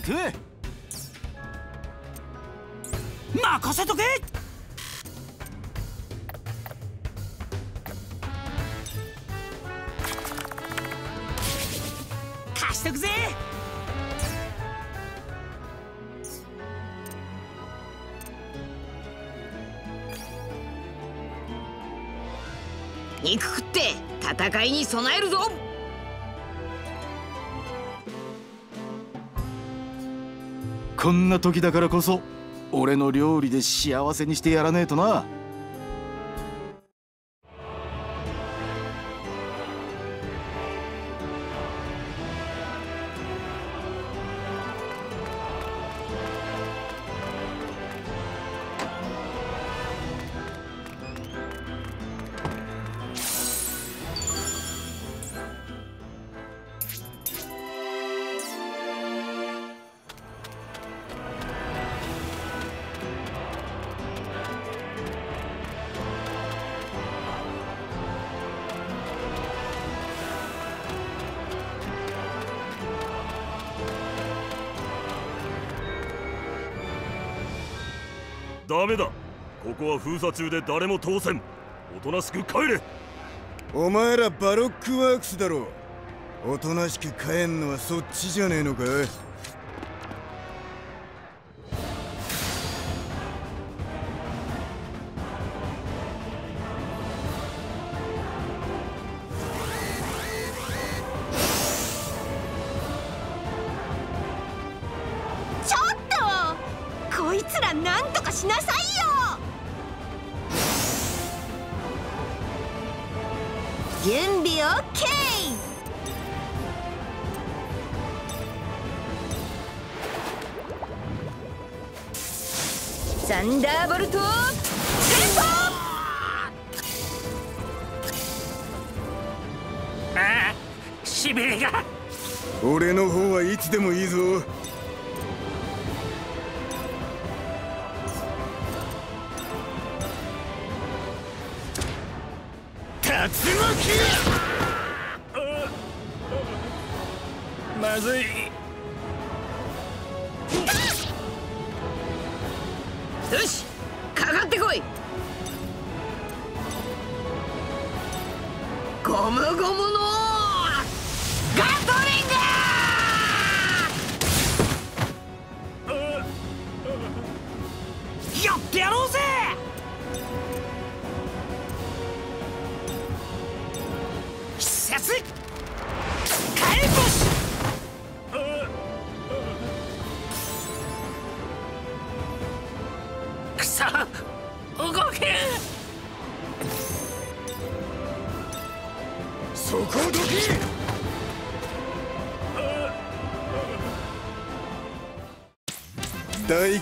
さあ食え任せとけ。貸しとくぜ。肉食って戦いに備えるぞ。こんな時だからこそ俺の料理で幸せにしてやらねえとな。封鎖中で誰も通せんおとなしく帰れ。お前らバロックワークスだろ。おとなしく帰んのはそっちじゃねえのか？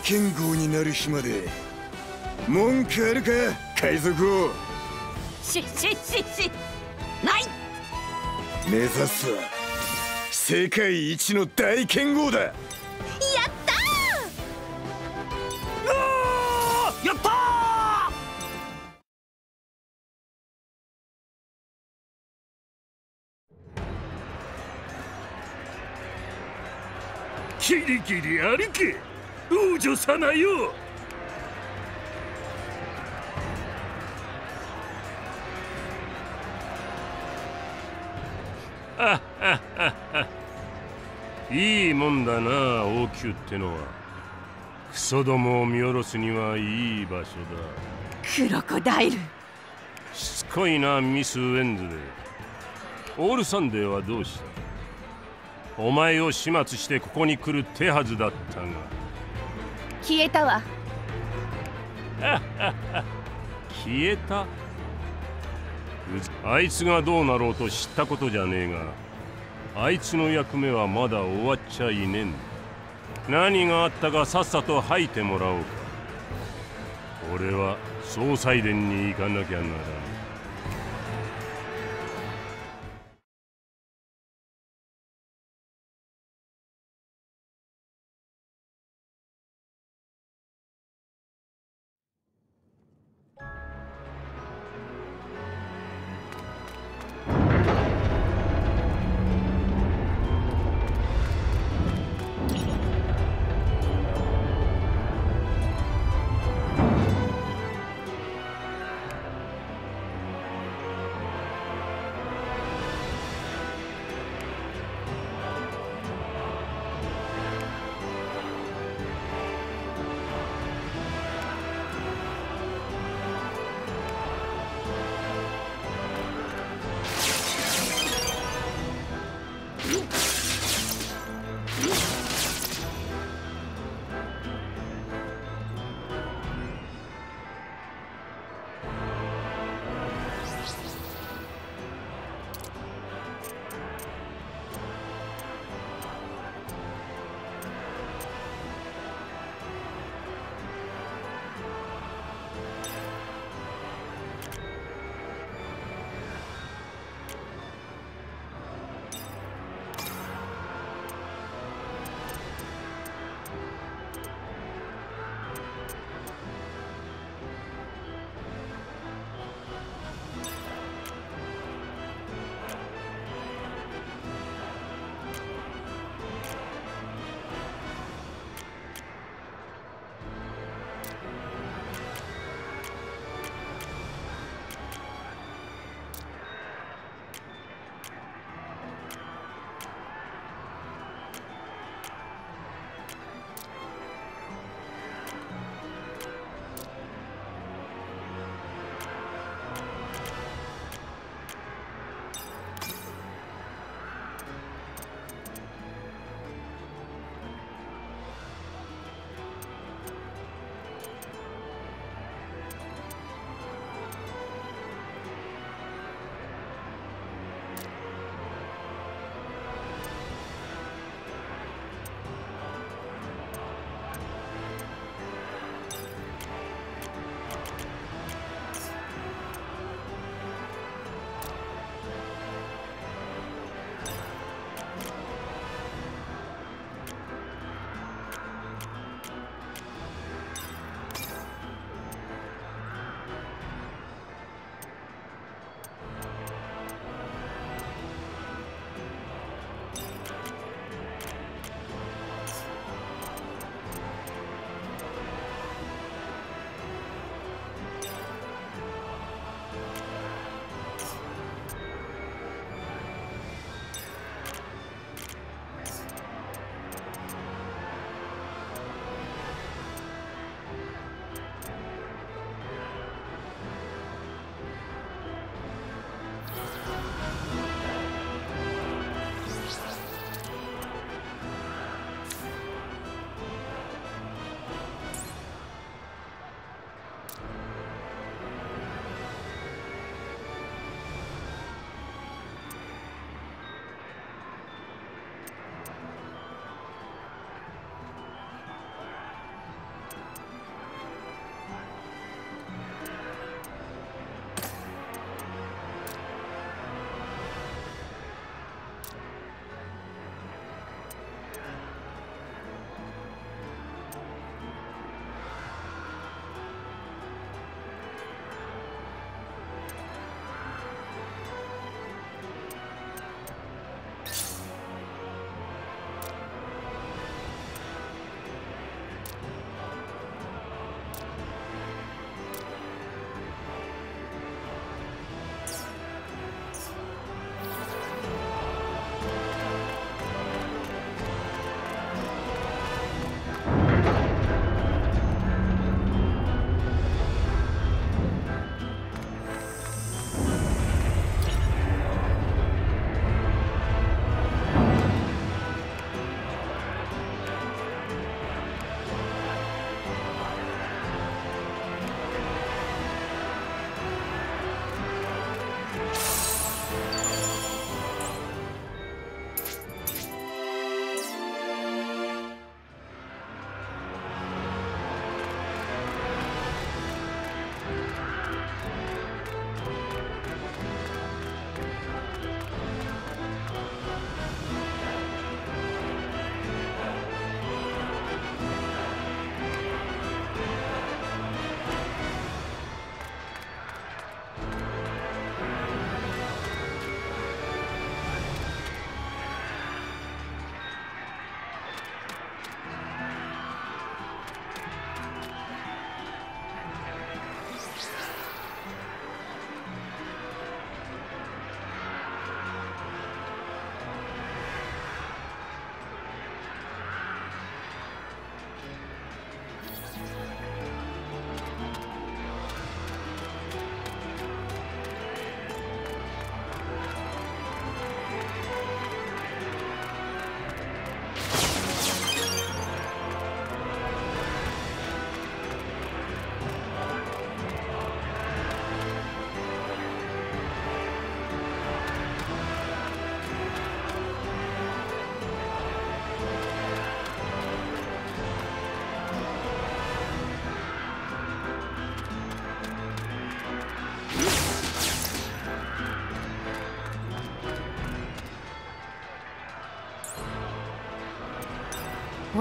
剣豪になる日まで文句あるか海賊王ししししない。目指すは世界一の大剣豪だ。やったやったキリキリありけ王女さなよ。あはははいいもんだな王宮ってのは。クソどもを見下ろすにはいい場所だ。クロコダイル。しつこいなミス・ウェンズデーオールサンデーはどうした？お前を始末してここに来る手はずだったが消えたわ。消えた？あいつがどうなろうと知ったことじゃねえがあいつの役目はまだ終わっちゃいねえんだ。何があったかさっさと吐いてもらおうか。俺は総裁殿に行かなきゃならん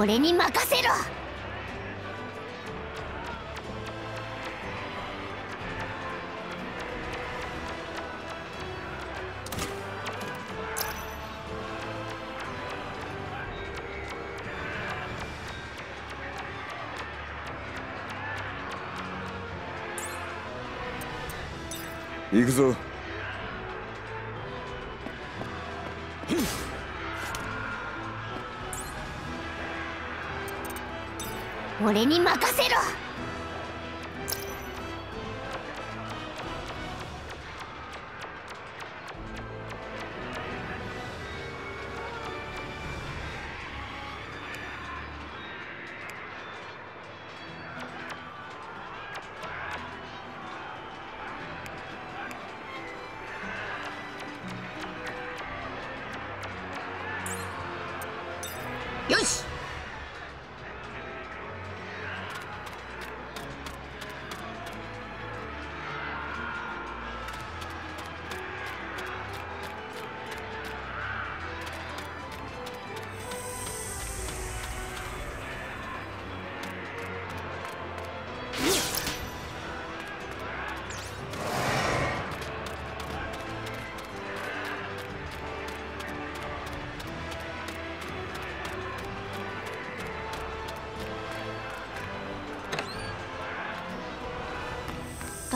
俺に任せろ。俺に任せろ。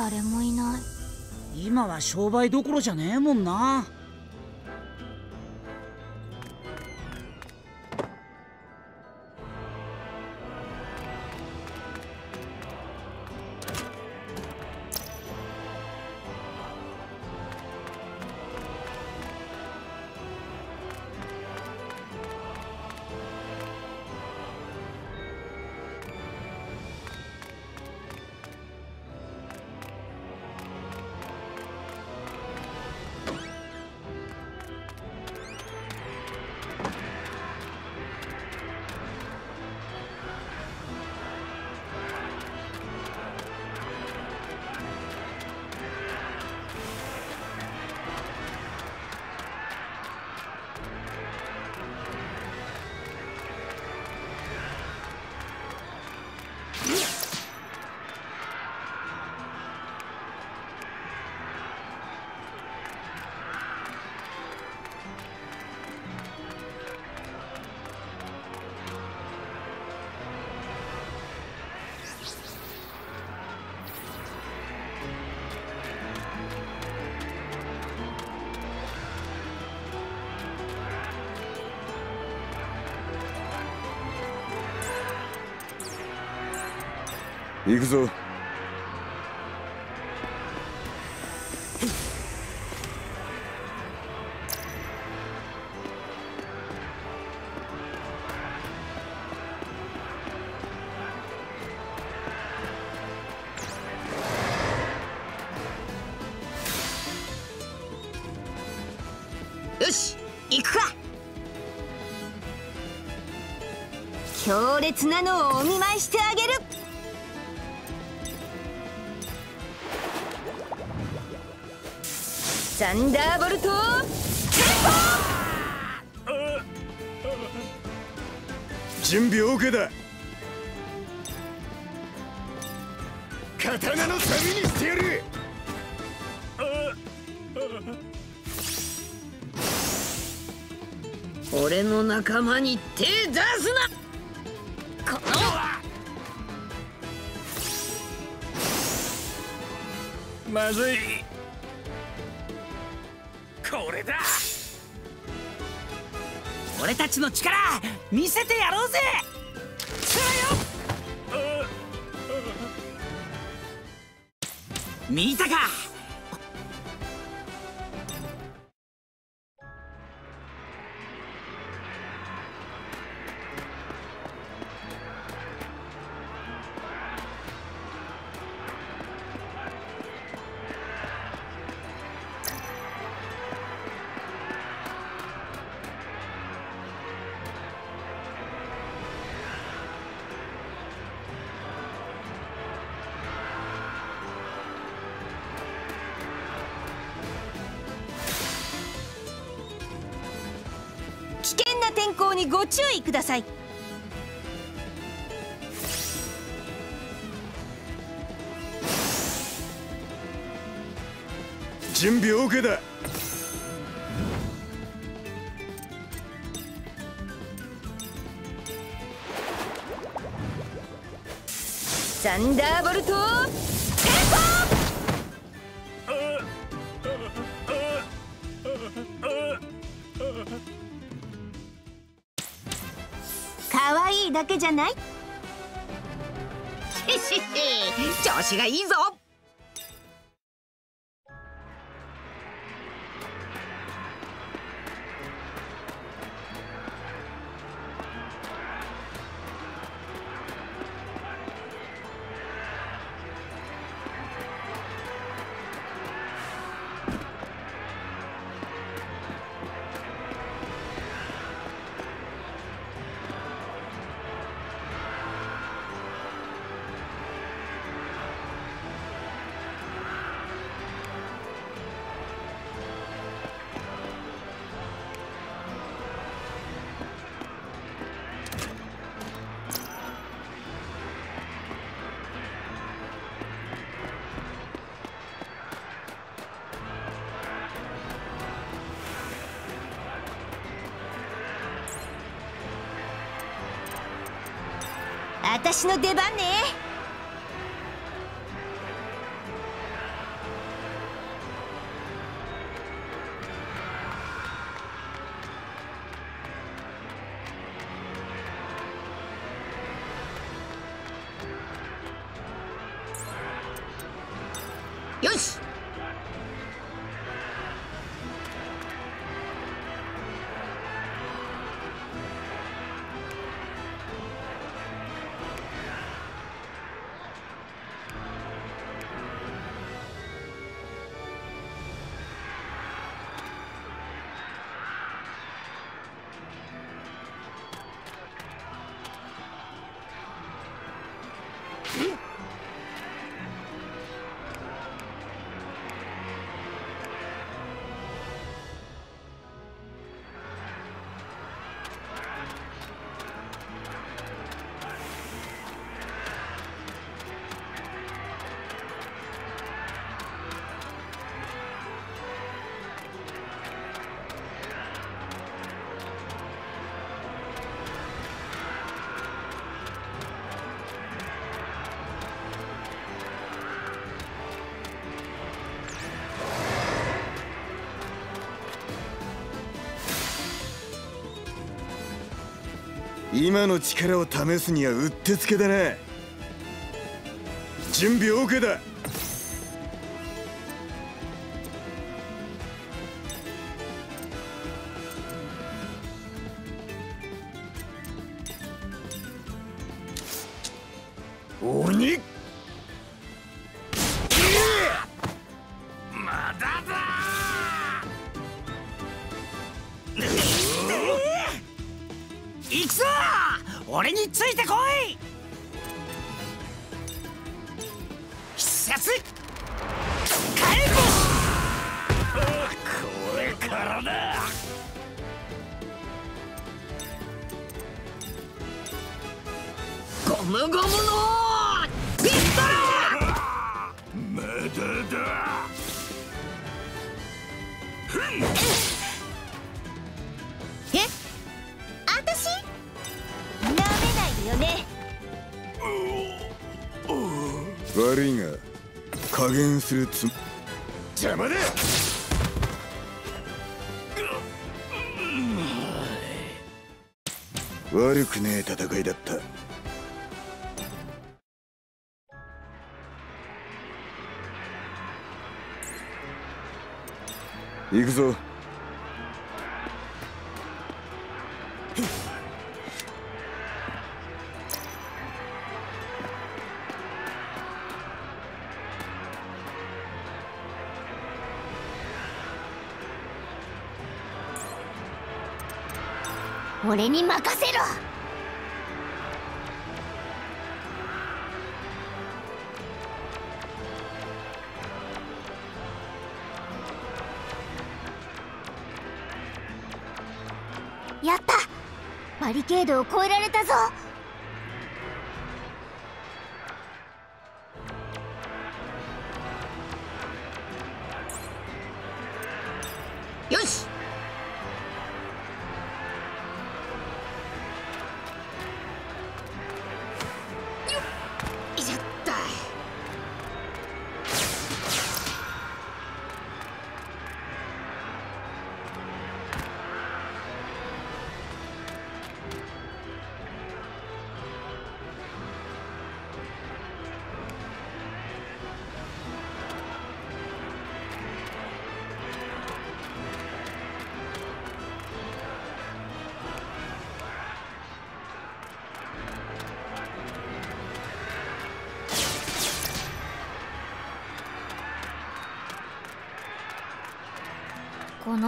誰もいない。今は商売どころじゃねえもんな。行くぞ。強烈なのをお見舞いしてあげるンダーボルト準備 OK だ。見せてご注意ください。準備 OK だ。サンダーボルトけじゃない？調子がいいぞの出番ね今の力を試すにはうってつけだな。準備 OK だ。するつ邪魔だ。悪くねえ戦いだった。行くぞ。に任せろ。やった。バリケードを越えられたぞ。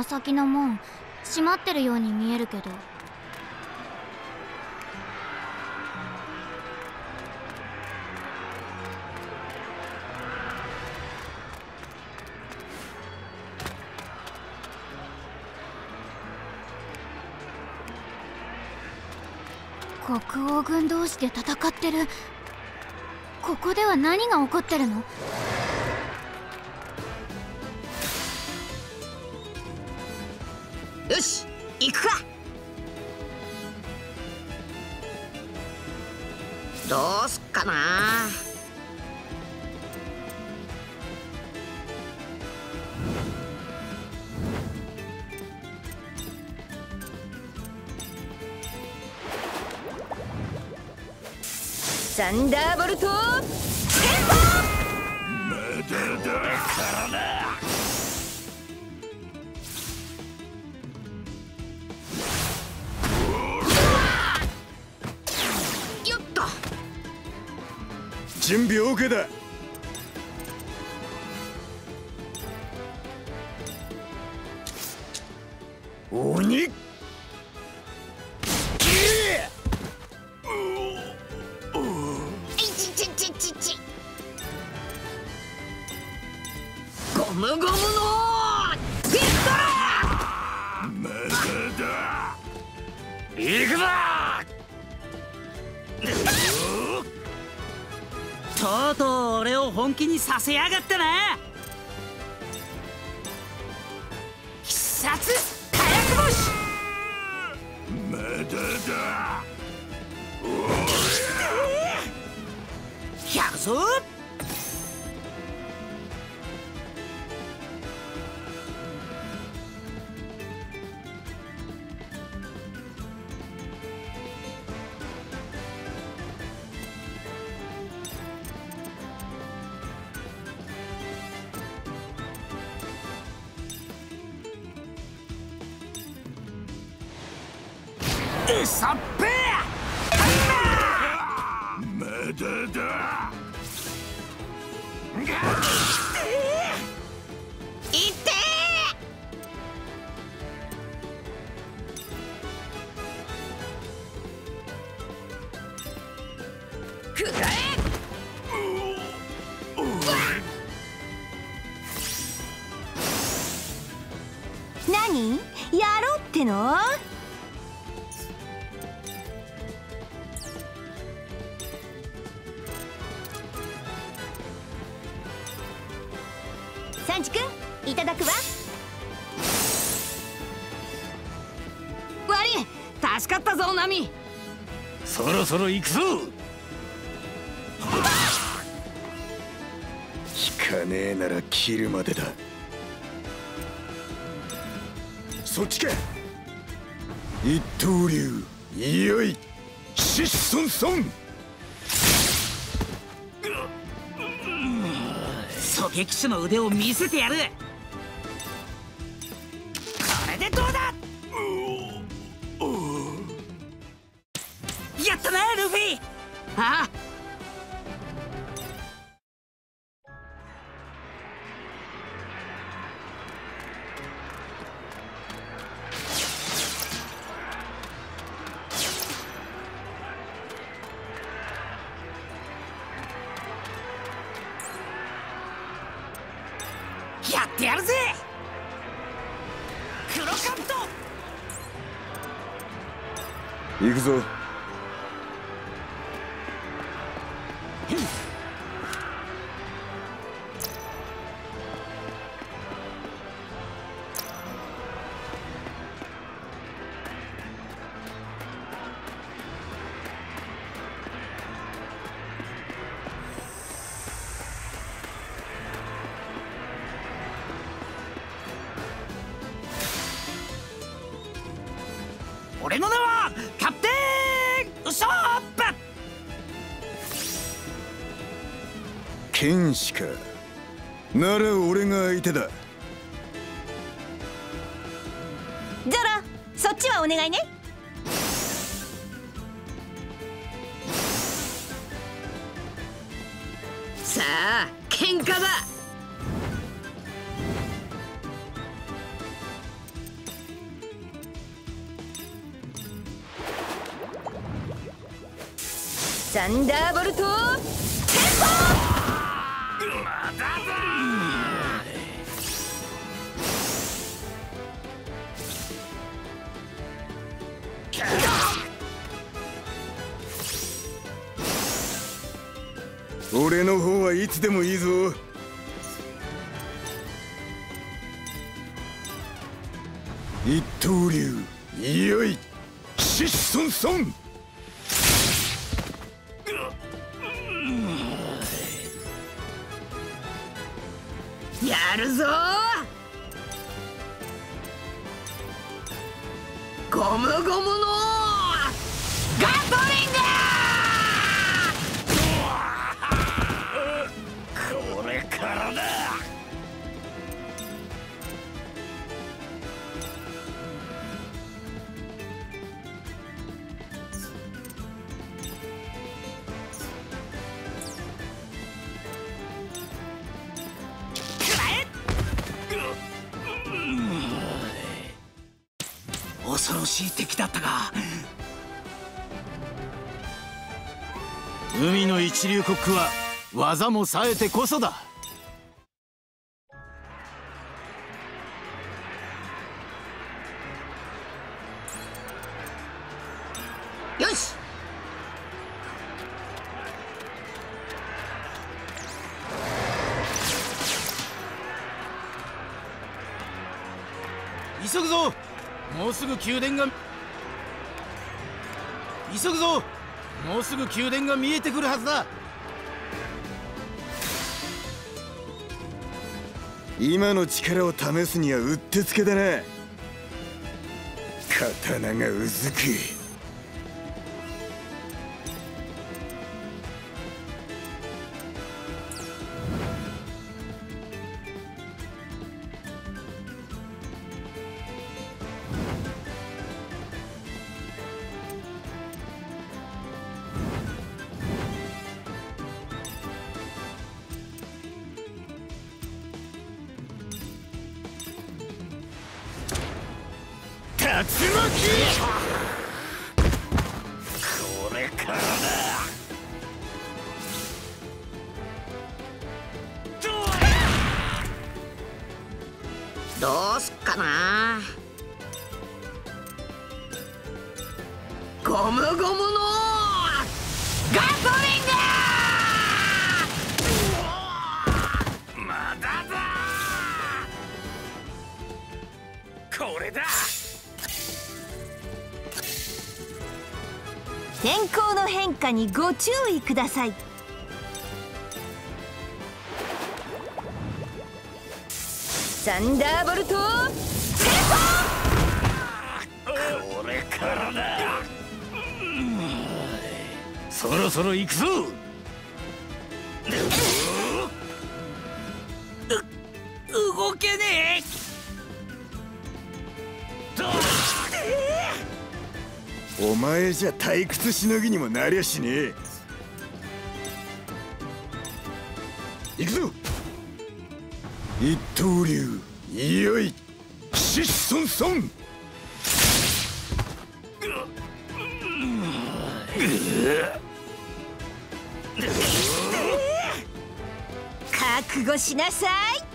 先の門閉まってるように見えるけど。国王軍同士で戦ってる。ここでは何が起こってるの？よし行くか。どうすっかな。サンダーボルトまだだからな準備 OK だ。そろ行くぞ。引かねえなら切るまでだ。そっちか。一刀流。い。よい疾走孫狙撃手の腕を見せてやるしかなら俺が相手だ一流コックは技も冴えてこそだ。よし。急ぐぞ。もうすぐ宮殿が。急ぐぞもうすぐ宮殿が見えてくるはずだ。今の力を試すにはうってつけだな。刀がうずく。注意ください。サンダーボルトこれからだ。そろそろ行くぞ。動けねお前じゃ退屈しのぎにもなりゃしねえ一刀流いよいシッソンソン覚悟しなさい。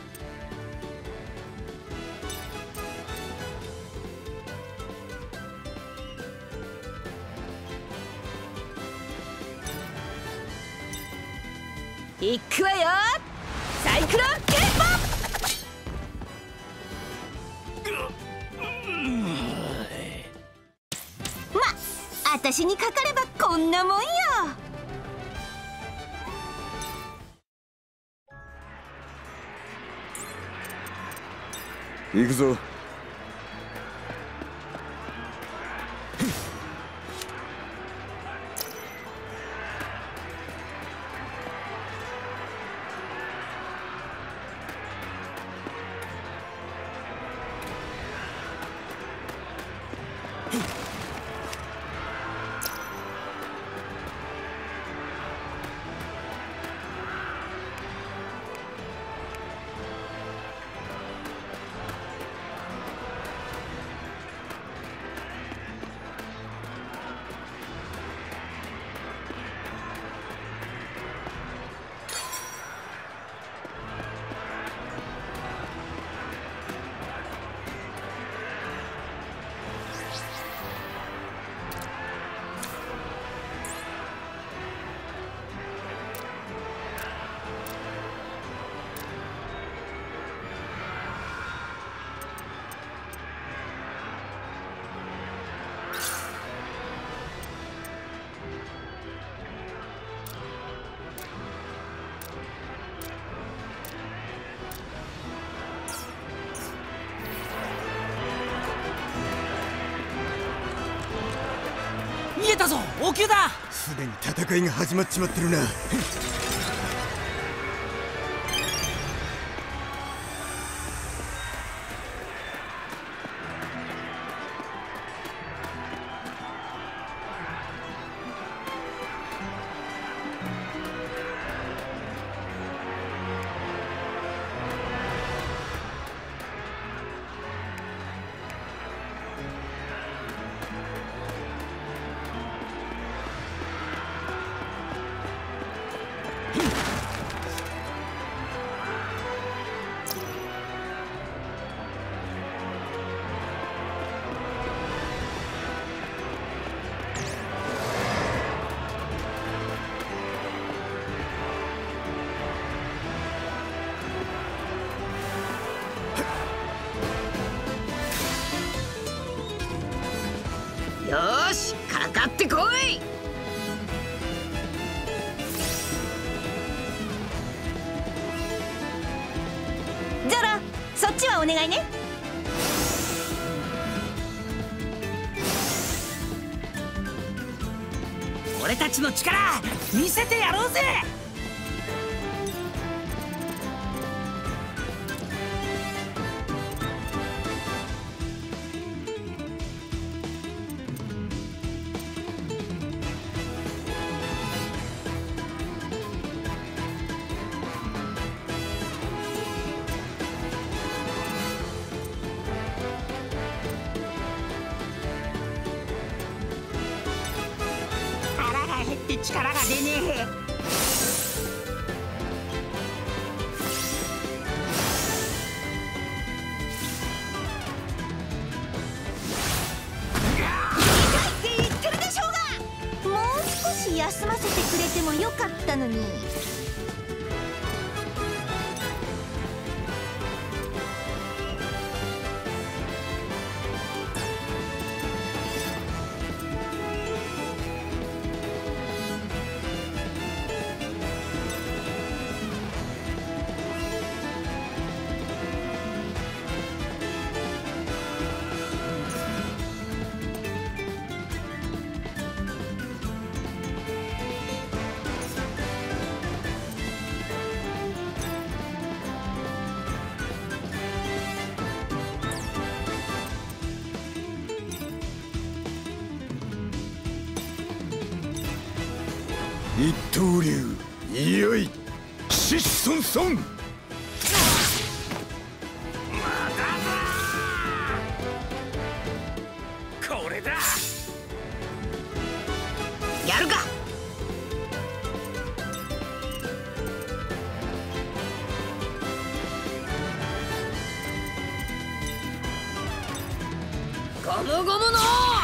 補給だ。すでに戦いが始まっちまってるな。ぜこれだ。やるか。ゴムゴムの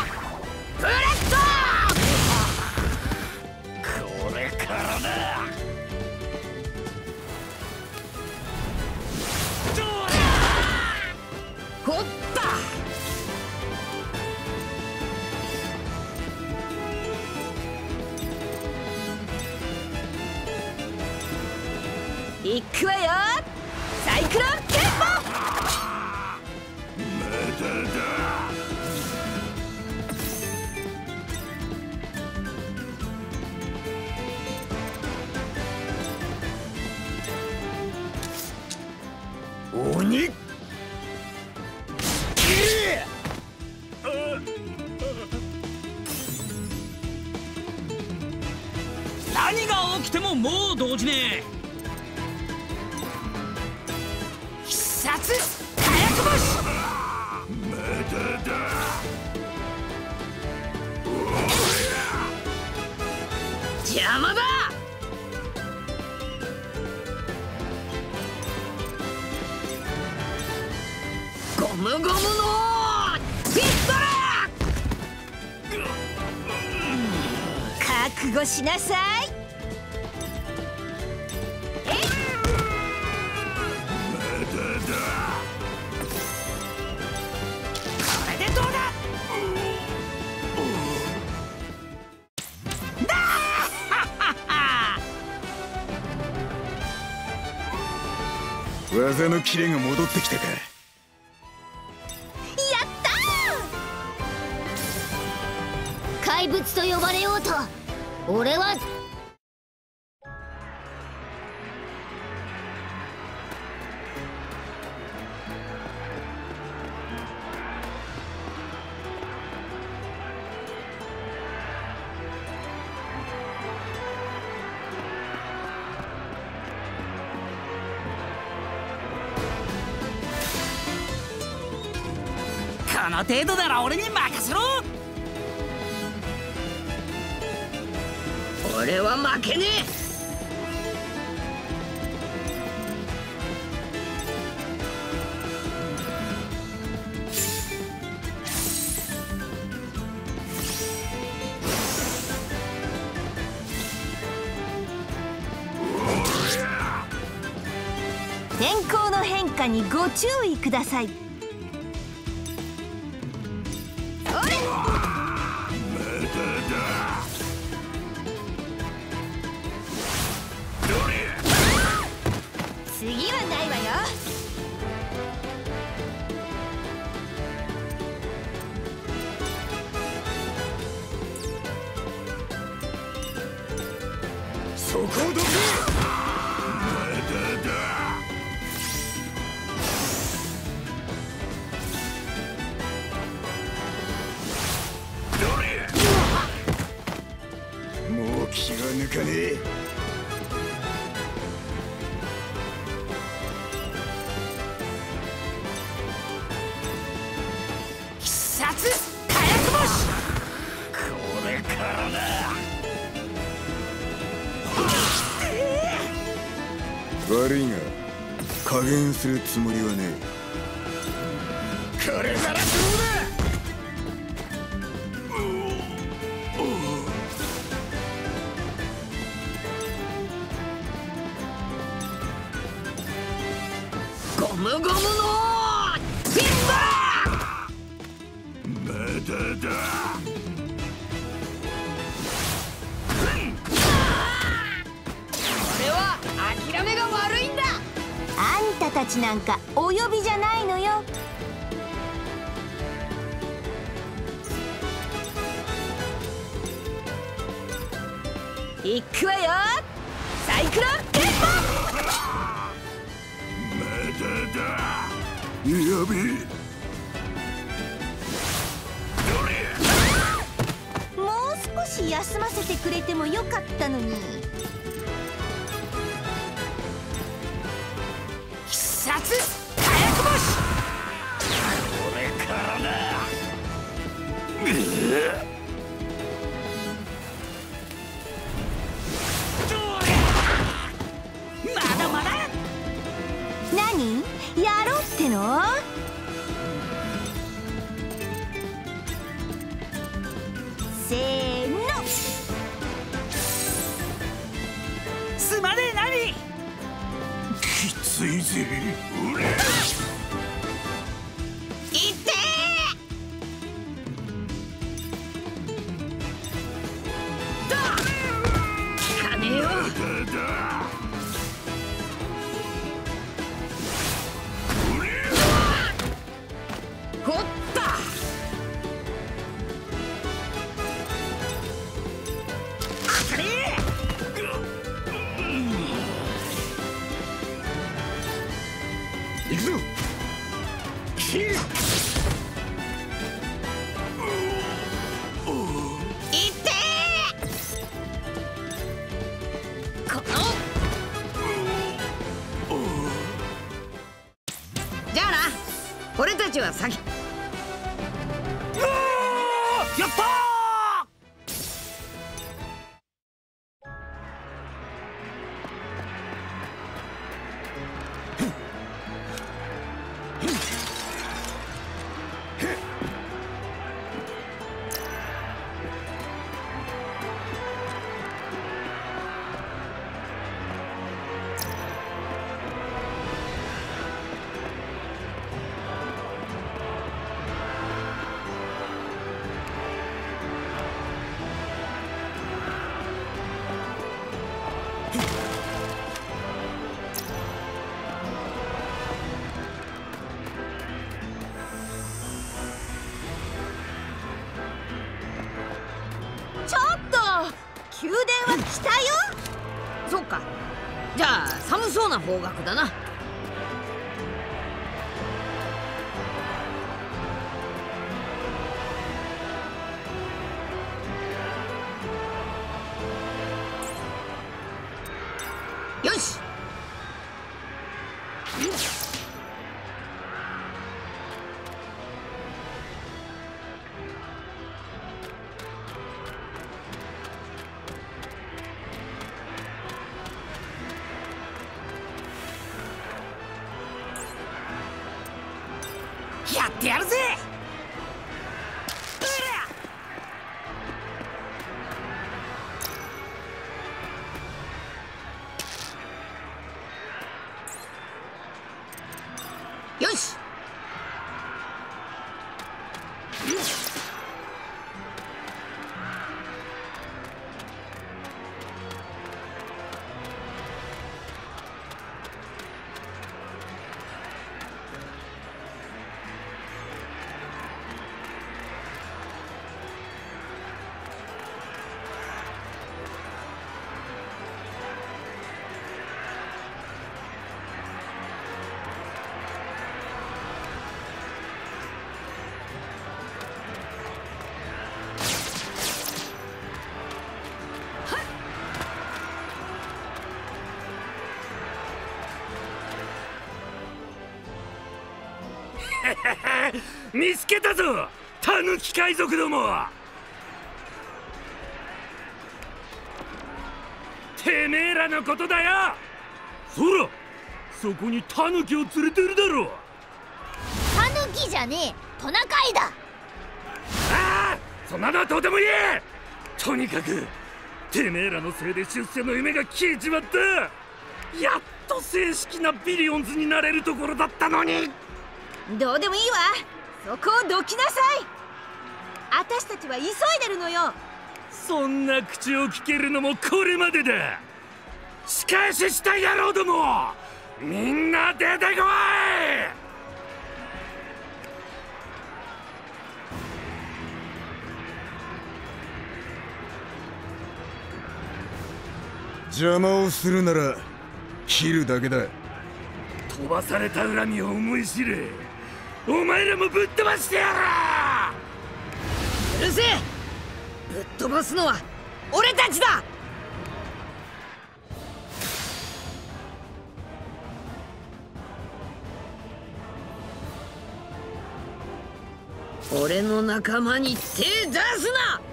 なさい。技 のキレが戻ってきたか。俺は。この程度だ。ください。するつもりはね Sagi. 見つけたぞ！タヌキ海賊ども！てめえらのことだよ！そらそこにタヌキを連れてるだろタヌキじゃねえトナカイだ！ああそんなのはどうでもいい！とにかくてめえらのせいで出世の夢が消えちまった。やっと正式なビリオンズになれるところだったのに。どうでもいいわそこをどきなさい。私たちは急いでるのよ。そんな口を聞けるのもこれまでだ。仕返しした野郎どもみんな出てこい。邪魔をするなら切るだけだ。飛ばされた恨みを思い知れお前らもぶっ飛ばしてやうるせえ。ぶっ飛ばすのは俺たちだ。俺の仲間に手出すな。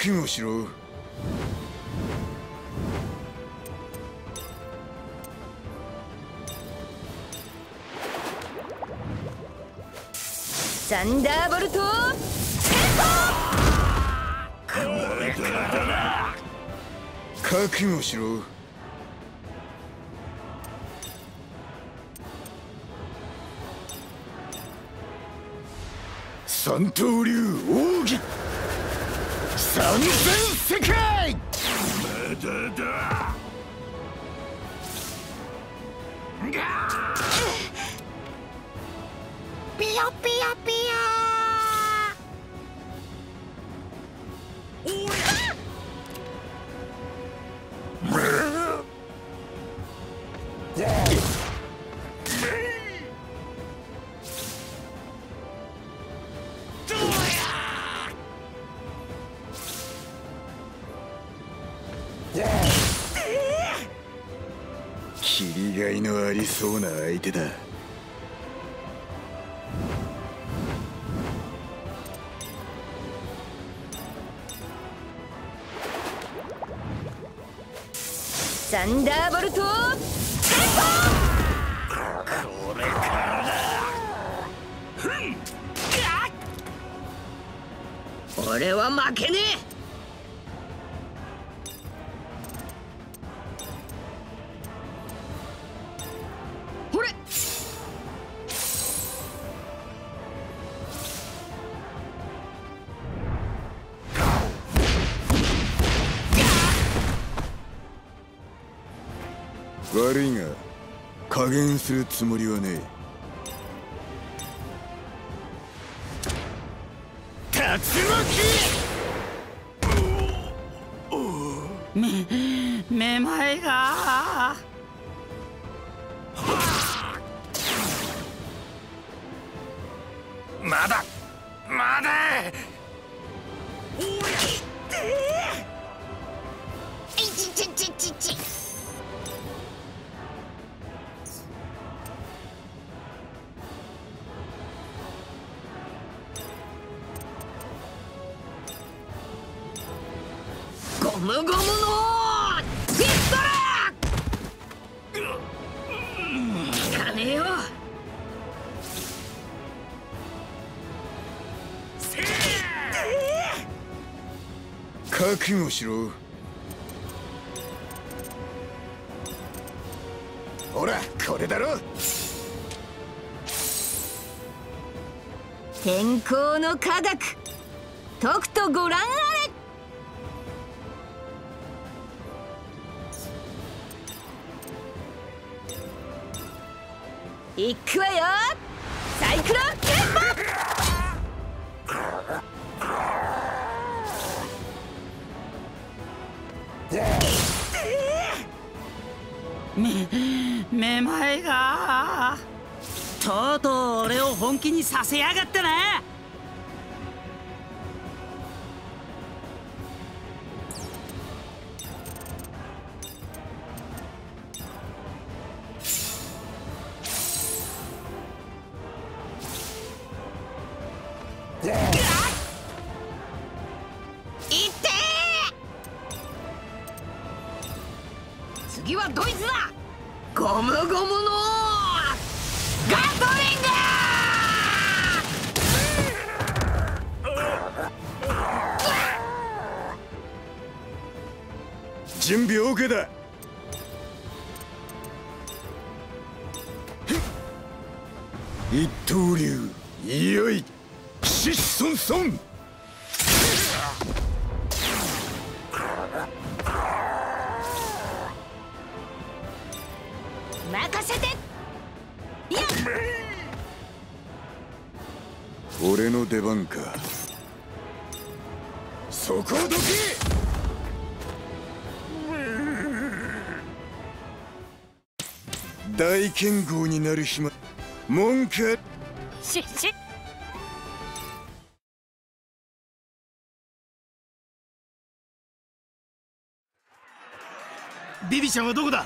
覚悟しろ。サンダーボルト覚悟しろ。三刀流奥義三千世界まだだピヨピヨピ切そうな相手だ。サンダーボルトつもりはねえ。覚悟しろほらこれだろ。天候の科学。とくとご覧あさせやがったる。暇文句しし。ビビちゃんはどこだ？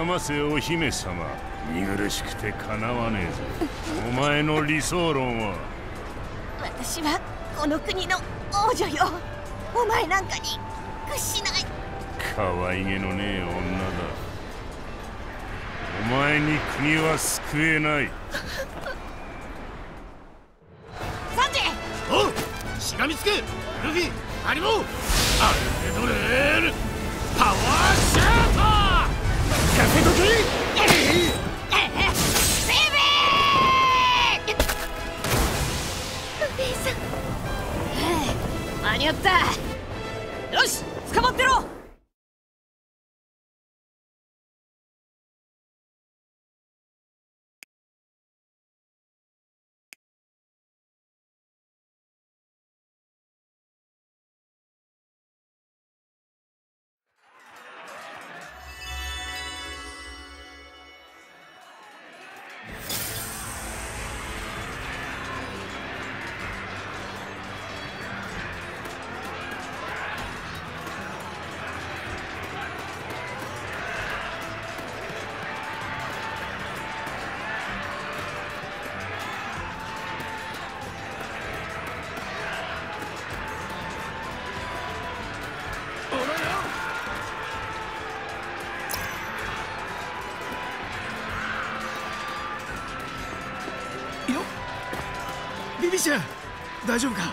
覚ませお姫様見苦しくてかなわねえぞ。お前の理想論は？私はこの国の王女よ。お前なんかに屈しない。可愛げのねえ女だ。お前に国は救えない。サンジおう！しがみつけ！ルフィ！アリモ！アルペドレールせとけ。ルフィさん。間に合った。大丈夫か？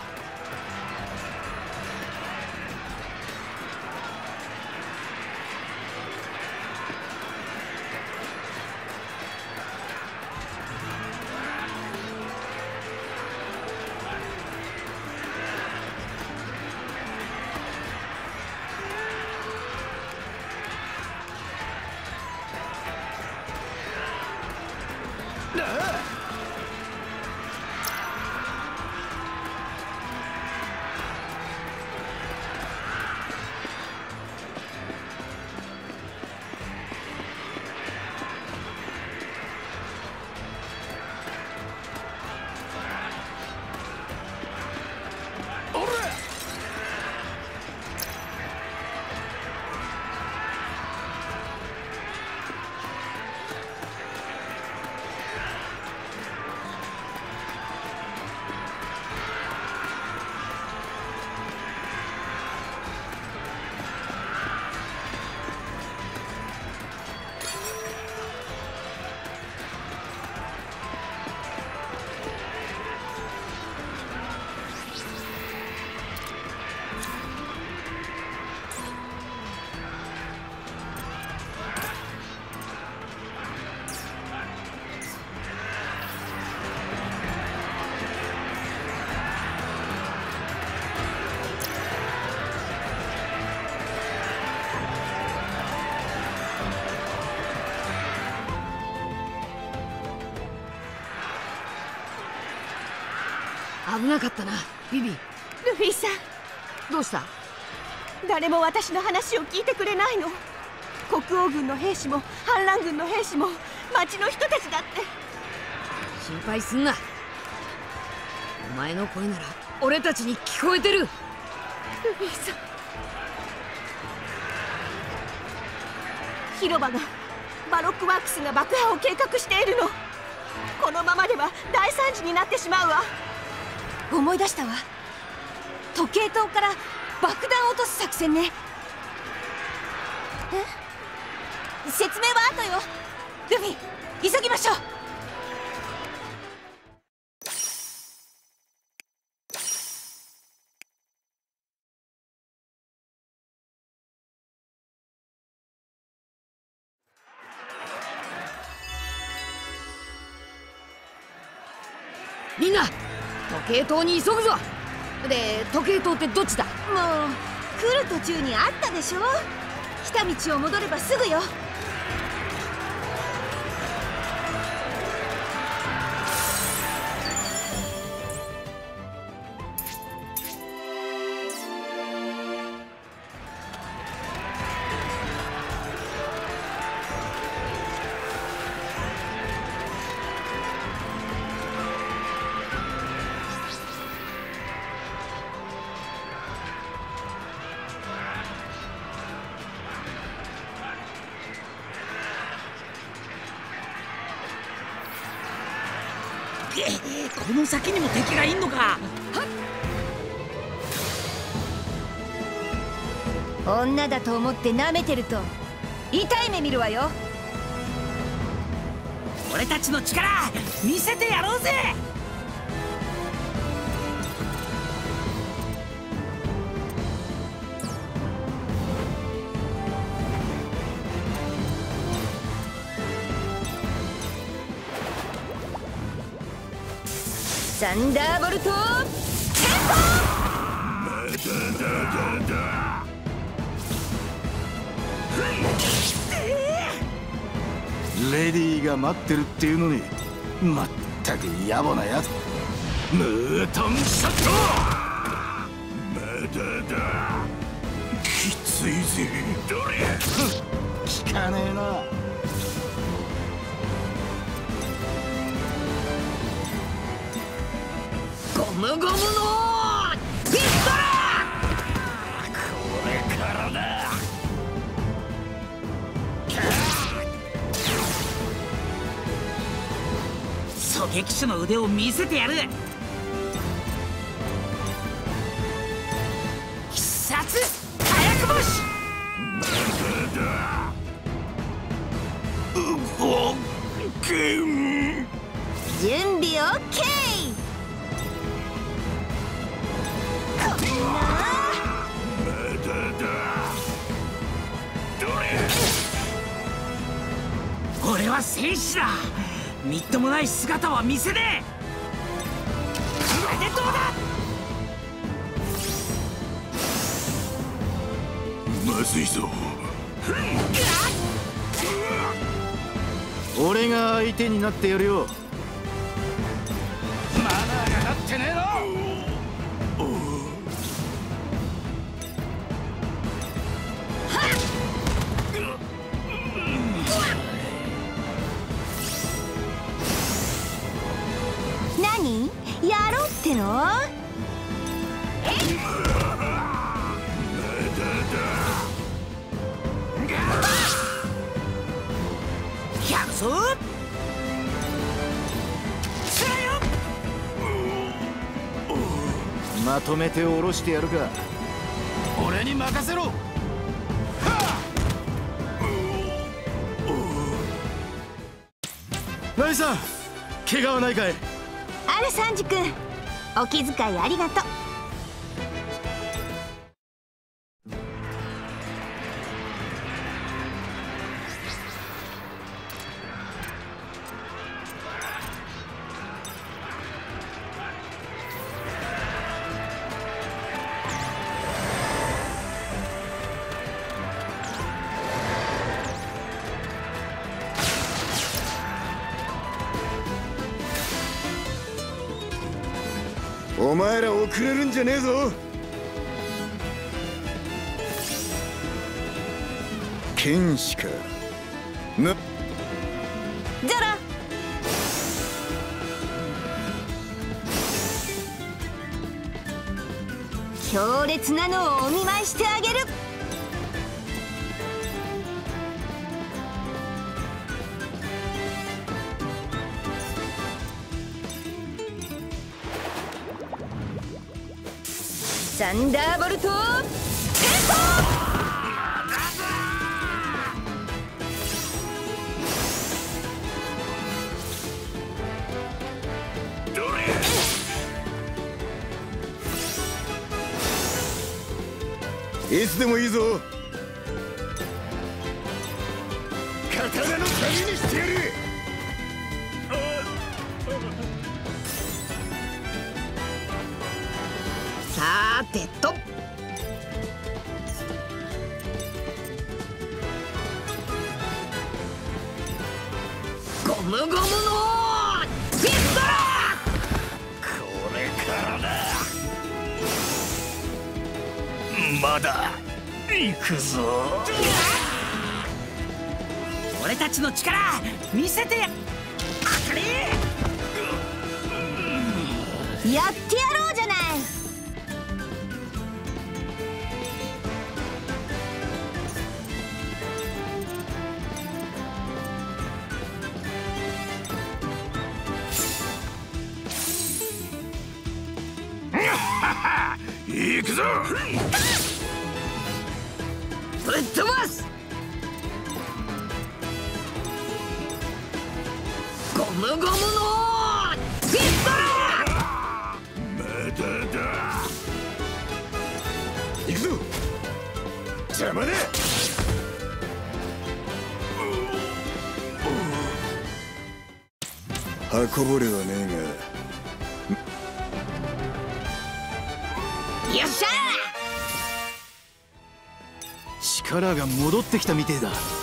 なかったな。ビビ。ルフィさん。どうした？誰も私の話を聞いてくれないの。国王軍の兵士も反乱軍の兵士も町の人たちだって。心配すんな。お前の声なら俺たちに聞こえてる。ルフィさん。広場がバロックワークスが爆破を計画しているの。このままでは大惨事になってしまうわ思い出したわ。時計塔から爆弾を落とす作戦ね。塔に急ぐぞ。で時計塔ってどっちだ？もう来る途中にあったでしょ？来た道を戻ればすぐよって舐めてると痛い目見るわよ。俺たちの力見せてやろうぜ。サンダーボルトレディーが待ってるっていうのにまったく野暮なやつムートンショットまだ。だきついぜどれ効かねえな。ゴムゴムの敵手の腕を見せてやる。必殺火薬星準備 OK! こ俺は戦士だ。みっともない姿は見せねえ。これでどうだ？まずいぞ。俺が相手になってやるよまとめて下ろしてやるか。俺に任せろ。ナミさん怪我はないかい？あるサンジ君お気遣いありがとうくぞ。俺たちの力見せてやってきたみてえだ。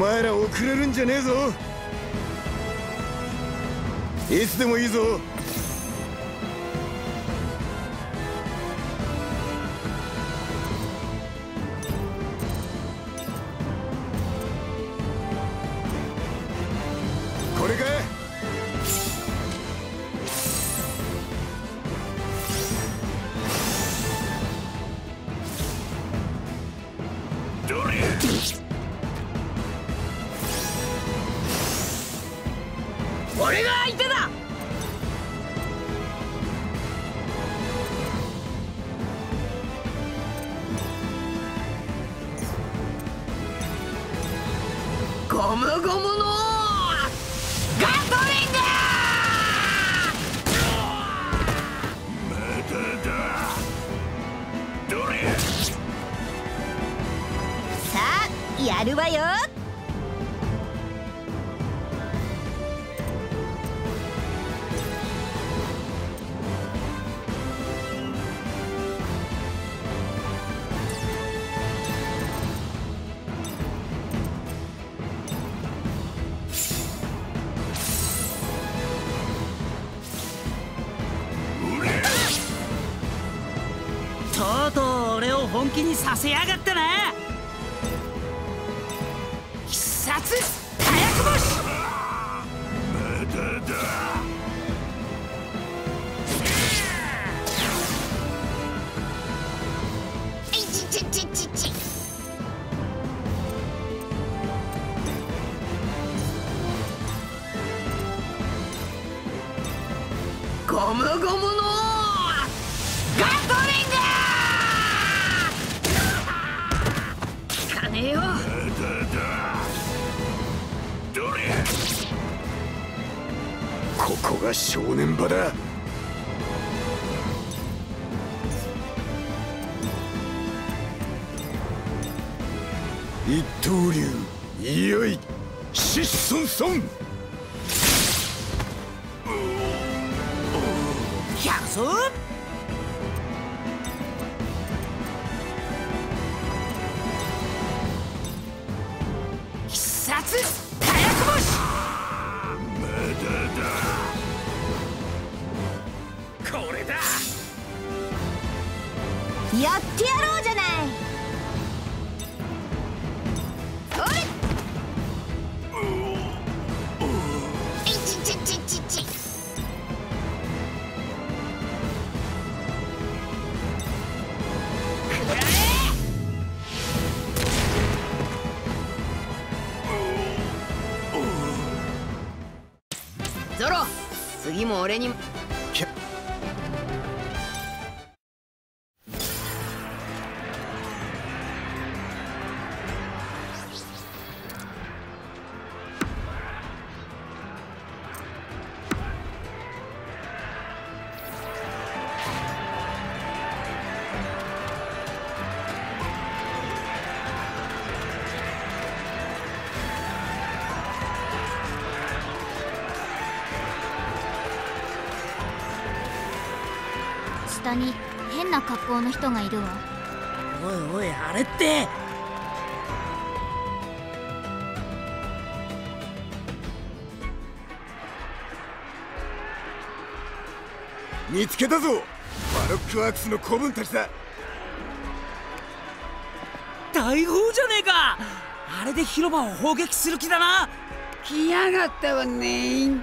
前ら遅れるんじゃねえぞ。いつでもいいぞ。俺にも格好の人がいるわ。おいおいあれって。見つけたぞ。バロックワークスの子分たちだ。大砲じゃねえか。あれで広場を砲撃する気だな。来やがったわね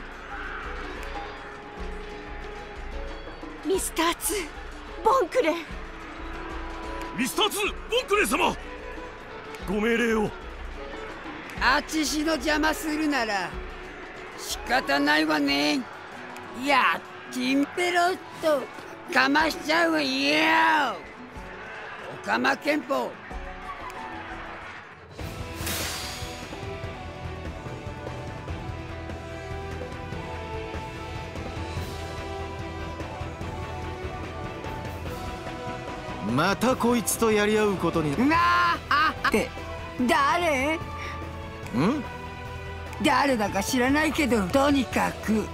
あちしの邪魔するなら仕方ないわね。やっちんぺろっとかましちゃうわよ。オカマ憲法またこいつとやり合うことに。んなああって誰？ん？誰だか知らないけどとにかく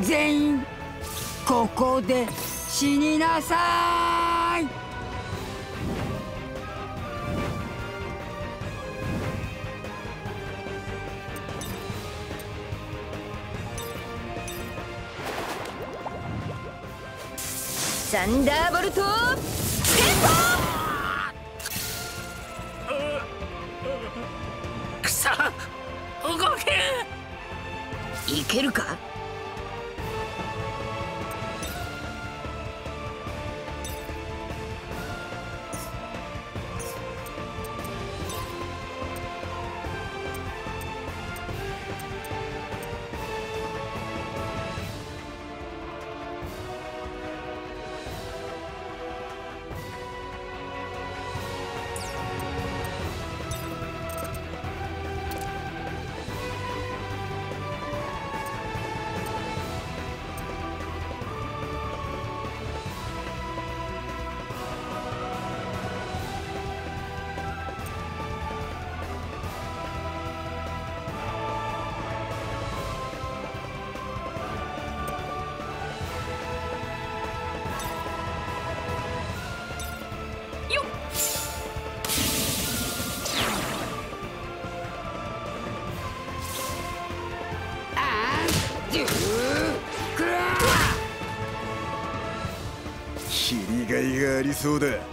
全員ここで死になさい。サンダーボルトゲットけるか？そうだ。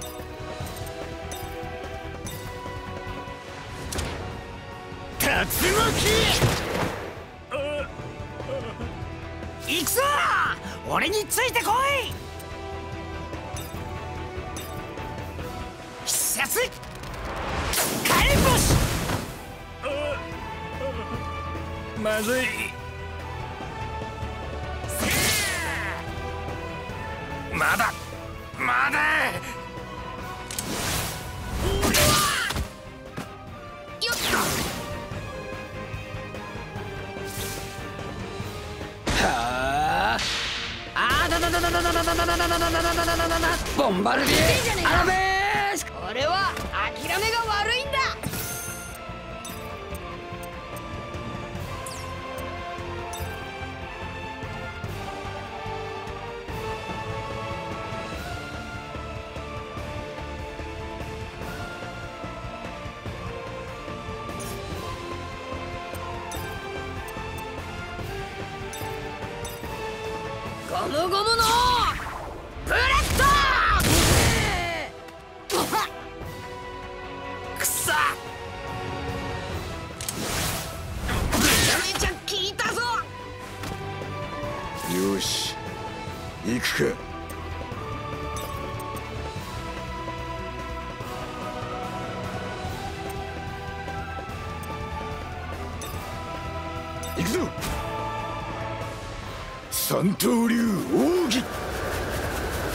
三刀流奥義。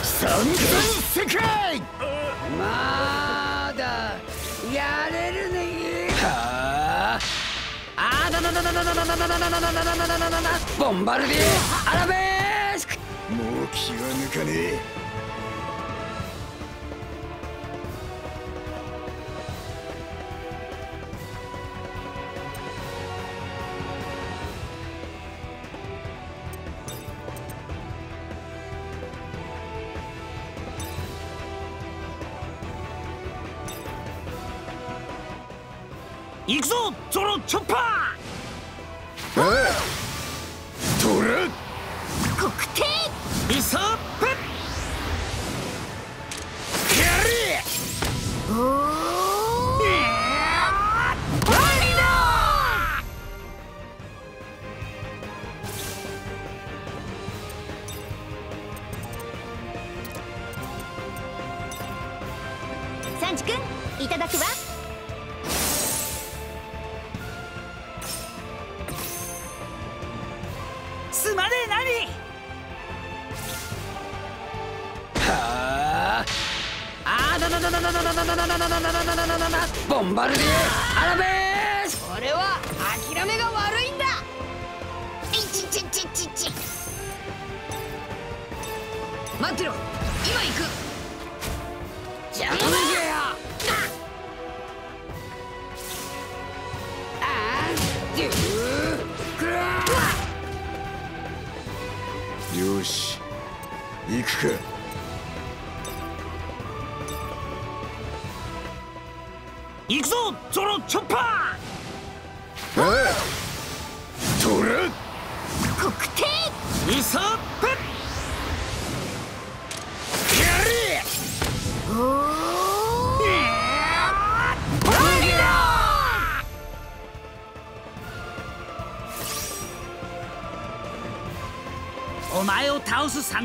三世界。まだやれるね。はあ。あだだだだだだだだだだだだだだだボンバルディ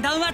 Sandal.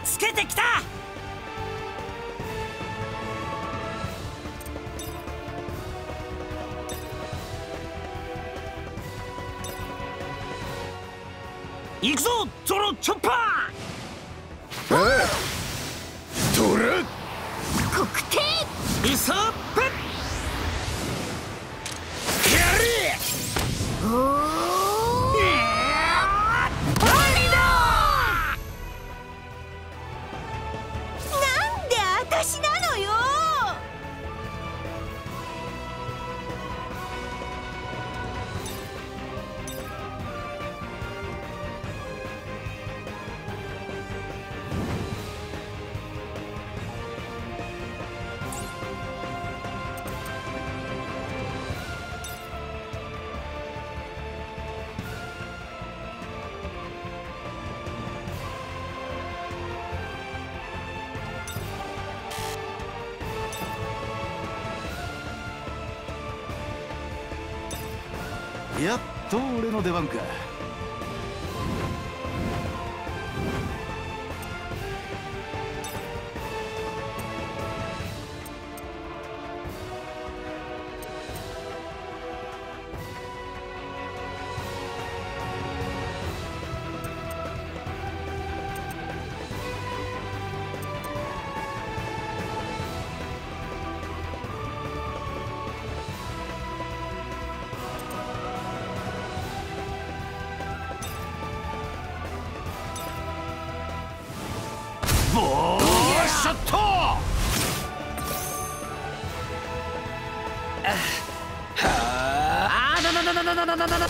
の出番か。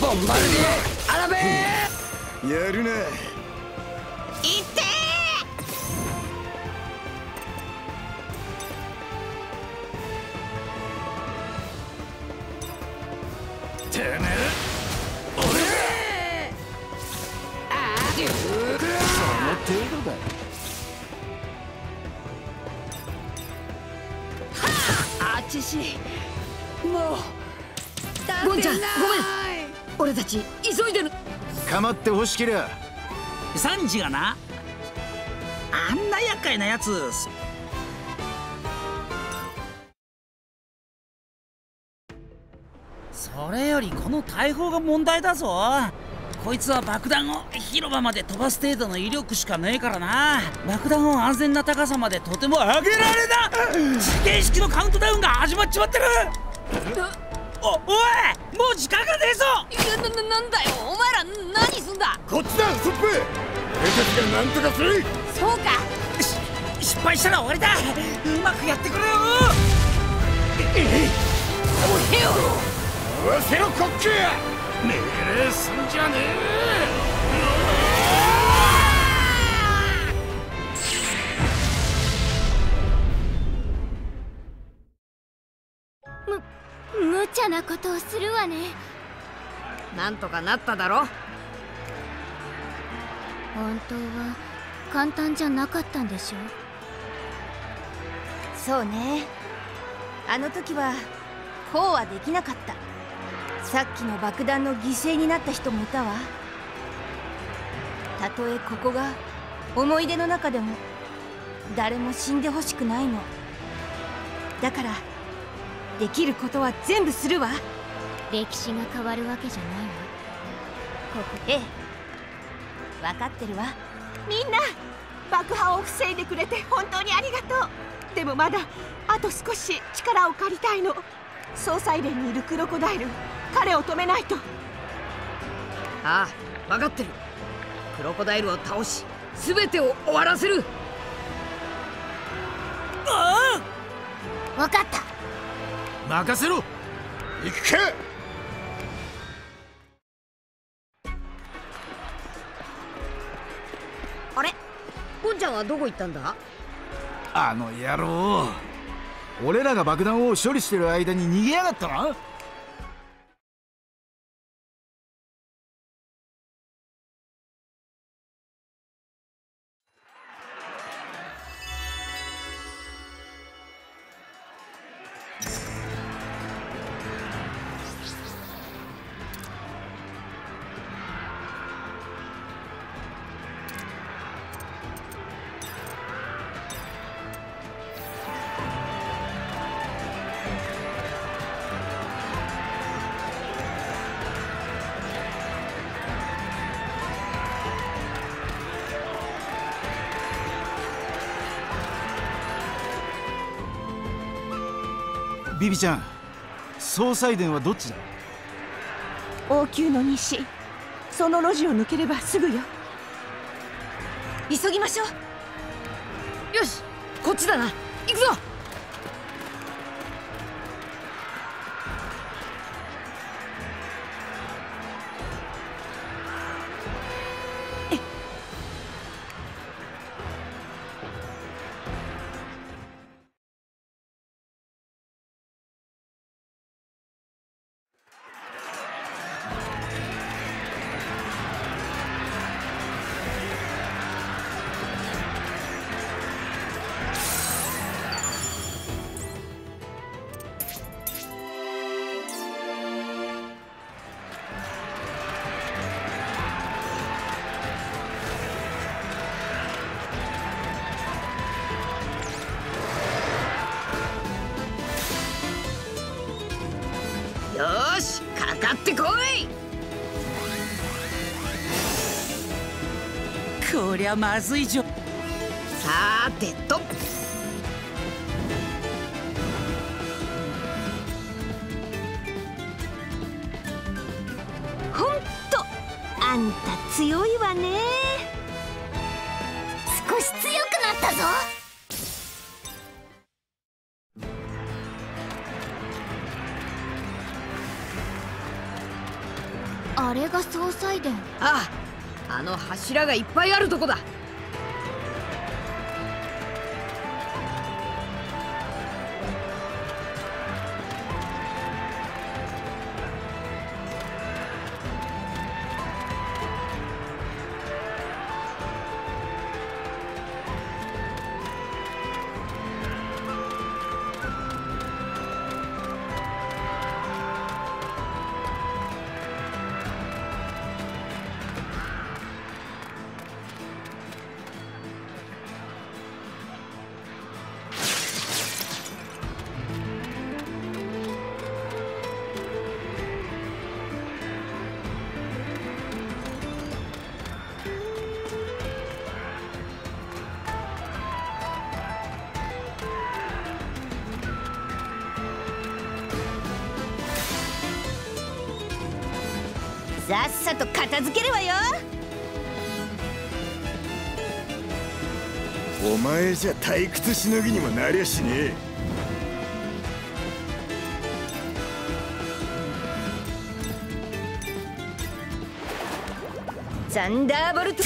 ボンバルディアラベーやるな。ってほしけりゃ。サンジがな。あんな厄介なやつ。それよりこの大砲が問題だぞ。こいつは爆弾を広場まで飛ばす程度の威力しかねえからな。爆弾を安全な高さまでとても上げられな。時限式のカウントダウンが始まっちまってる。おおいもう時間がねえぞ。いやなななんだよこっちだストップ俺たちが何とかする。そうか。し失敗したら終わりだ。うまくやってくれよ。おへよ合わせろコック命令すんじゃねむ無茶なことをするわね。なんとかなっただろ本当は簡単じゃなかったんでしょ？そうね。あの時はこうはできなかった。さっきの爆弾の犠牲になった人もいたわ。たとえここが思い出の中でも誰も死んでほしくないの。だからできることは全部するわ。歴史が変わるわけじゃないわ。ここええ分かってるわ。みんな爆破を防いでくれて本当にありがとう。でもまだあと少し力を借りたいの。総裁連にいるクロコダイル彼を止めないと。ああ分かってる。クロコダイルを倒し全てを終わらせる。ああ！分かった。任せろ。行くかあれ？ポンちゃんはどこ行ったんだ？あの野郎。俺らが爆弾を処理してる間に逃げやがったな。ビちゃん。総裁殿はどっちだ？王宮の西その路地を抜ければすぐよ。急ぎましょう。よしこっちだな。行くぞ。まずいじょああの柱がいっぱいあるとこだ。じゃ退屈しのぎにもなりゃしねえ。ザンダーボルト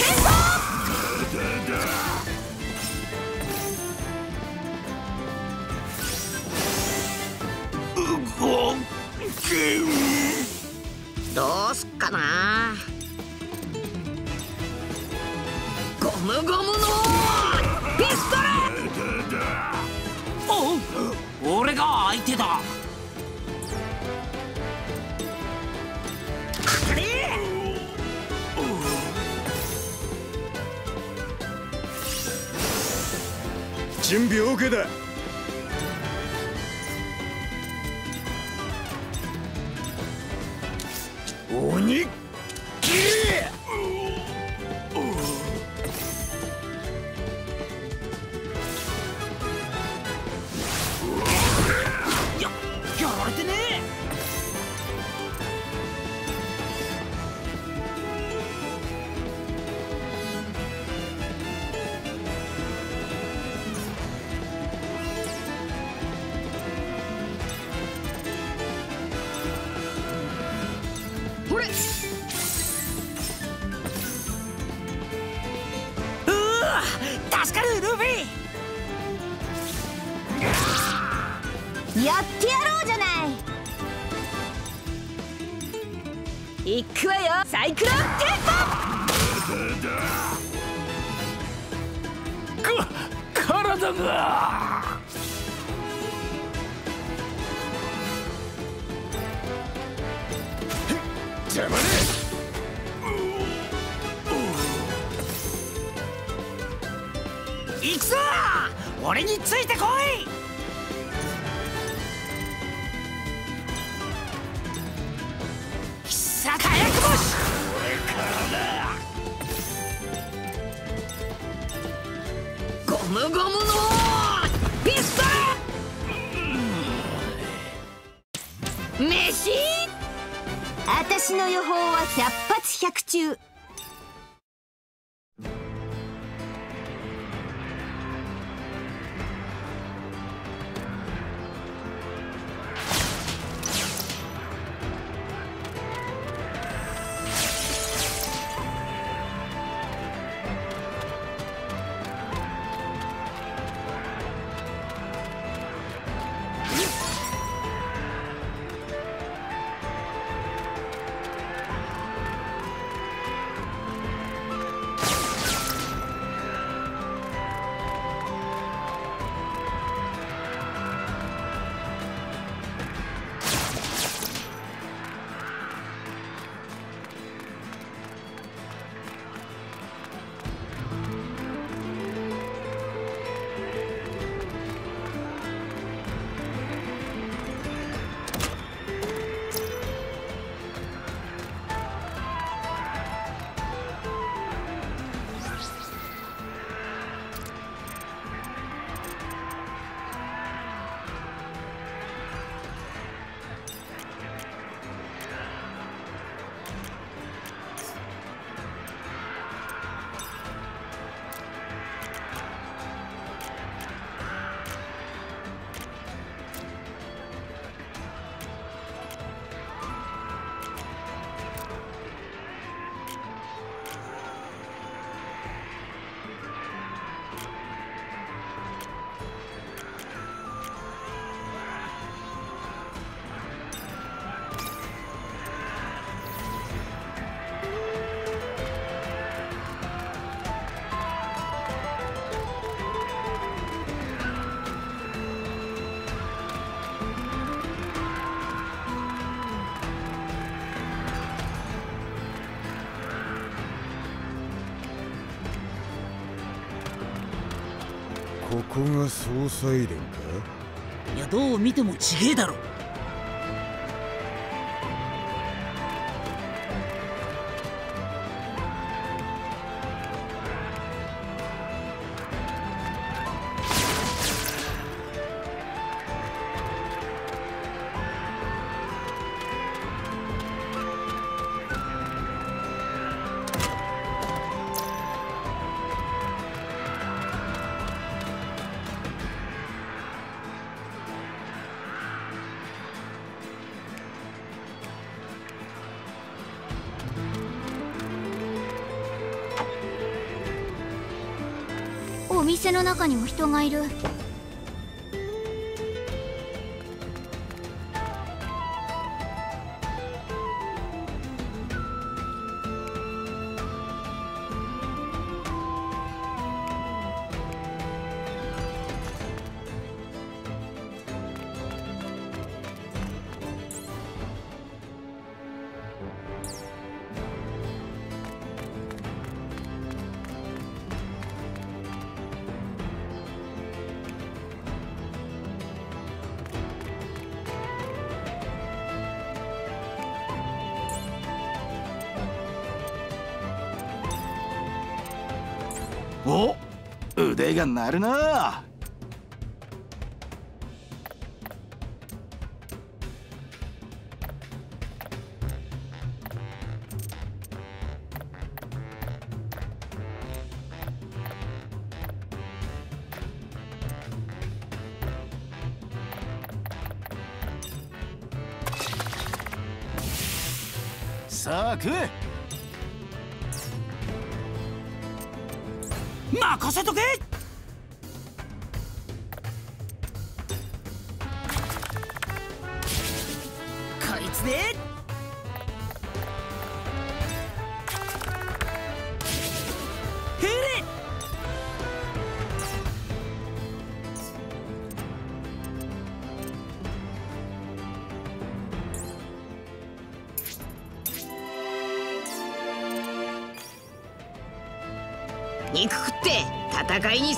捜査員かいやどう見てもちげえだろ。店の中にも人がいる。が鳴るな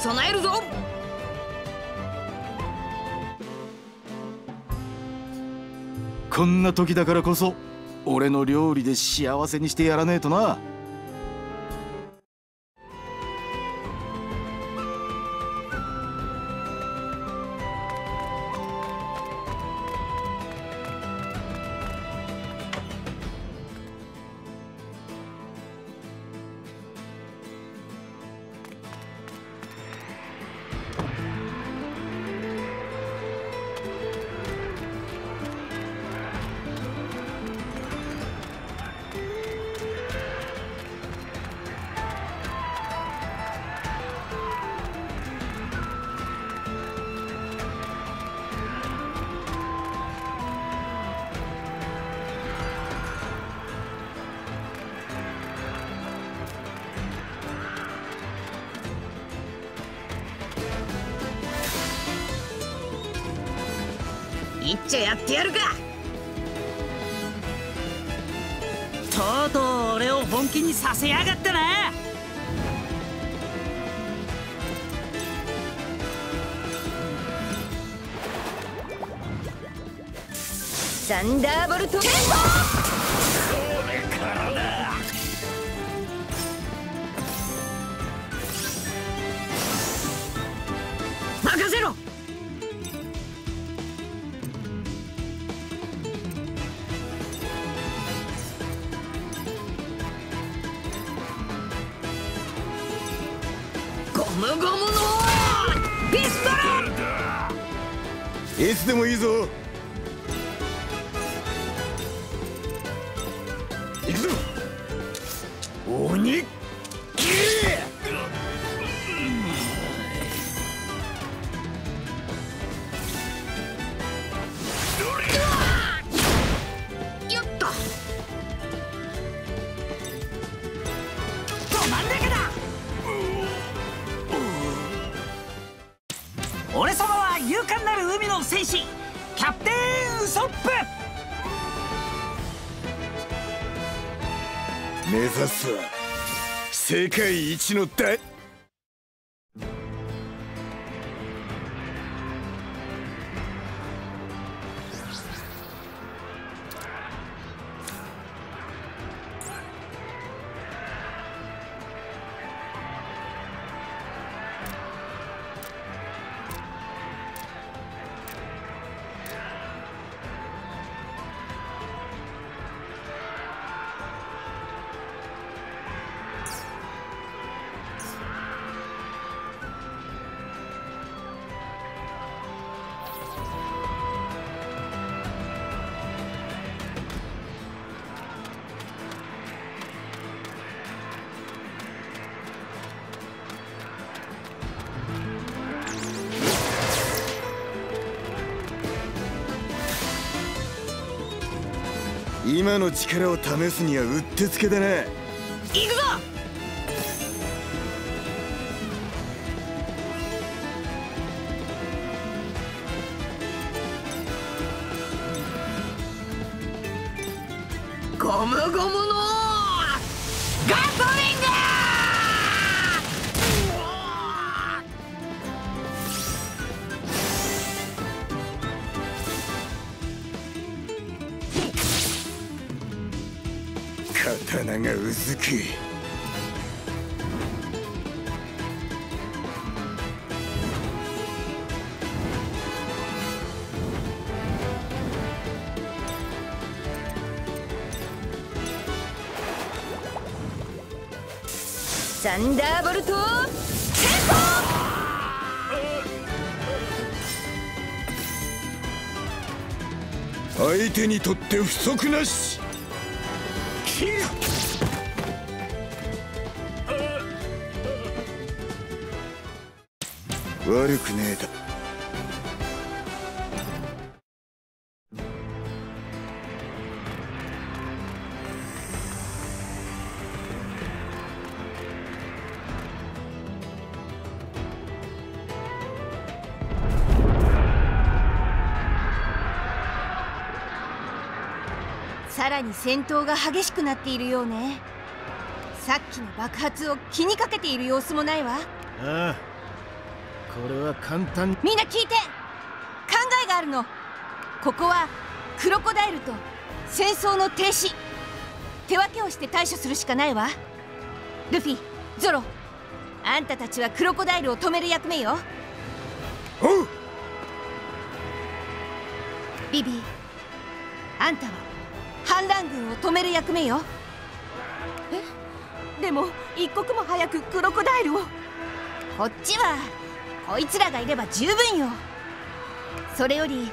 備えるぞ。こんな時だからこそ俺の料理で幸せにしてやらねえとな。いつでもいいぞ。行くぞ。鬼界一の大今の力を試すにはうってつけだな。行く手にとって不足なし。悪くねえだ戦闘が激しくなっているようね。さっきの爆発を気にかけている様子もないわ。ああこれは簡単。みんな聞いて。考えがあるの。ここはクロコダイルと戦争の停止。手分けをして対処するしかないわ。ルフィゾロ。あんたたちはクロコダイルを止める役目よ。おう。ビビあんたは止める役目よ。え？でも一刻も早くクロコダイルを。こっちはこいつらがいれば十分よ。それより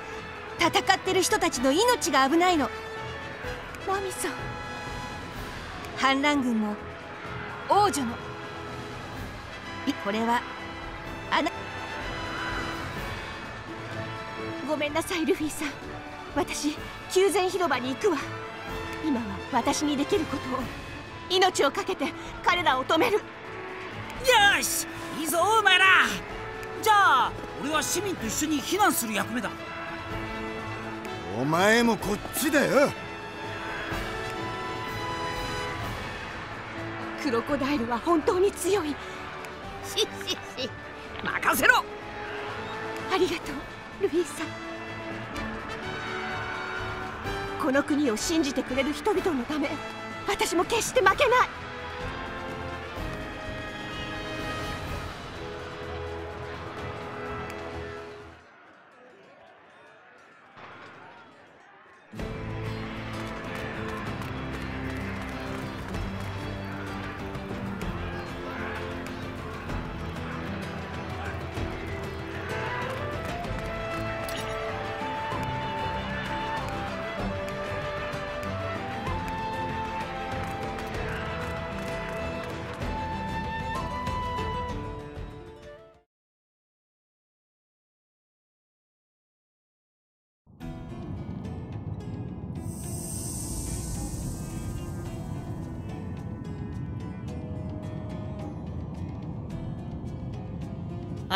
戦ってる人たちの命が危ないの。マミさん。反乱軍も。王女のこれはあなごめんなさいルフィさん。私宮前広場に行くわ私にできることを命を懸けて彼らを止める。よしいいぞお前ら。じゃあ俺は市民と一緒に避難する役目だ。お前もこっちだよ。クロコダイルは本当に強い。ししし任せろ。ありがとうルフィさんこの国を信じてくれる人々のため私も決して負けない。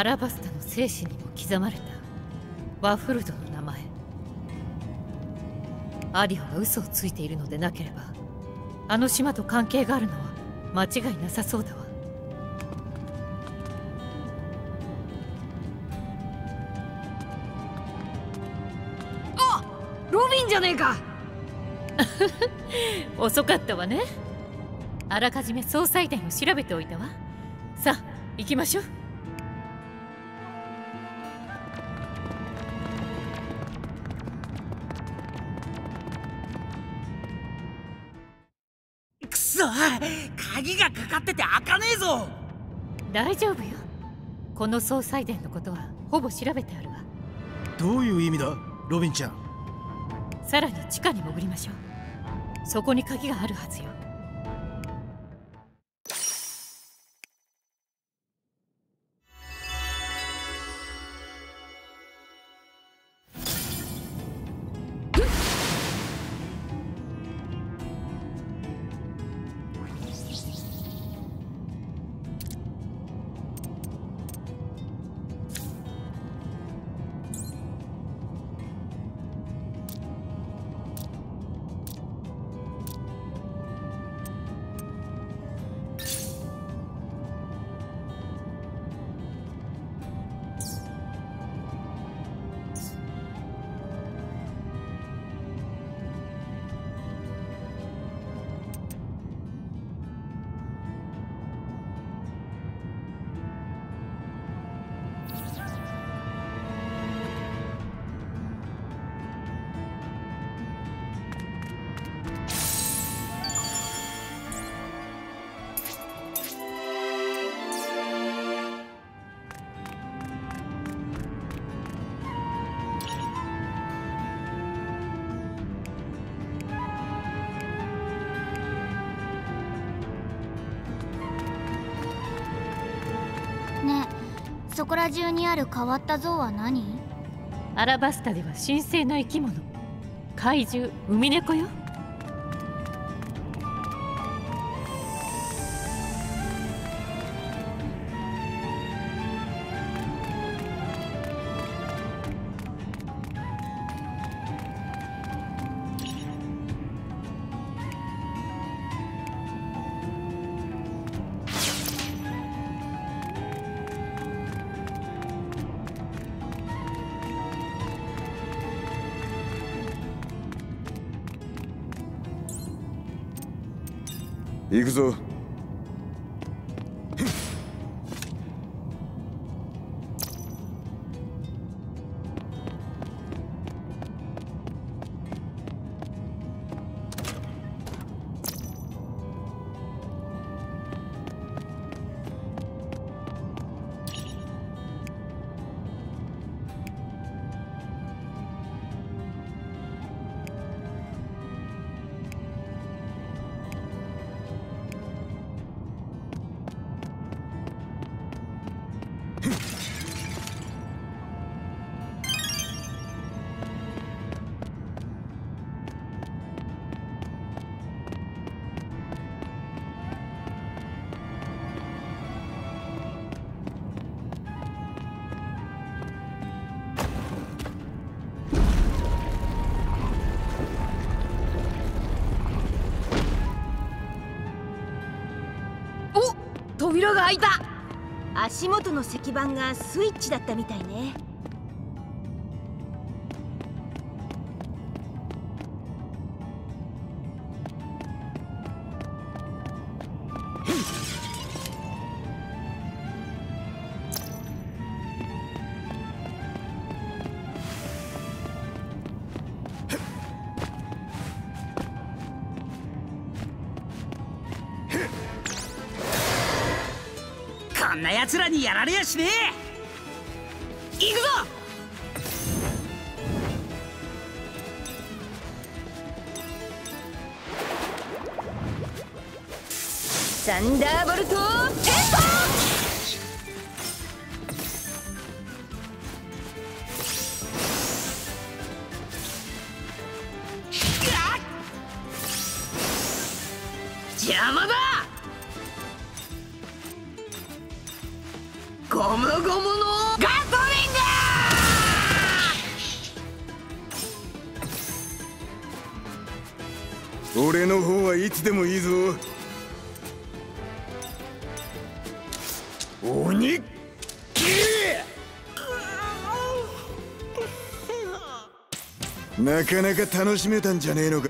アラバスタの精神にも刻まれた。ワフルドの名前。アディオが嘘をついているのでなければあの島と関係があるのは間違いなさそうだわ。あロビンじゃねえか。遅かったわね。あらかじめ捜査遺伝を調べておいたわ。さあ行きましょう開かねえぞ大丈夫よ。この捜査遺伝のことはほぼ調べてあるわ。どういう意味だ？ロビンちゃん。さらに地下に潜りましょう。そこに鍵があるはずよある変わった像は何？アラバスタでは神聖な生き物。怪獣ウミネコよ。行足元の石板がスイッチだったみたいね。奴らにやられやしね。え行くぞ。サンダーボルト。なかなか楽しめたんじゃねえのか？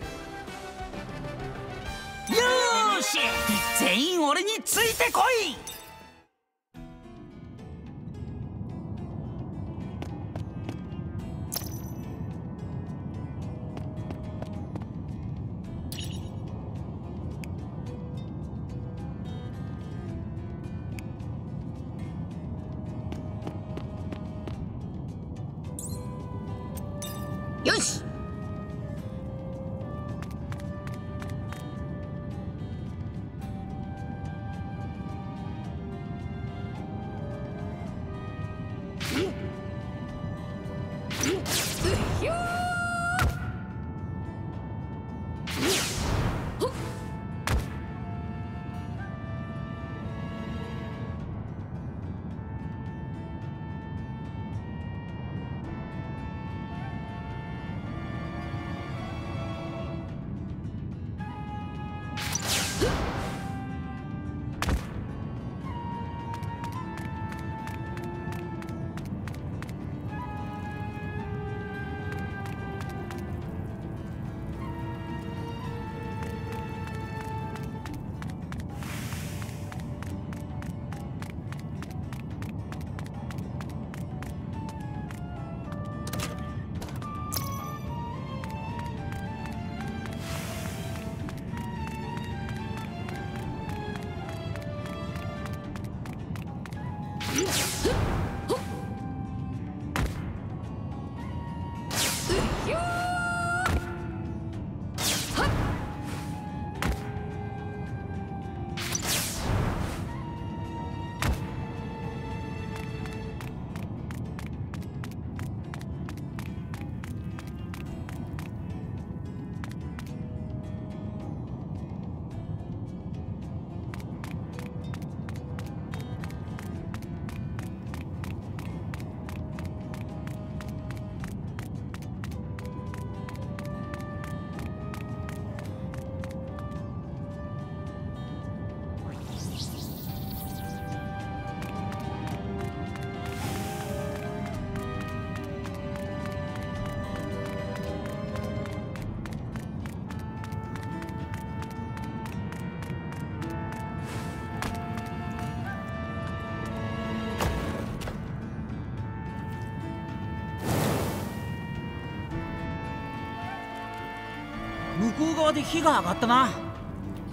火が上がったな。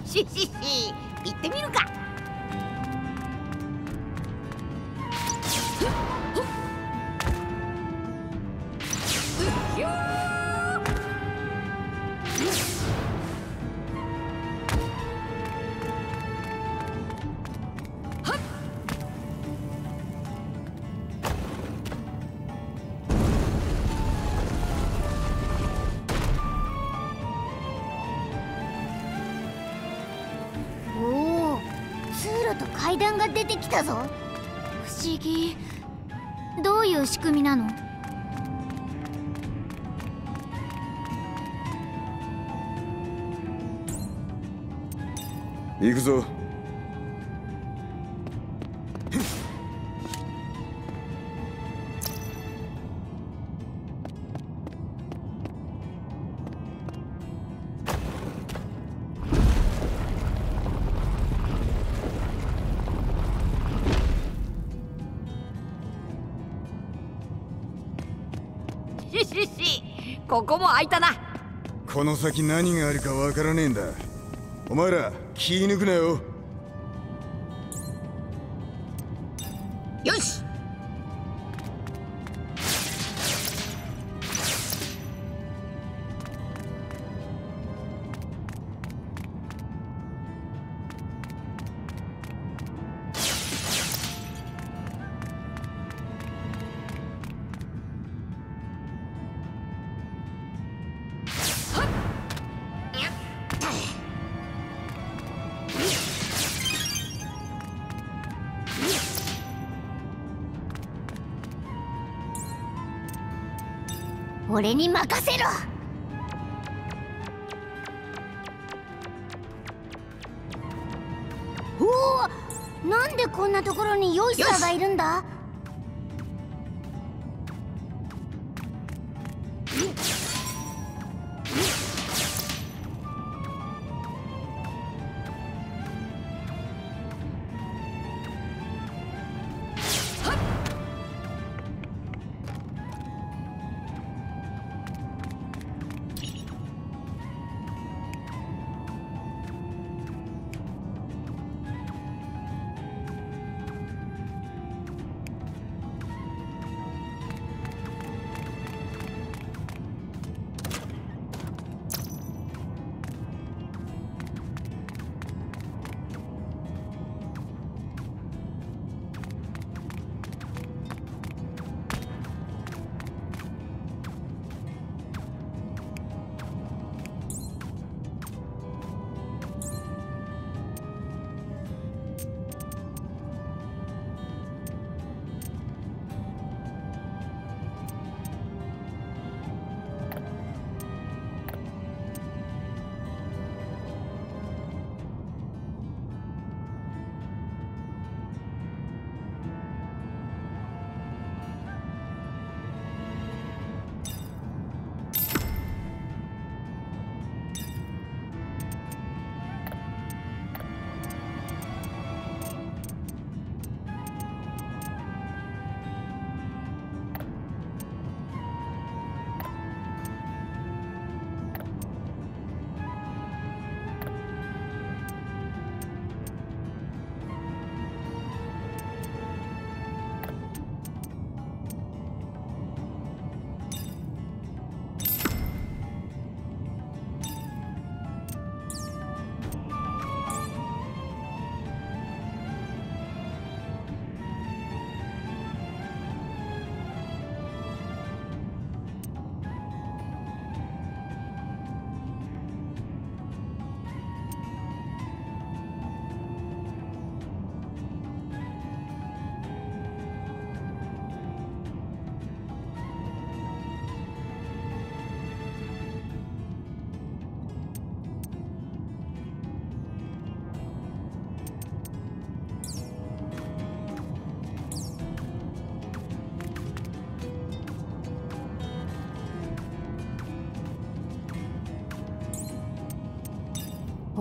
しし段が出てきたぞ。不思議。どういう仕組みなの？行くぞ。この先何があるかわからねえんだ。お前ら気抜くなよ。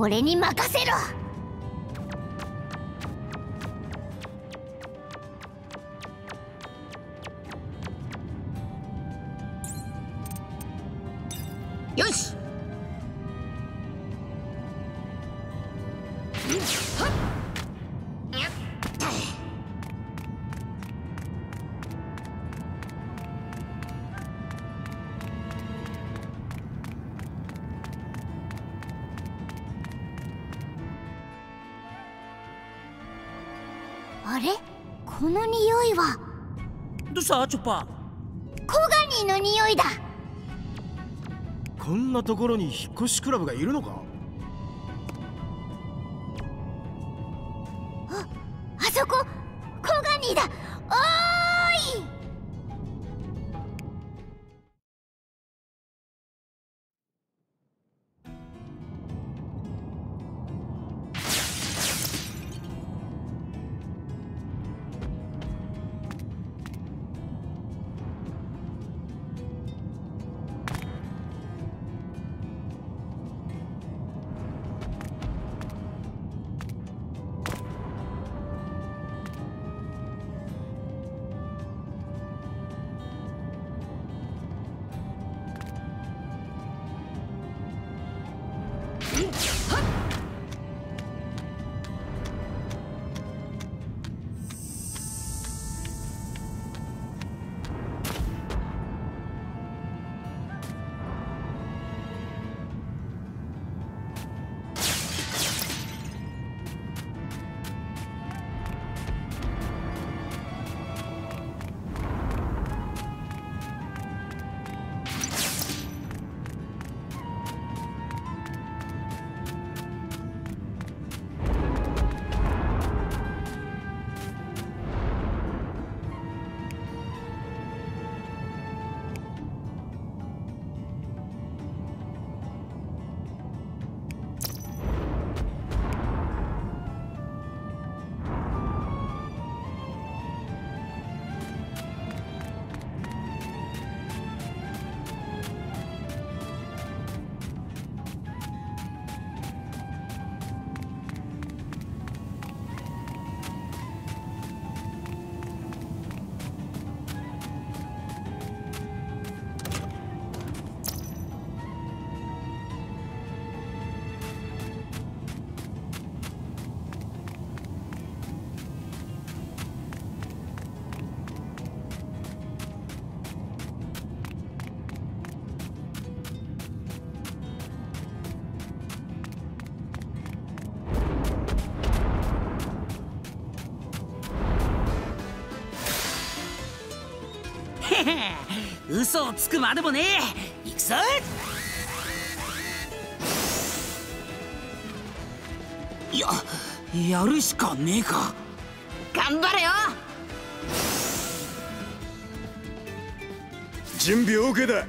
俺に任せろ。の匂いは。どうした？チョッパコガニーの匂いだ。こんなところに引っ越しクラブがいるのか？つくまでもねえ。行くぞ。ややるしかねえか。頑張れよ。準備 OK だ。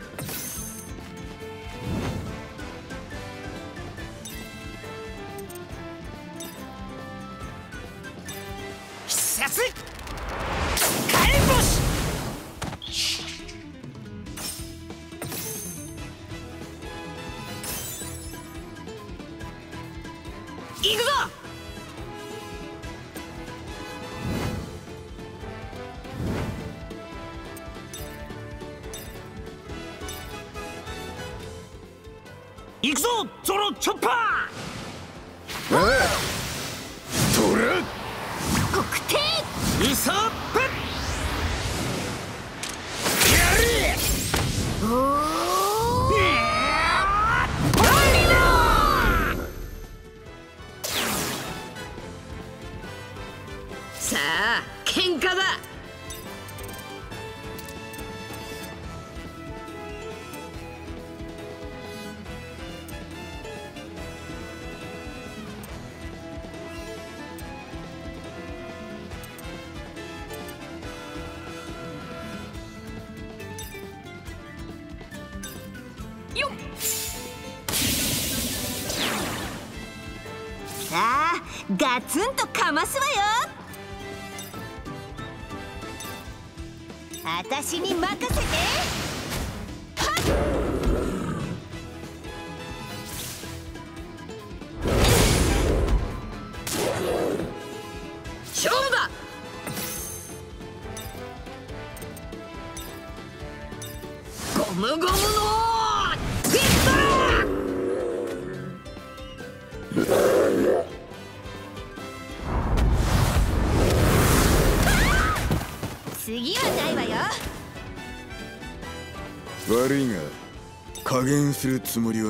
つもりは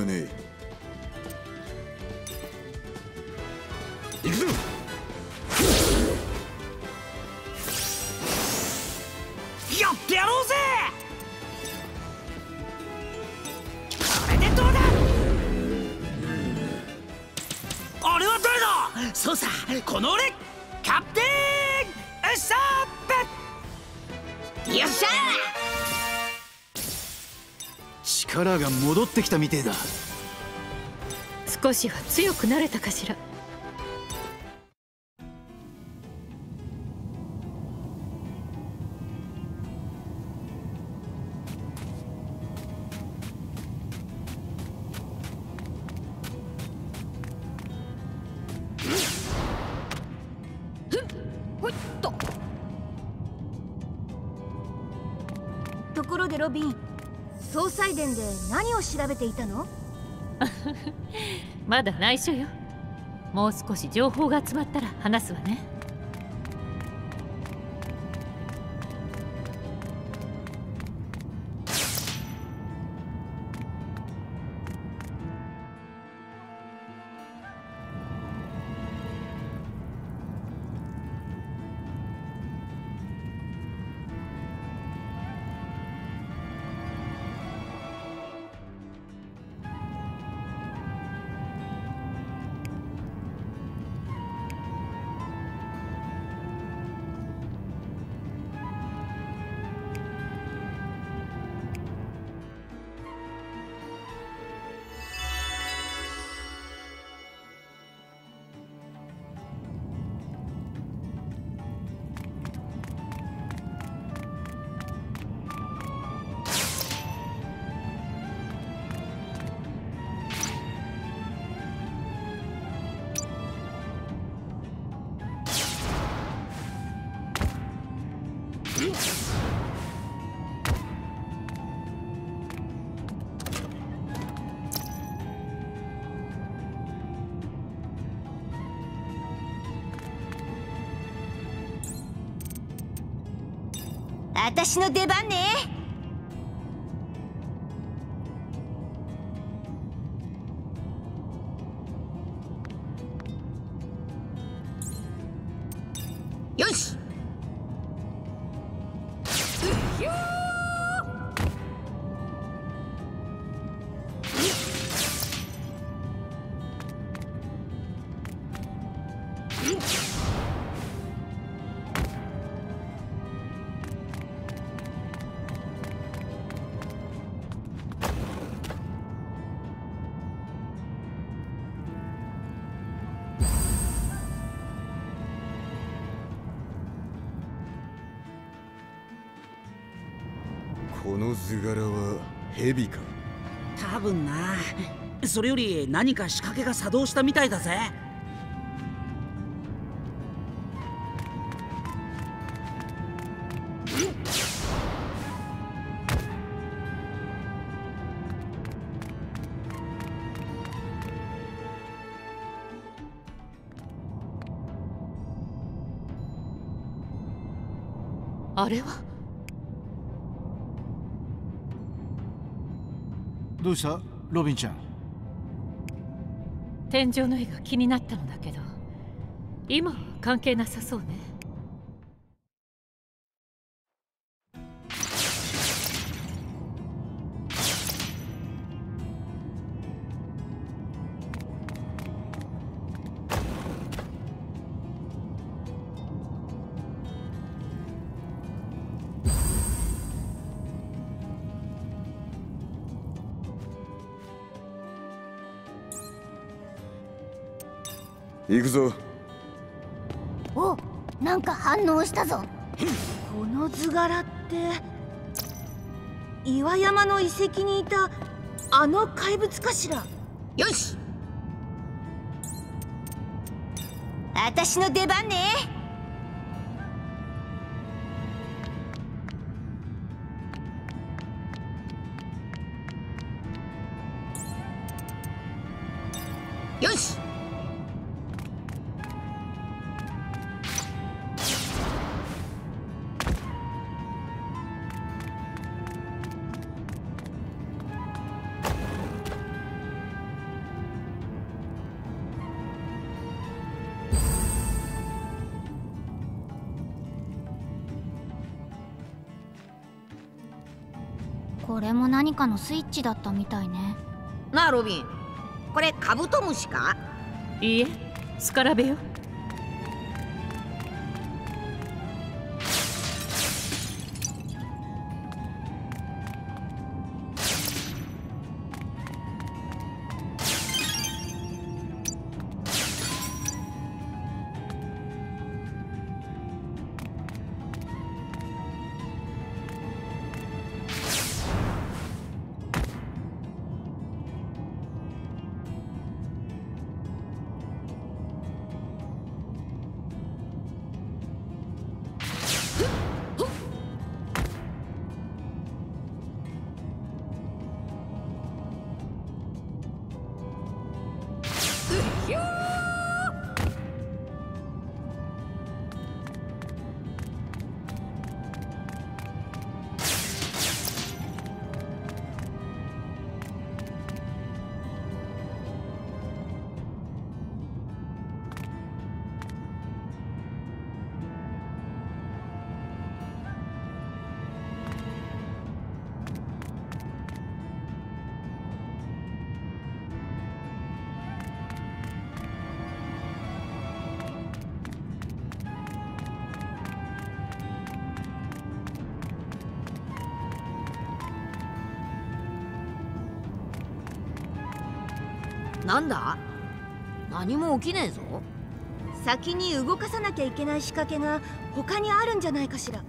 ってきたみてえだ。少しは強くなれたかしら。まだ内緒よ。もう少し情報が集まったら話すわね。私の出番ね。それより何か仕掛けが作動したみたいだぜ。あれは？どうした？ロビンちゃん天井の絵が気になったのだけど今は関係なさそうね。行くぞ。おなんか反応したぞ。この図柄って岩山の遺跡にいたあの怪物かしら。よし。私の出番ねかのスイッチだったみたいね。なあロビン。これカブトムシか？いいえスカラベよ起きねえぞ。先に動かさなきゃいけない仕掛けが他にあるんじゃないかしら。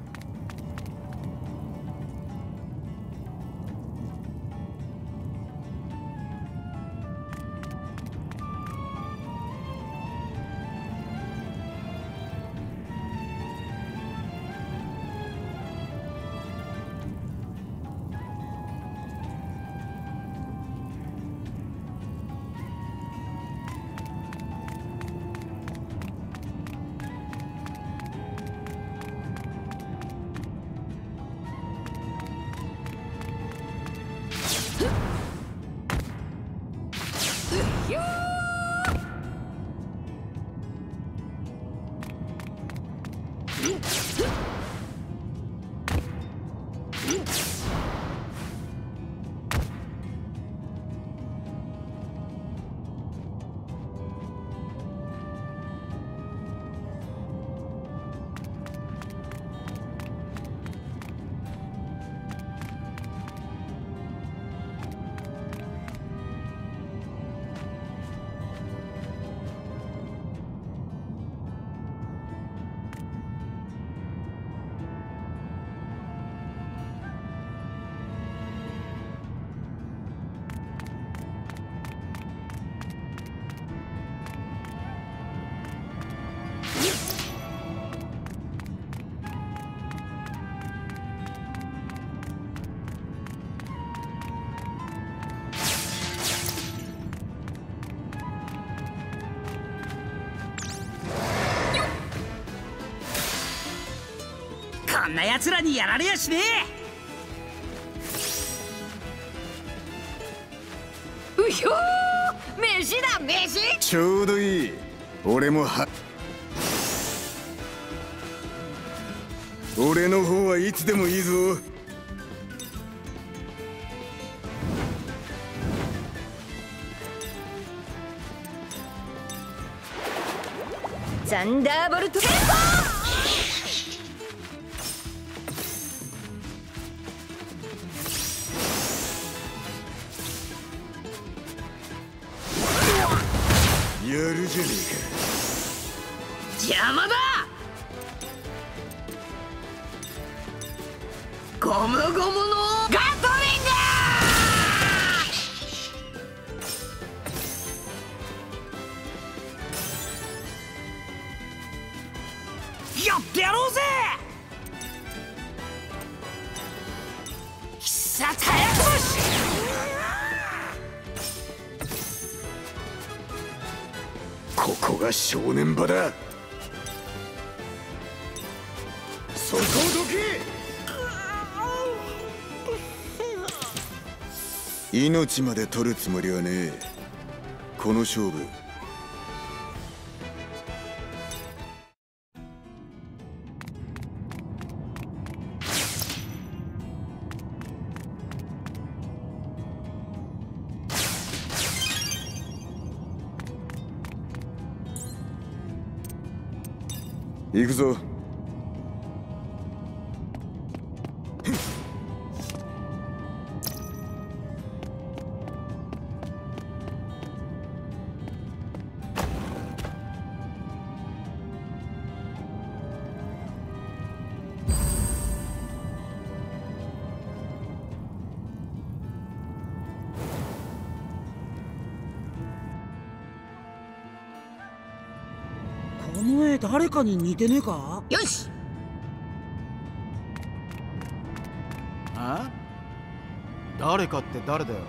やられやしねうひょー。飯だ飯。ちょうどいい。俺もは。俺の方はいつでもいいぞ。ザンダーボルトテ命まで取るつもりはねえ。この勝負。行くぞ。かに似てねえか？よし。あ誰かって誰だよ？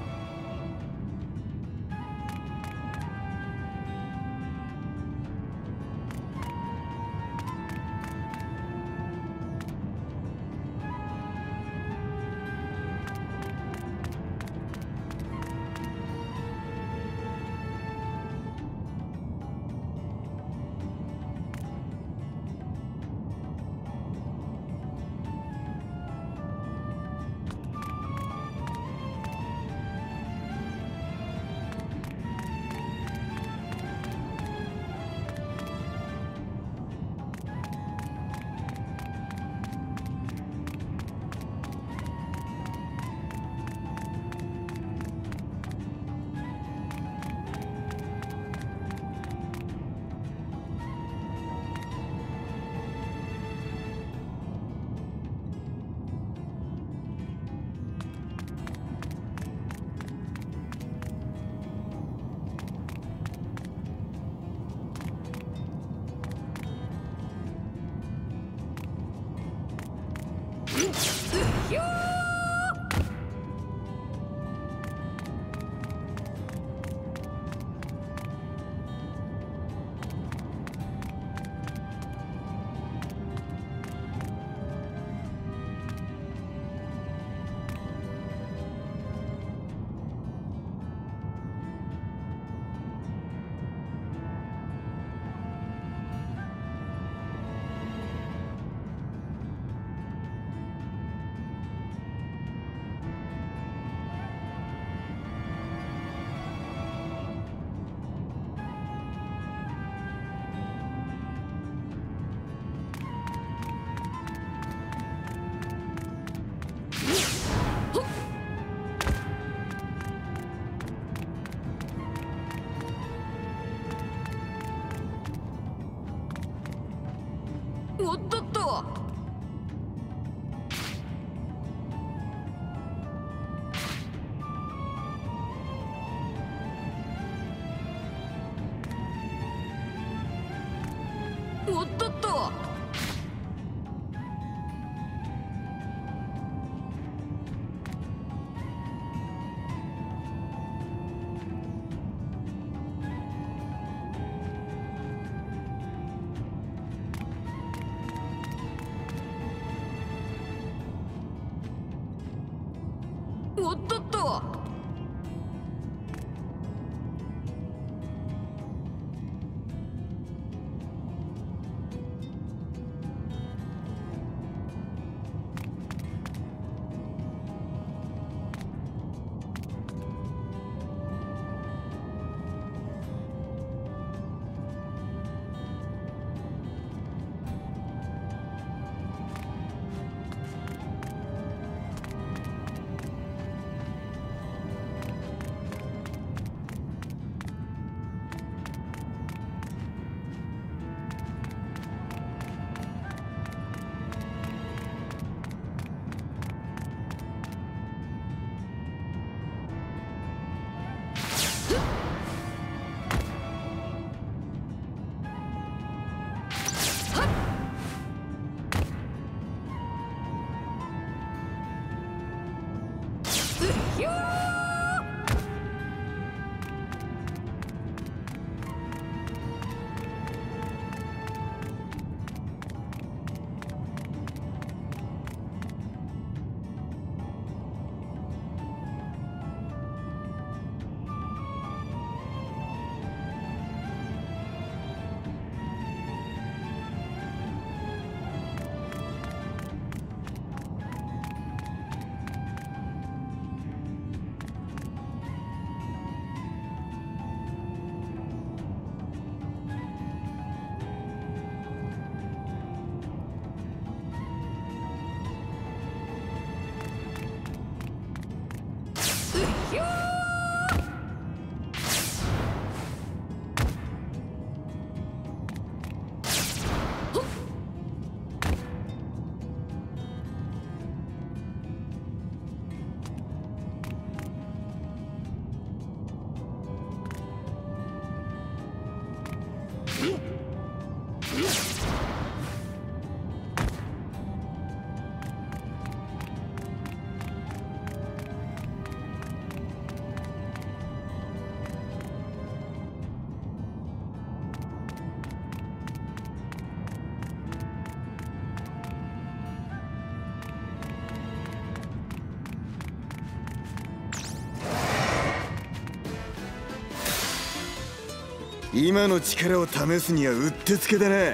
今の力を試すにはうってつけだな。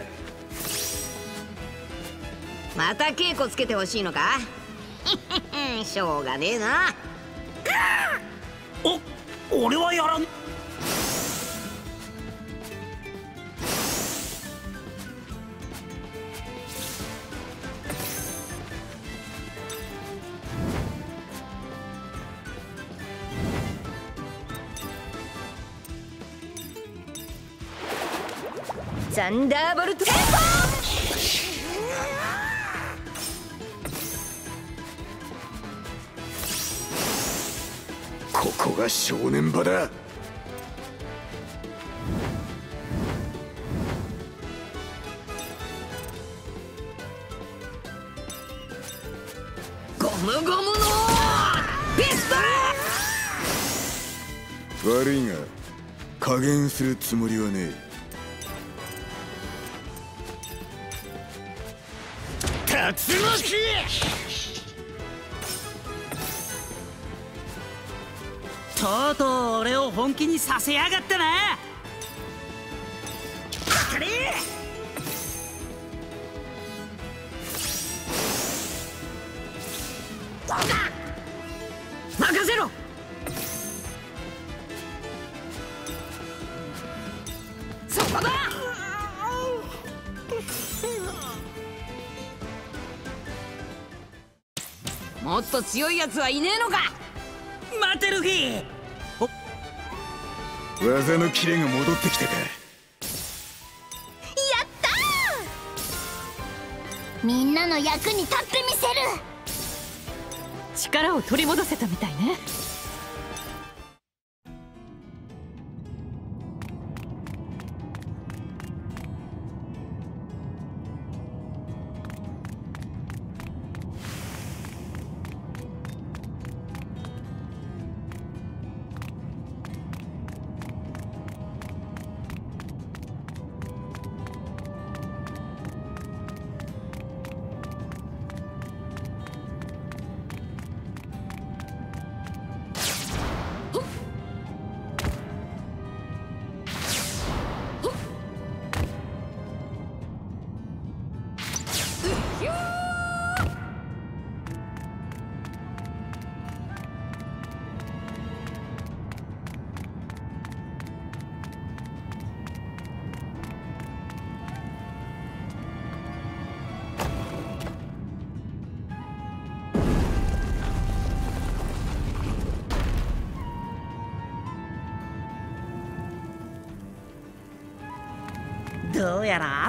また稽古つけてほしいのか？しょうがねえな。お俺はやらんザンダーボルトここが正念場だ。ゴムゴムのピストル。悪いが加減するつもりはね竜とうとう俺を本気にさせやがったな。かかれ任せろ。もっと強いやつはいねえのか？待てルフィ技のキレが戻ってきたかみんなの役に立ってみせる！力を取り戻せたみたいね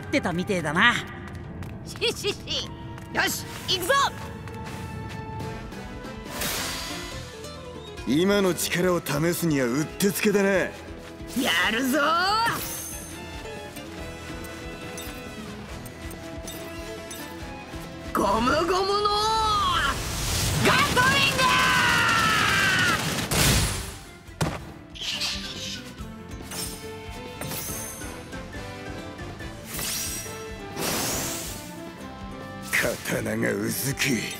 ってたみてえだな。しししよし行くぞ。今の力を試すにはうってつけだな。やるぞ刀がう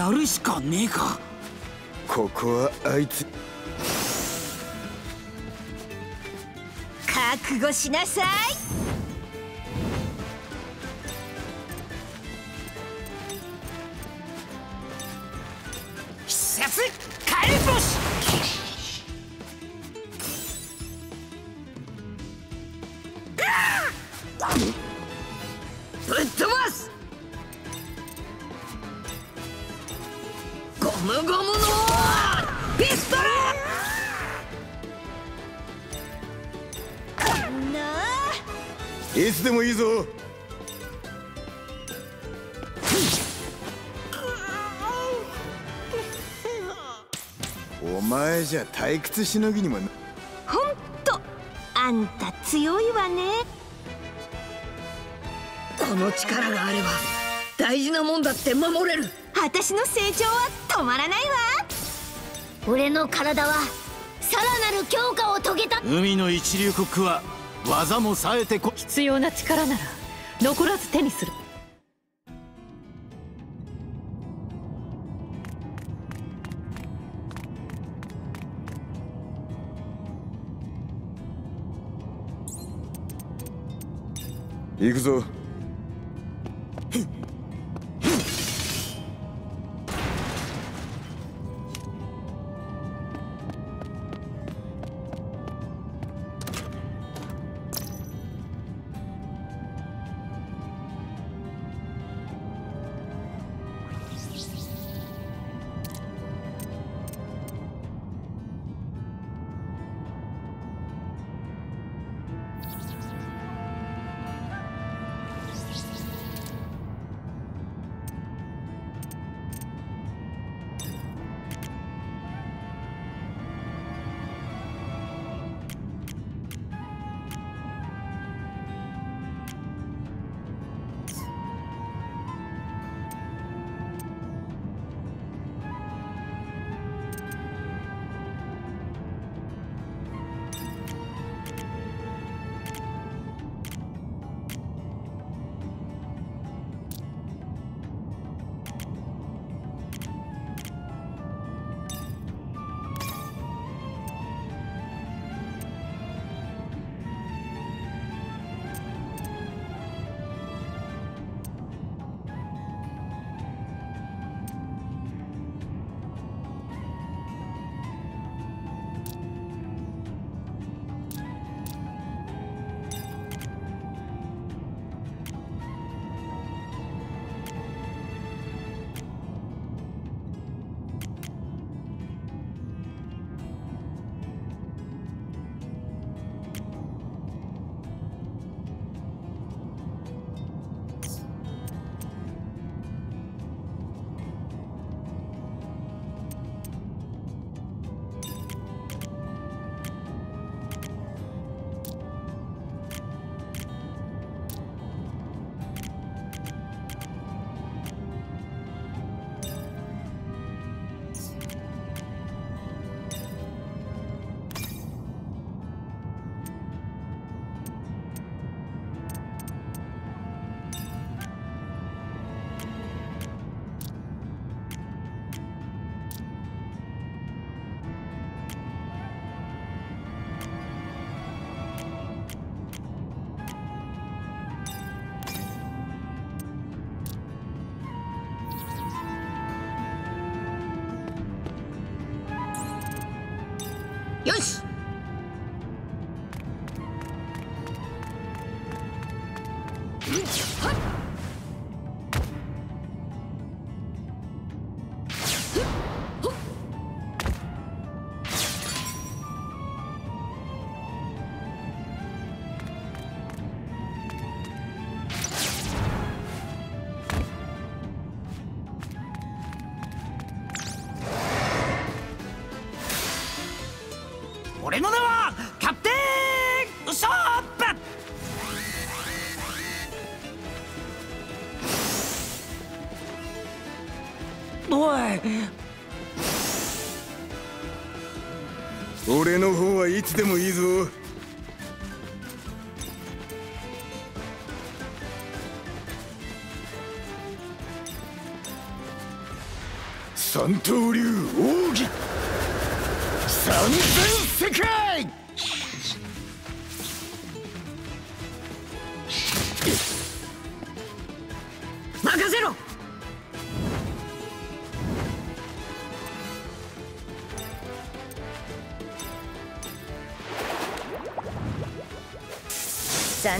やるしかねえか。ここはあいつ。覚悟しなさい退屈しのぎにもな。ほんとあんた強いわね。この力があれば大事なもんだって守れる。私の成長は止まらないわ。俺の体はさらなる強化を遂げた。海の一流国は技も冴えてこ必要な力なら残らず手にする行くぞ。俺の方はいつでもいいぞ。三刀流奥義。三千世界。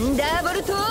ンダーボルト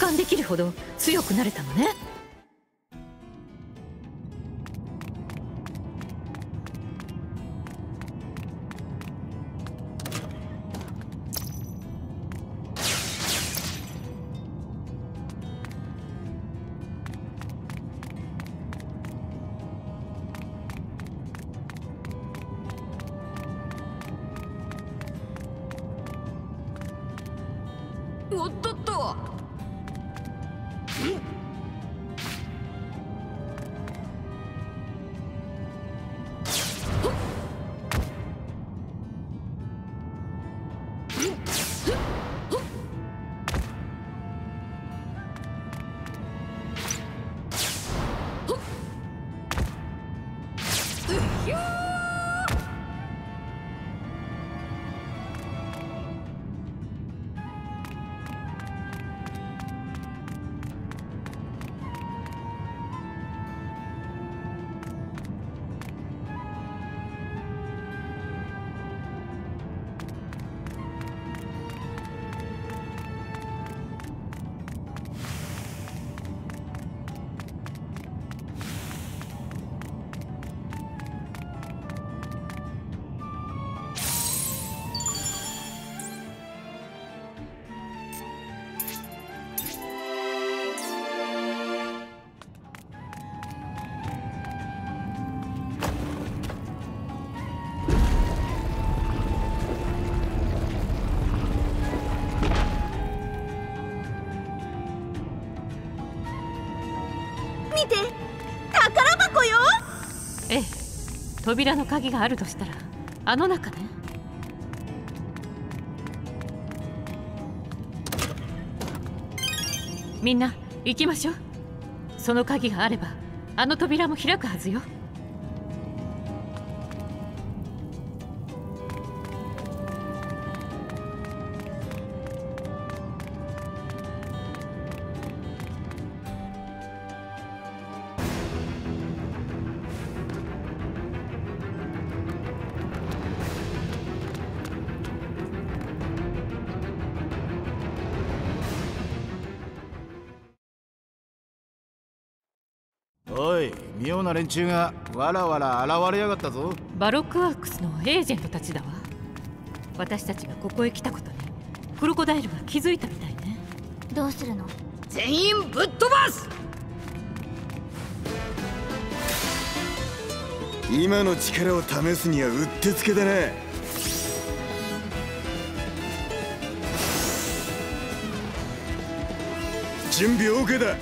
感できるほど強くなれたのね。扉の鍵があるとしたらあの中ねみんな行きましょう。その鍵があればあの扉も開くはずよ。な連中がわらわら現れやがったぞ。バロックワークスのエージェントたちだわ。私たちがここへ来たことにクロコダイルが気づいたみたいね。どうするの？全員ぶっ飛ばす！今の力を試すにはうってつけだな。準備 OK だ。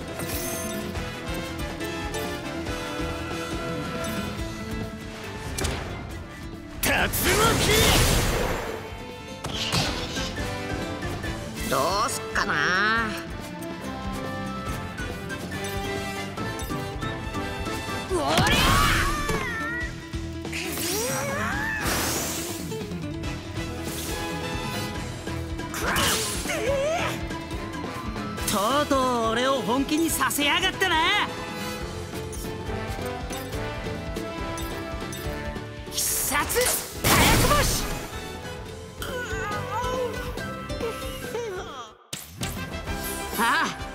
どうすっかな。とうとう俺を本気にさせやがったな。必殺あ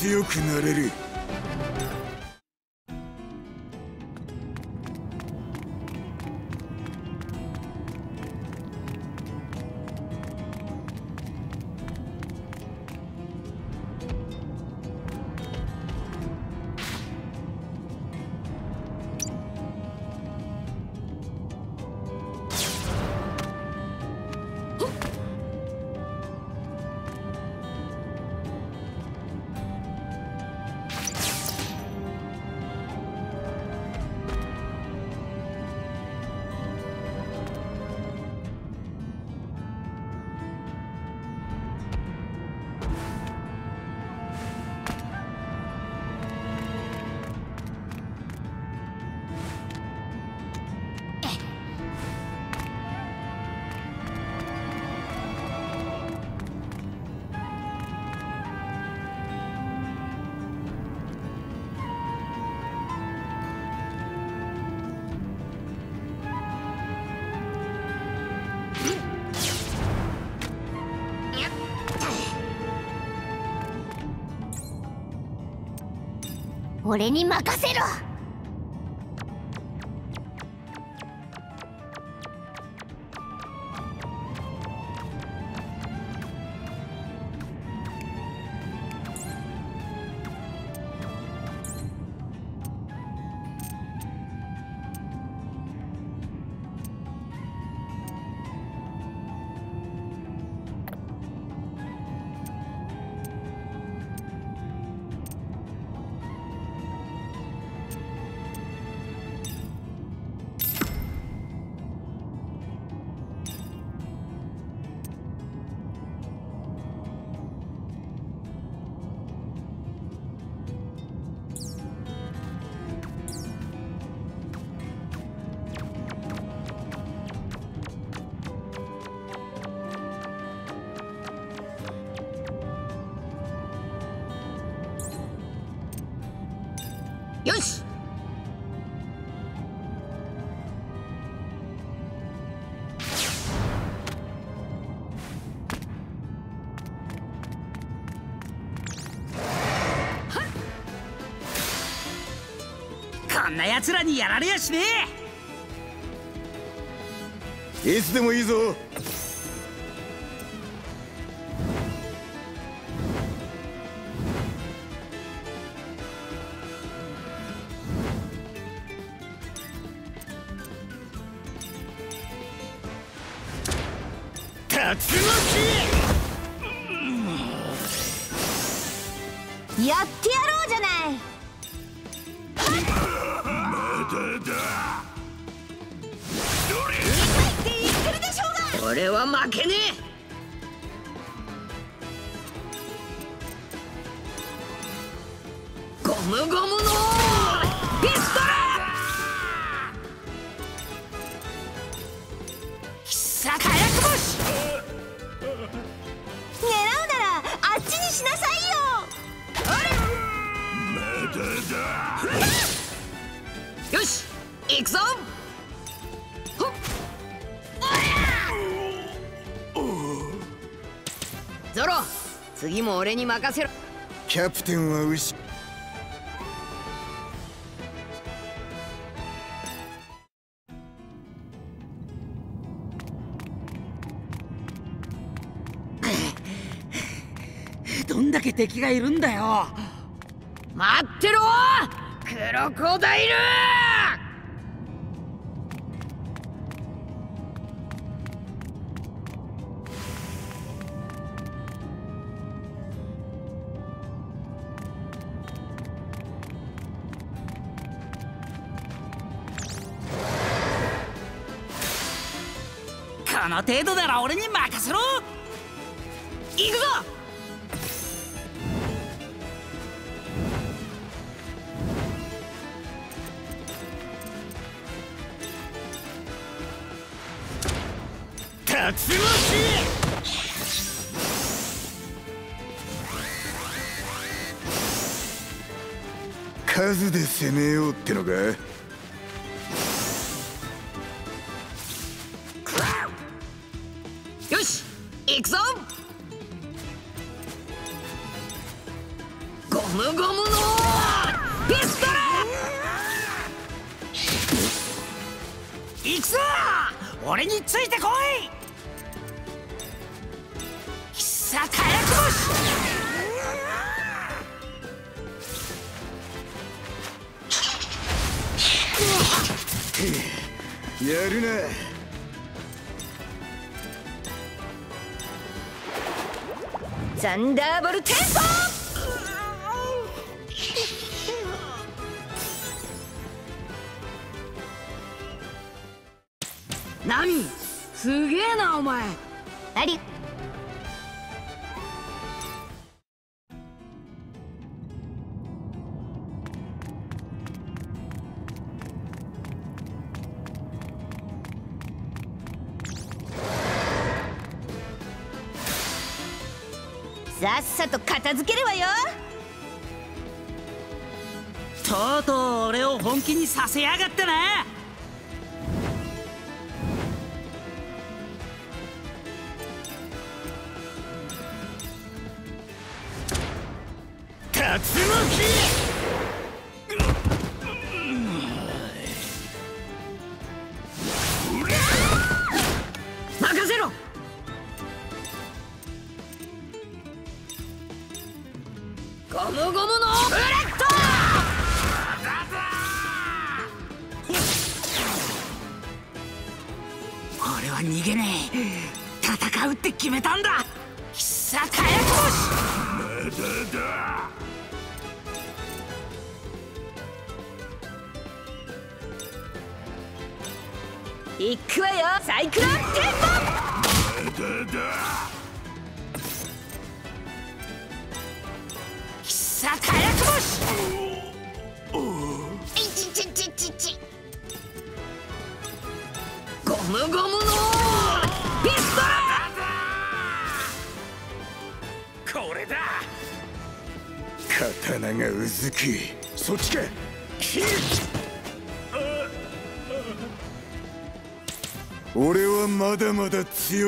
強くなれる。俺に任せろ。奴らにやられやしねえ。いつでもいいぞ。俺に任せろ。キャプテンは牛。どんだけ敵がいるんだよ。待ってろ。クロコダイル程度なら俺に任せろ。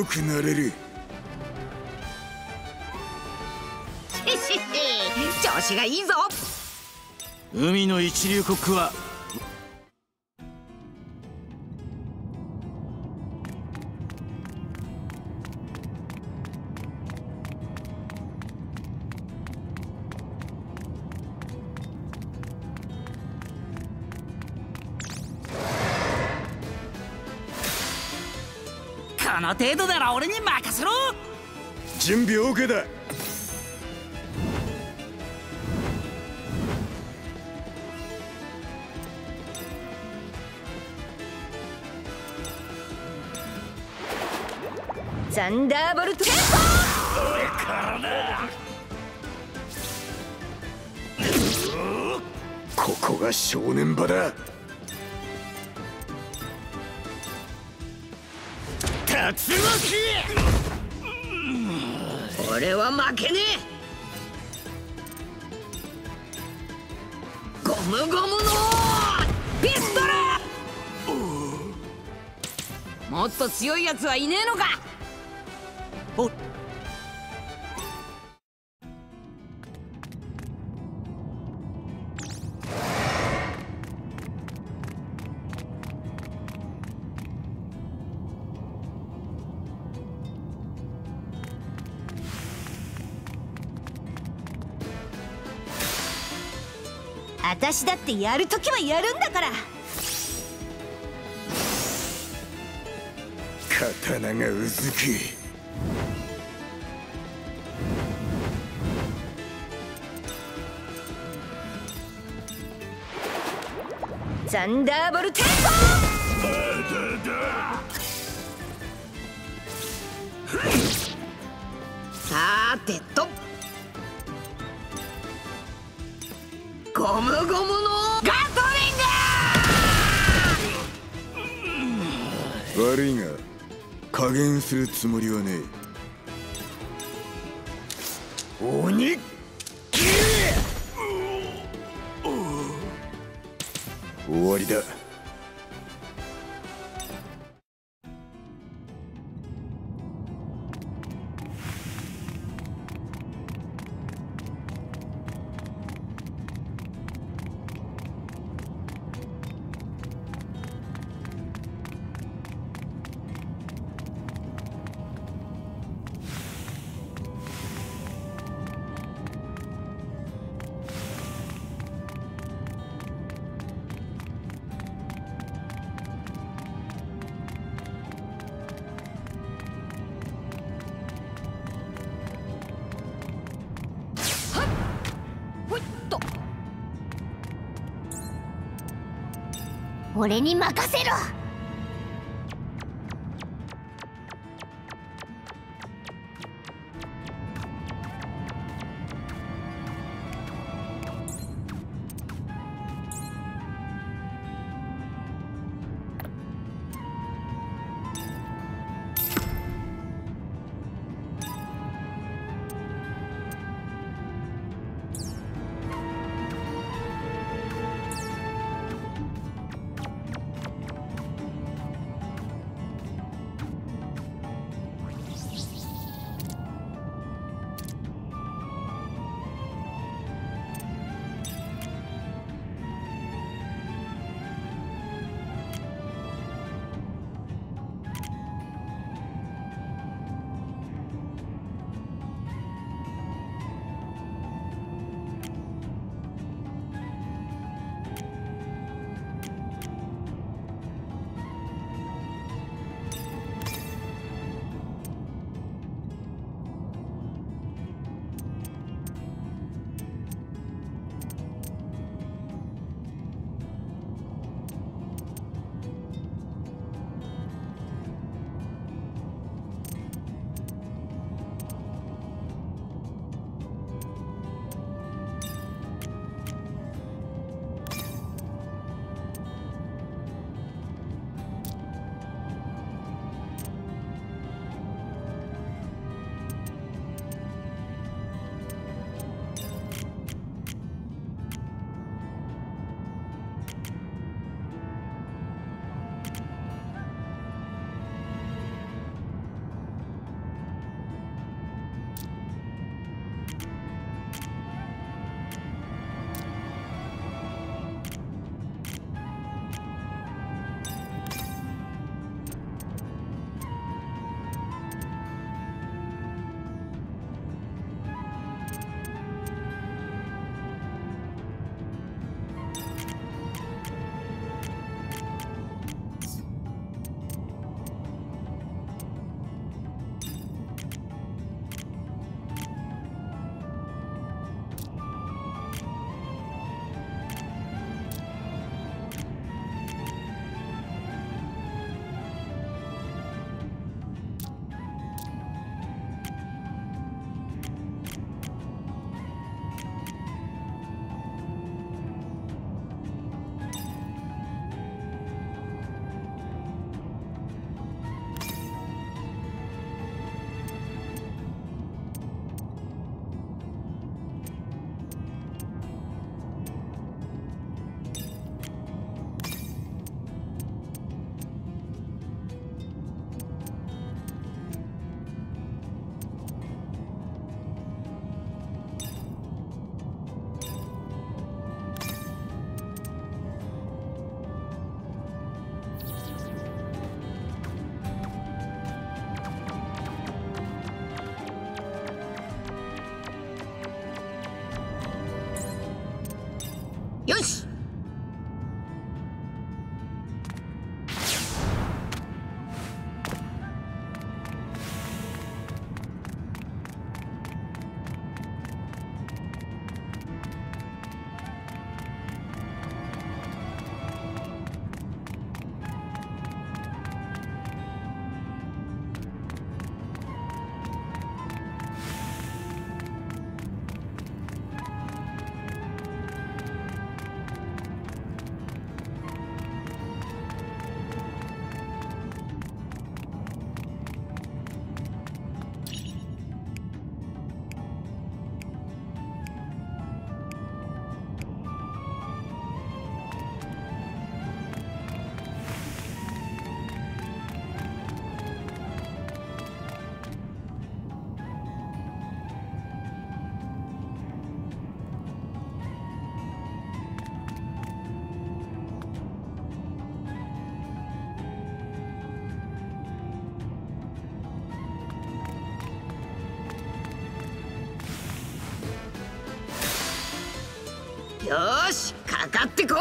強くなれる。調子がいいぞ。海の一流国はこの程度だ。準備 OK だ。サここが正念場だ。竜巻！俺は負けねえ。ゴムゴムのピストル。もっと強いやつはいねえのか。私だってやるときはやるんだから。刀がうずくザンダーボルテンさーてとゴムゴムのガトリン悪いが加減するつもりはねえ。鬼終わりだ。俺に任せろ。しかかってこ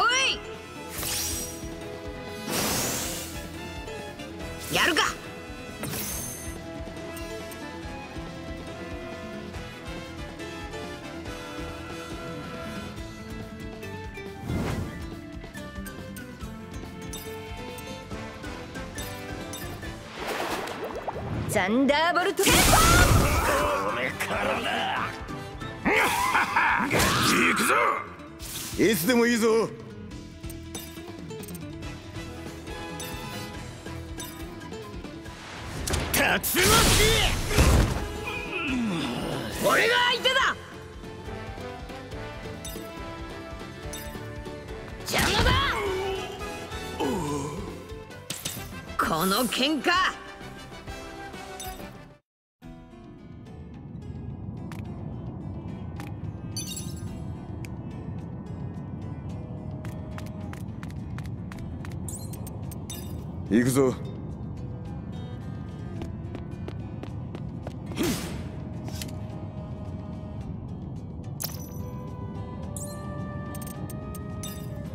い！やるか！ザンダーボルト剣俺からいつでもいいぞ。ぞ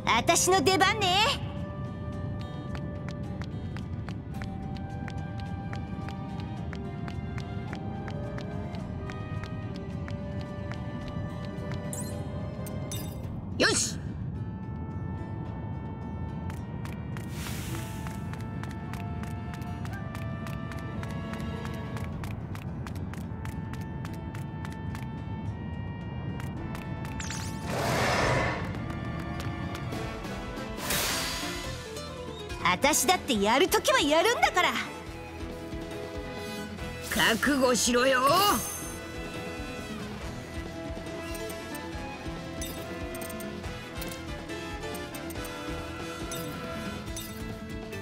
私の出番ね私だってやるときはやるんだから。覚悟しろよ。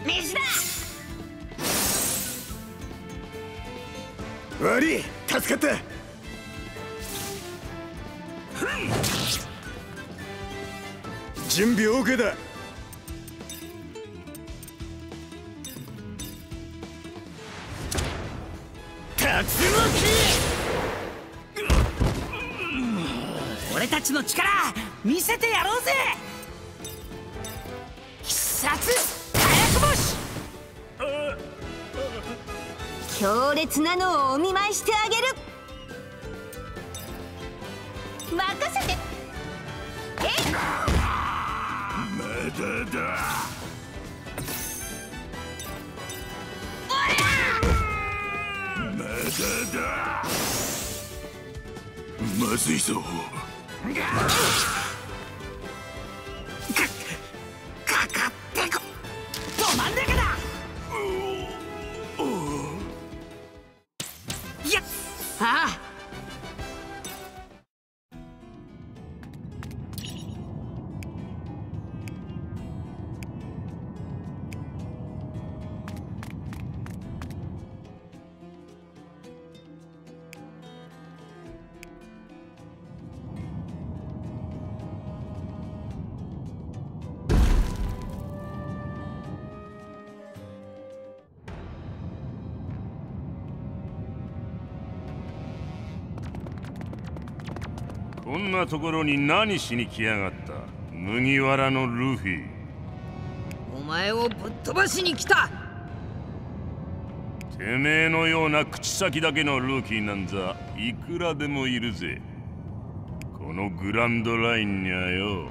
飯だ。悪い。助かった。なところに何しに来やがった？麦わらのルフィ。お前をぶっ飛ばしに来た！てめえのような口先だけのルーキーなんざいくらでもいるぜ。このグランドラインにゃよ。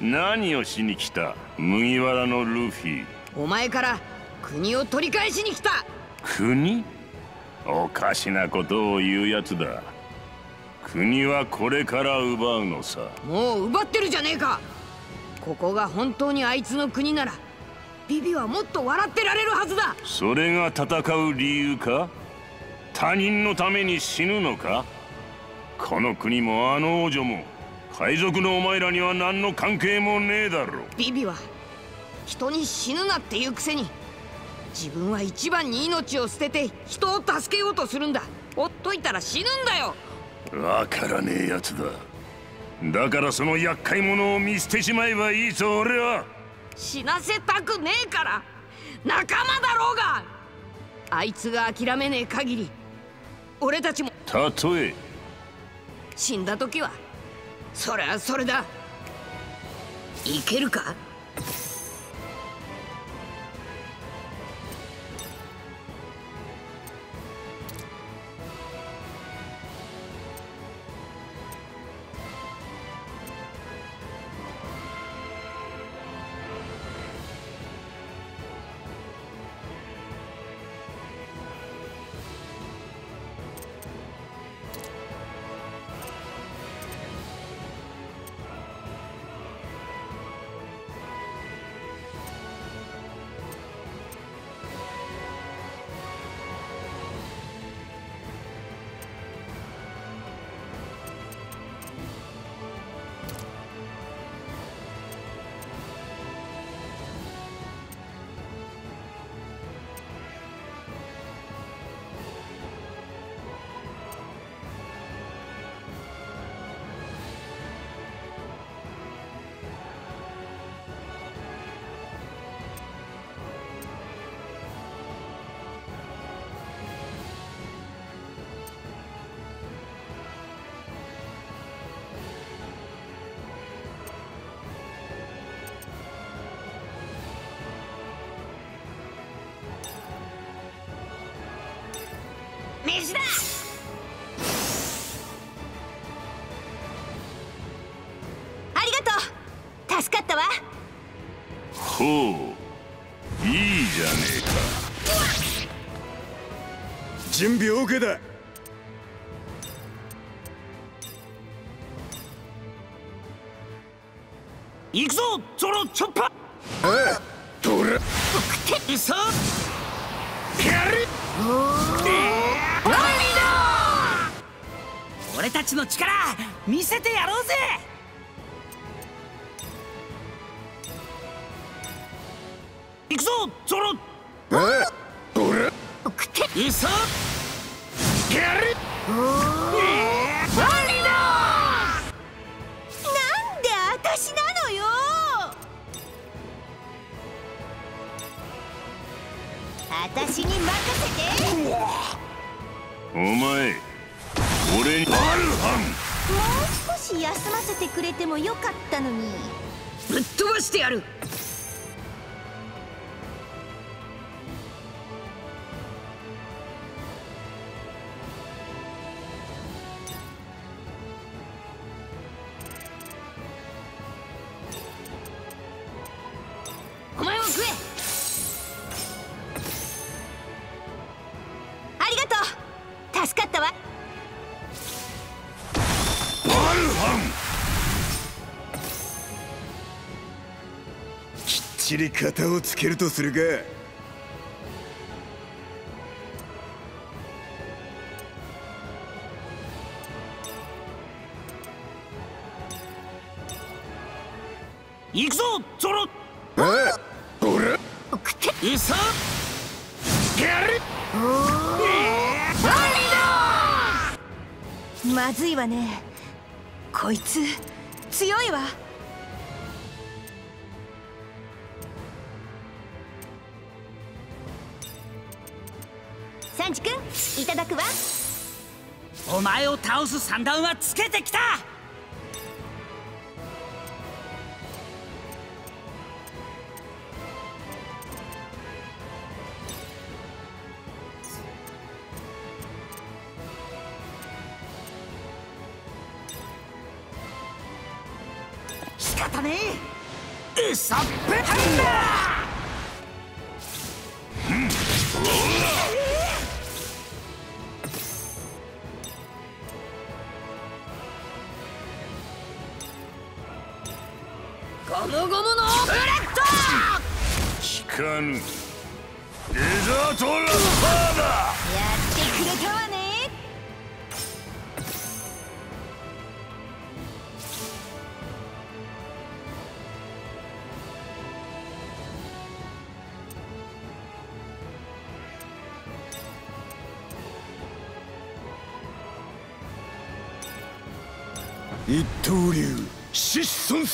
何をしに来た？麦わらのルフィお前から国を取り返しに来た。国？おかしなことを言うやつだ。国はこれから奪うのさ。もう奪ってるじゃねえか。ここが本当にあいつの国ならビビはもっと笑ってられるはずだ。それが戦う理由か？他人のために死ぬのか？この国もあの王女も海賊のお前らには何の関係もねえだろ。ビビは人に死ぬなっていうくせに自分は一番に命を捨てて人を助けようとするんだ。ほっといたら死ぬんだよ。わからねえやつだ。だからその厄介者を見捨てしまえばいいぞ俺は。死なせたくねえから仲間だろうが。あいつが諦めねえ限り俺たちもたとえ。死んだ時はそれはそれだ。いけるか？準備 OK だ。行くぞゾロチョッパえどれてさ。やる。俺たちの力見せてやろうぜ。方をつけるとするか。行くぞゾロ。え？おらうやる。まずいわね。こいつ。倒段はつけてきた！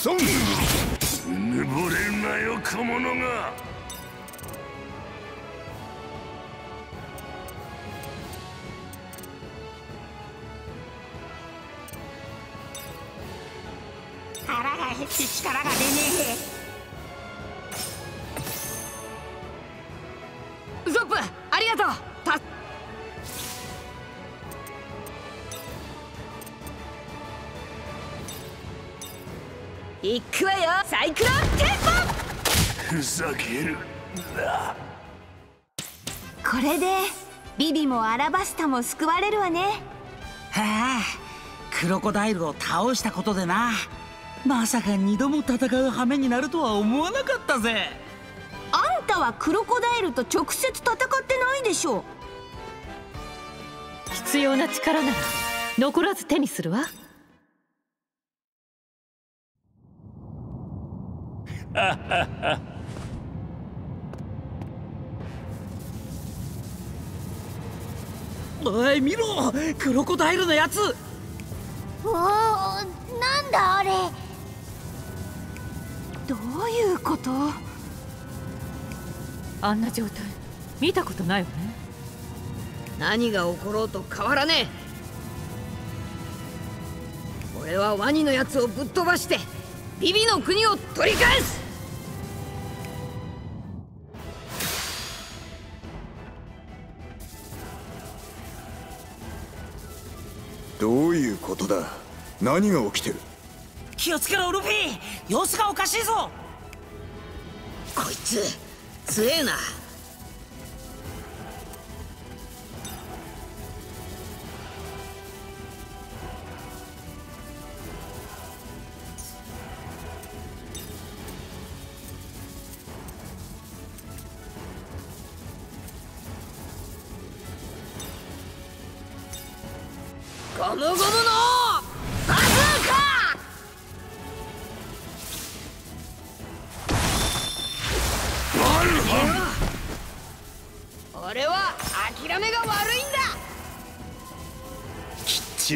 ぬぼれるなよ小者が。腹が減って力が出ねえ。ける。なこれでビビもアラバスタも救われるわね。へえクロコダイルを倒したことでな。まさか二度も戦う羽目になるとは思わなかったぜ。あんたはクロコダイルと直接戦ってないでしょ。必要な力なら残らず手にするわ おい見ろ。クロコダイルのやつ。おおなんだあれ。どういうこと？あんな状態。見たことないわね。何が起ころうと変わらねえ。俺はワニのやつをぶっ飛ばしてビビの国を取り返すことだ。何が起きてる？気をつけろルフィ。様子がおかしいぞ。こいつ強えな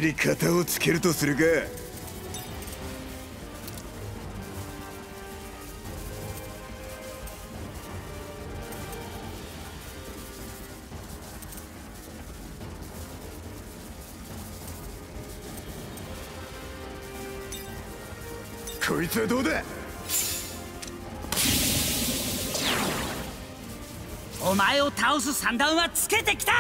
きっちり型をつけるとするか。こいつはどうだ？お前を倒す三段はつけてきた！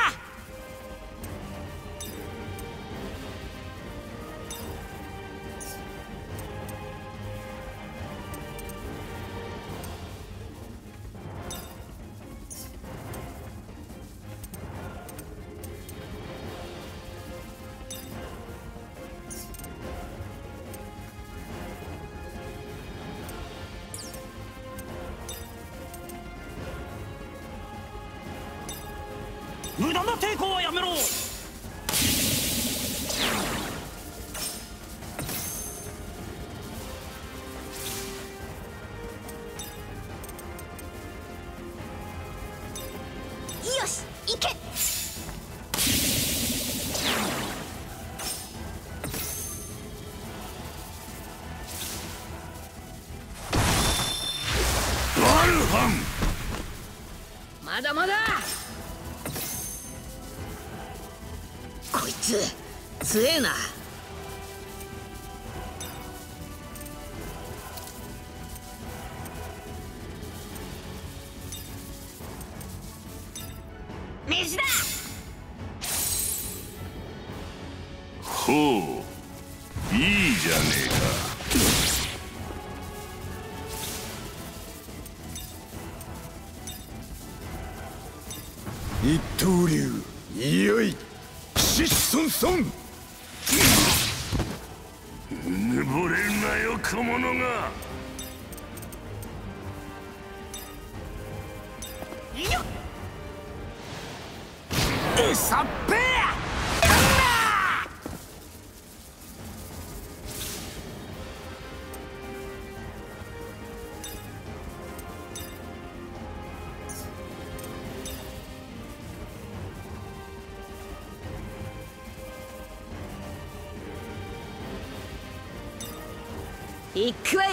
行くわ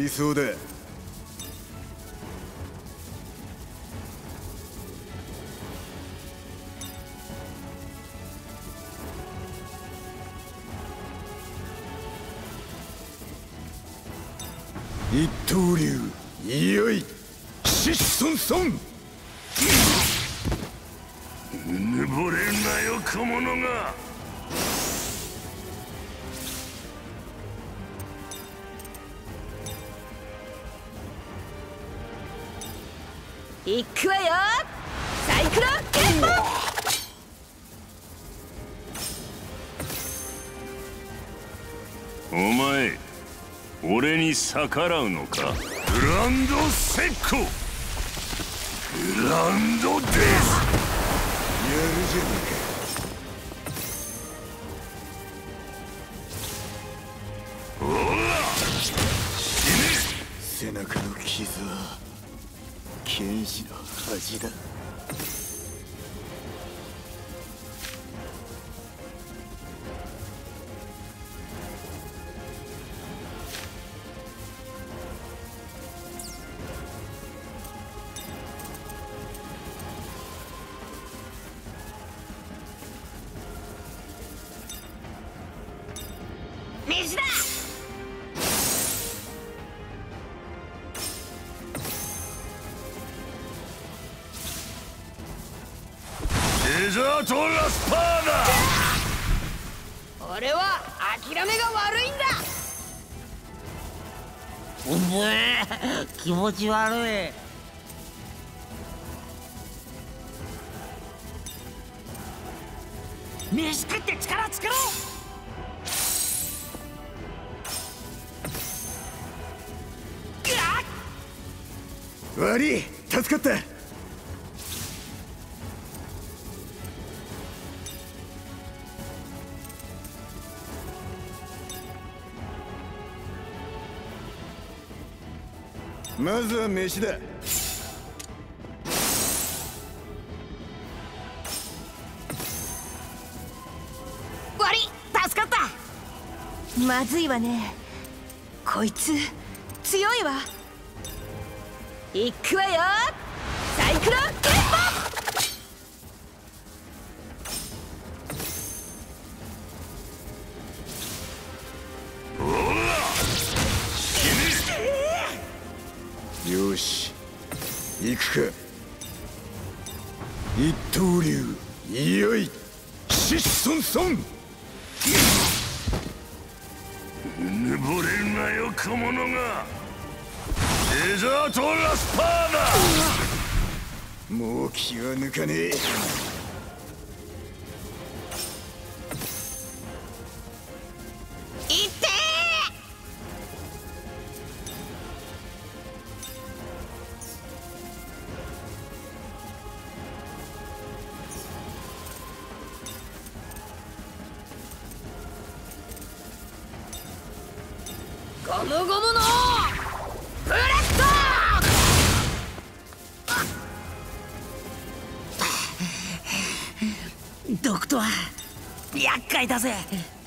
りそうだ。逆らうのか？グランドセッコ。グランドデスやるじゃねえか背中の傷は剣士の恥だ。持ち悪い。ずは飯だわり助かった。まずいわね。こいつ強いわ。いくわよ。だぜ。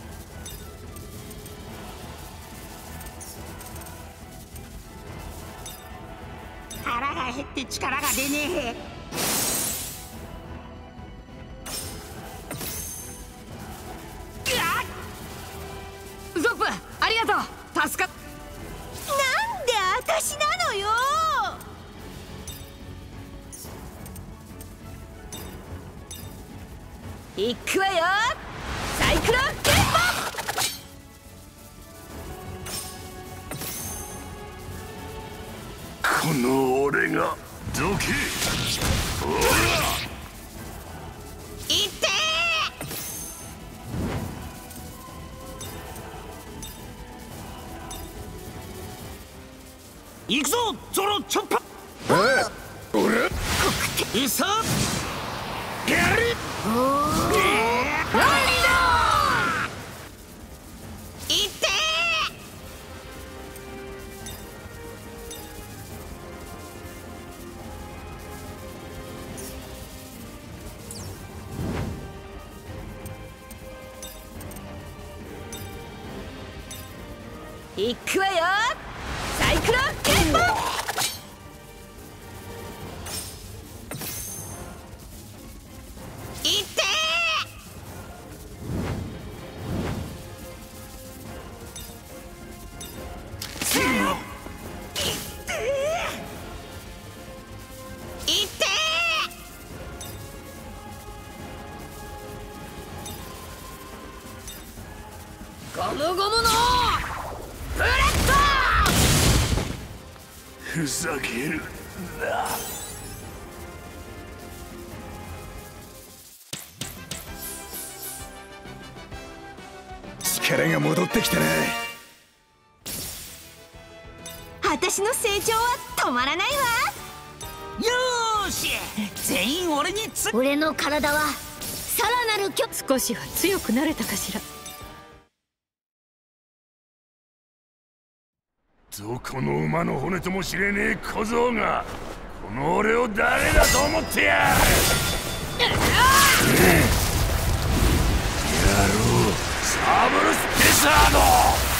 ふざけるな。力が戻ってきたな私の成長は止まらないわ。よーし。全員俺につ俺の体はさらなる巨少しは強くなれたかしら馬の骨とも知れねえ小僧がこの俺を誰だと思ってやる？やろう。サブルスペシャード！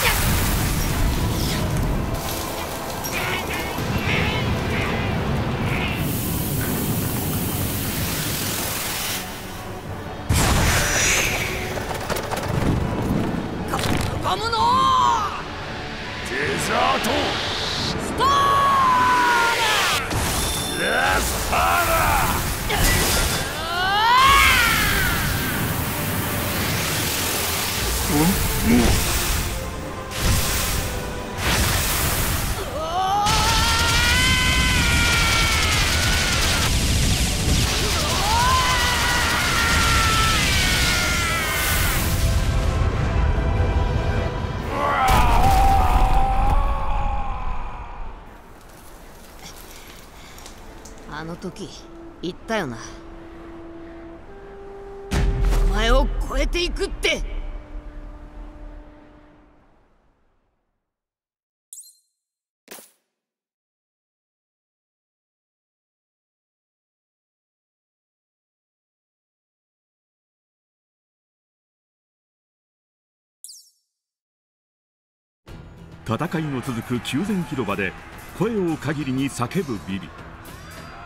たよな。お前を超えていくって。戦いの続く宮殿広場で声を限りに叫ぶビビ。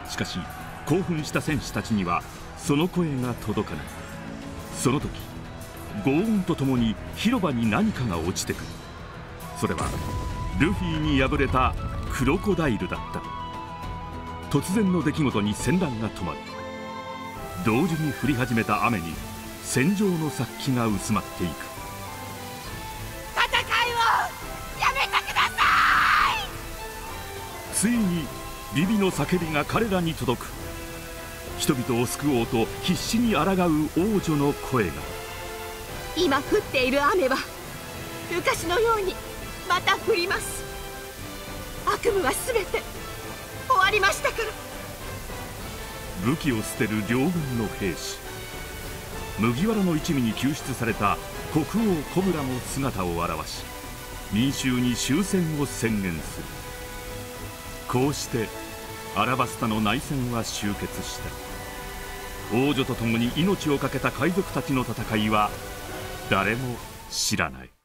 しかし興奮した戦士たちにはその声が届かない。その時轟音とともに広場に何かが落ちてくる。それはルフィに敗れたクロコダイルだった。突然の出来事に戦乱が止まる。同時に降り始めた雨に戦場の殺気が薄まっていく。戦いをやめてくださついにビビの叫びが彼らに届く人々を救おうと必死に抗う王女の声が。い今降っている雨は昔のようにまた降ります。悪夢は全て終わりましたから。武器を捨てる両軍の兵士。麦わらの一味に救出された国王コブラも姿を現し民衆に終戦を宣言する。こうしてアラバスタの内戦は終結した王女と共に命を懸けた海賊たちの戦いは誰も知らない。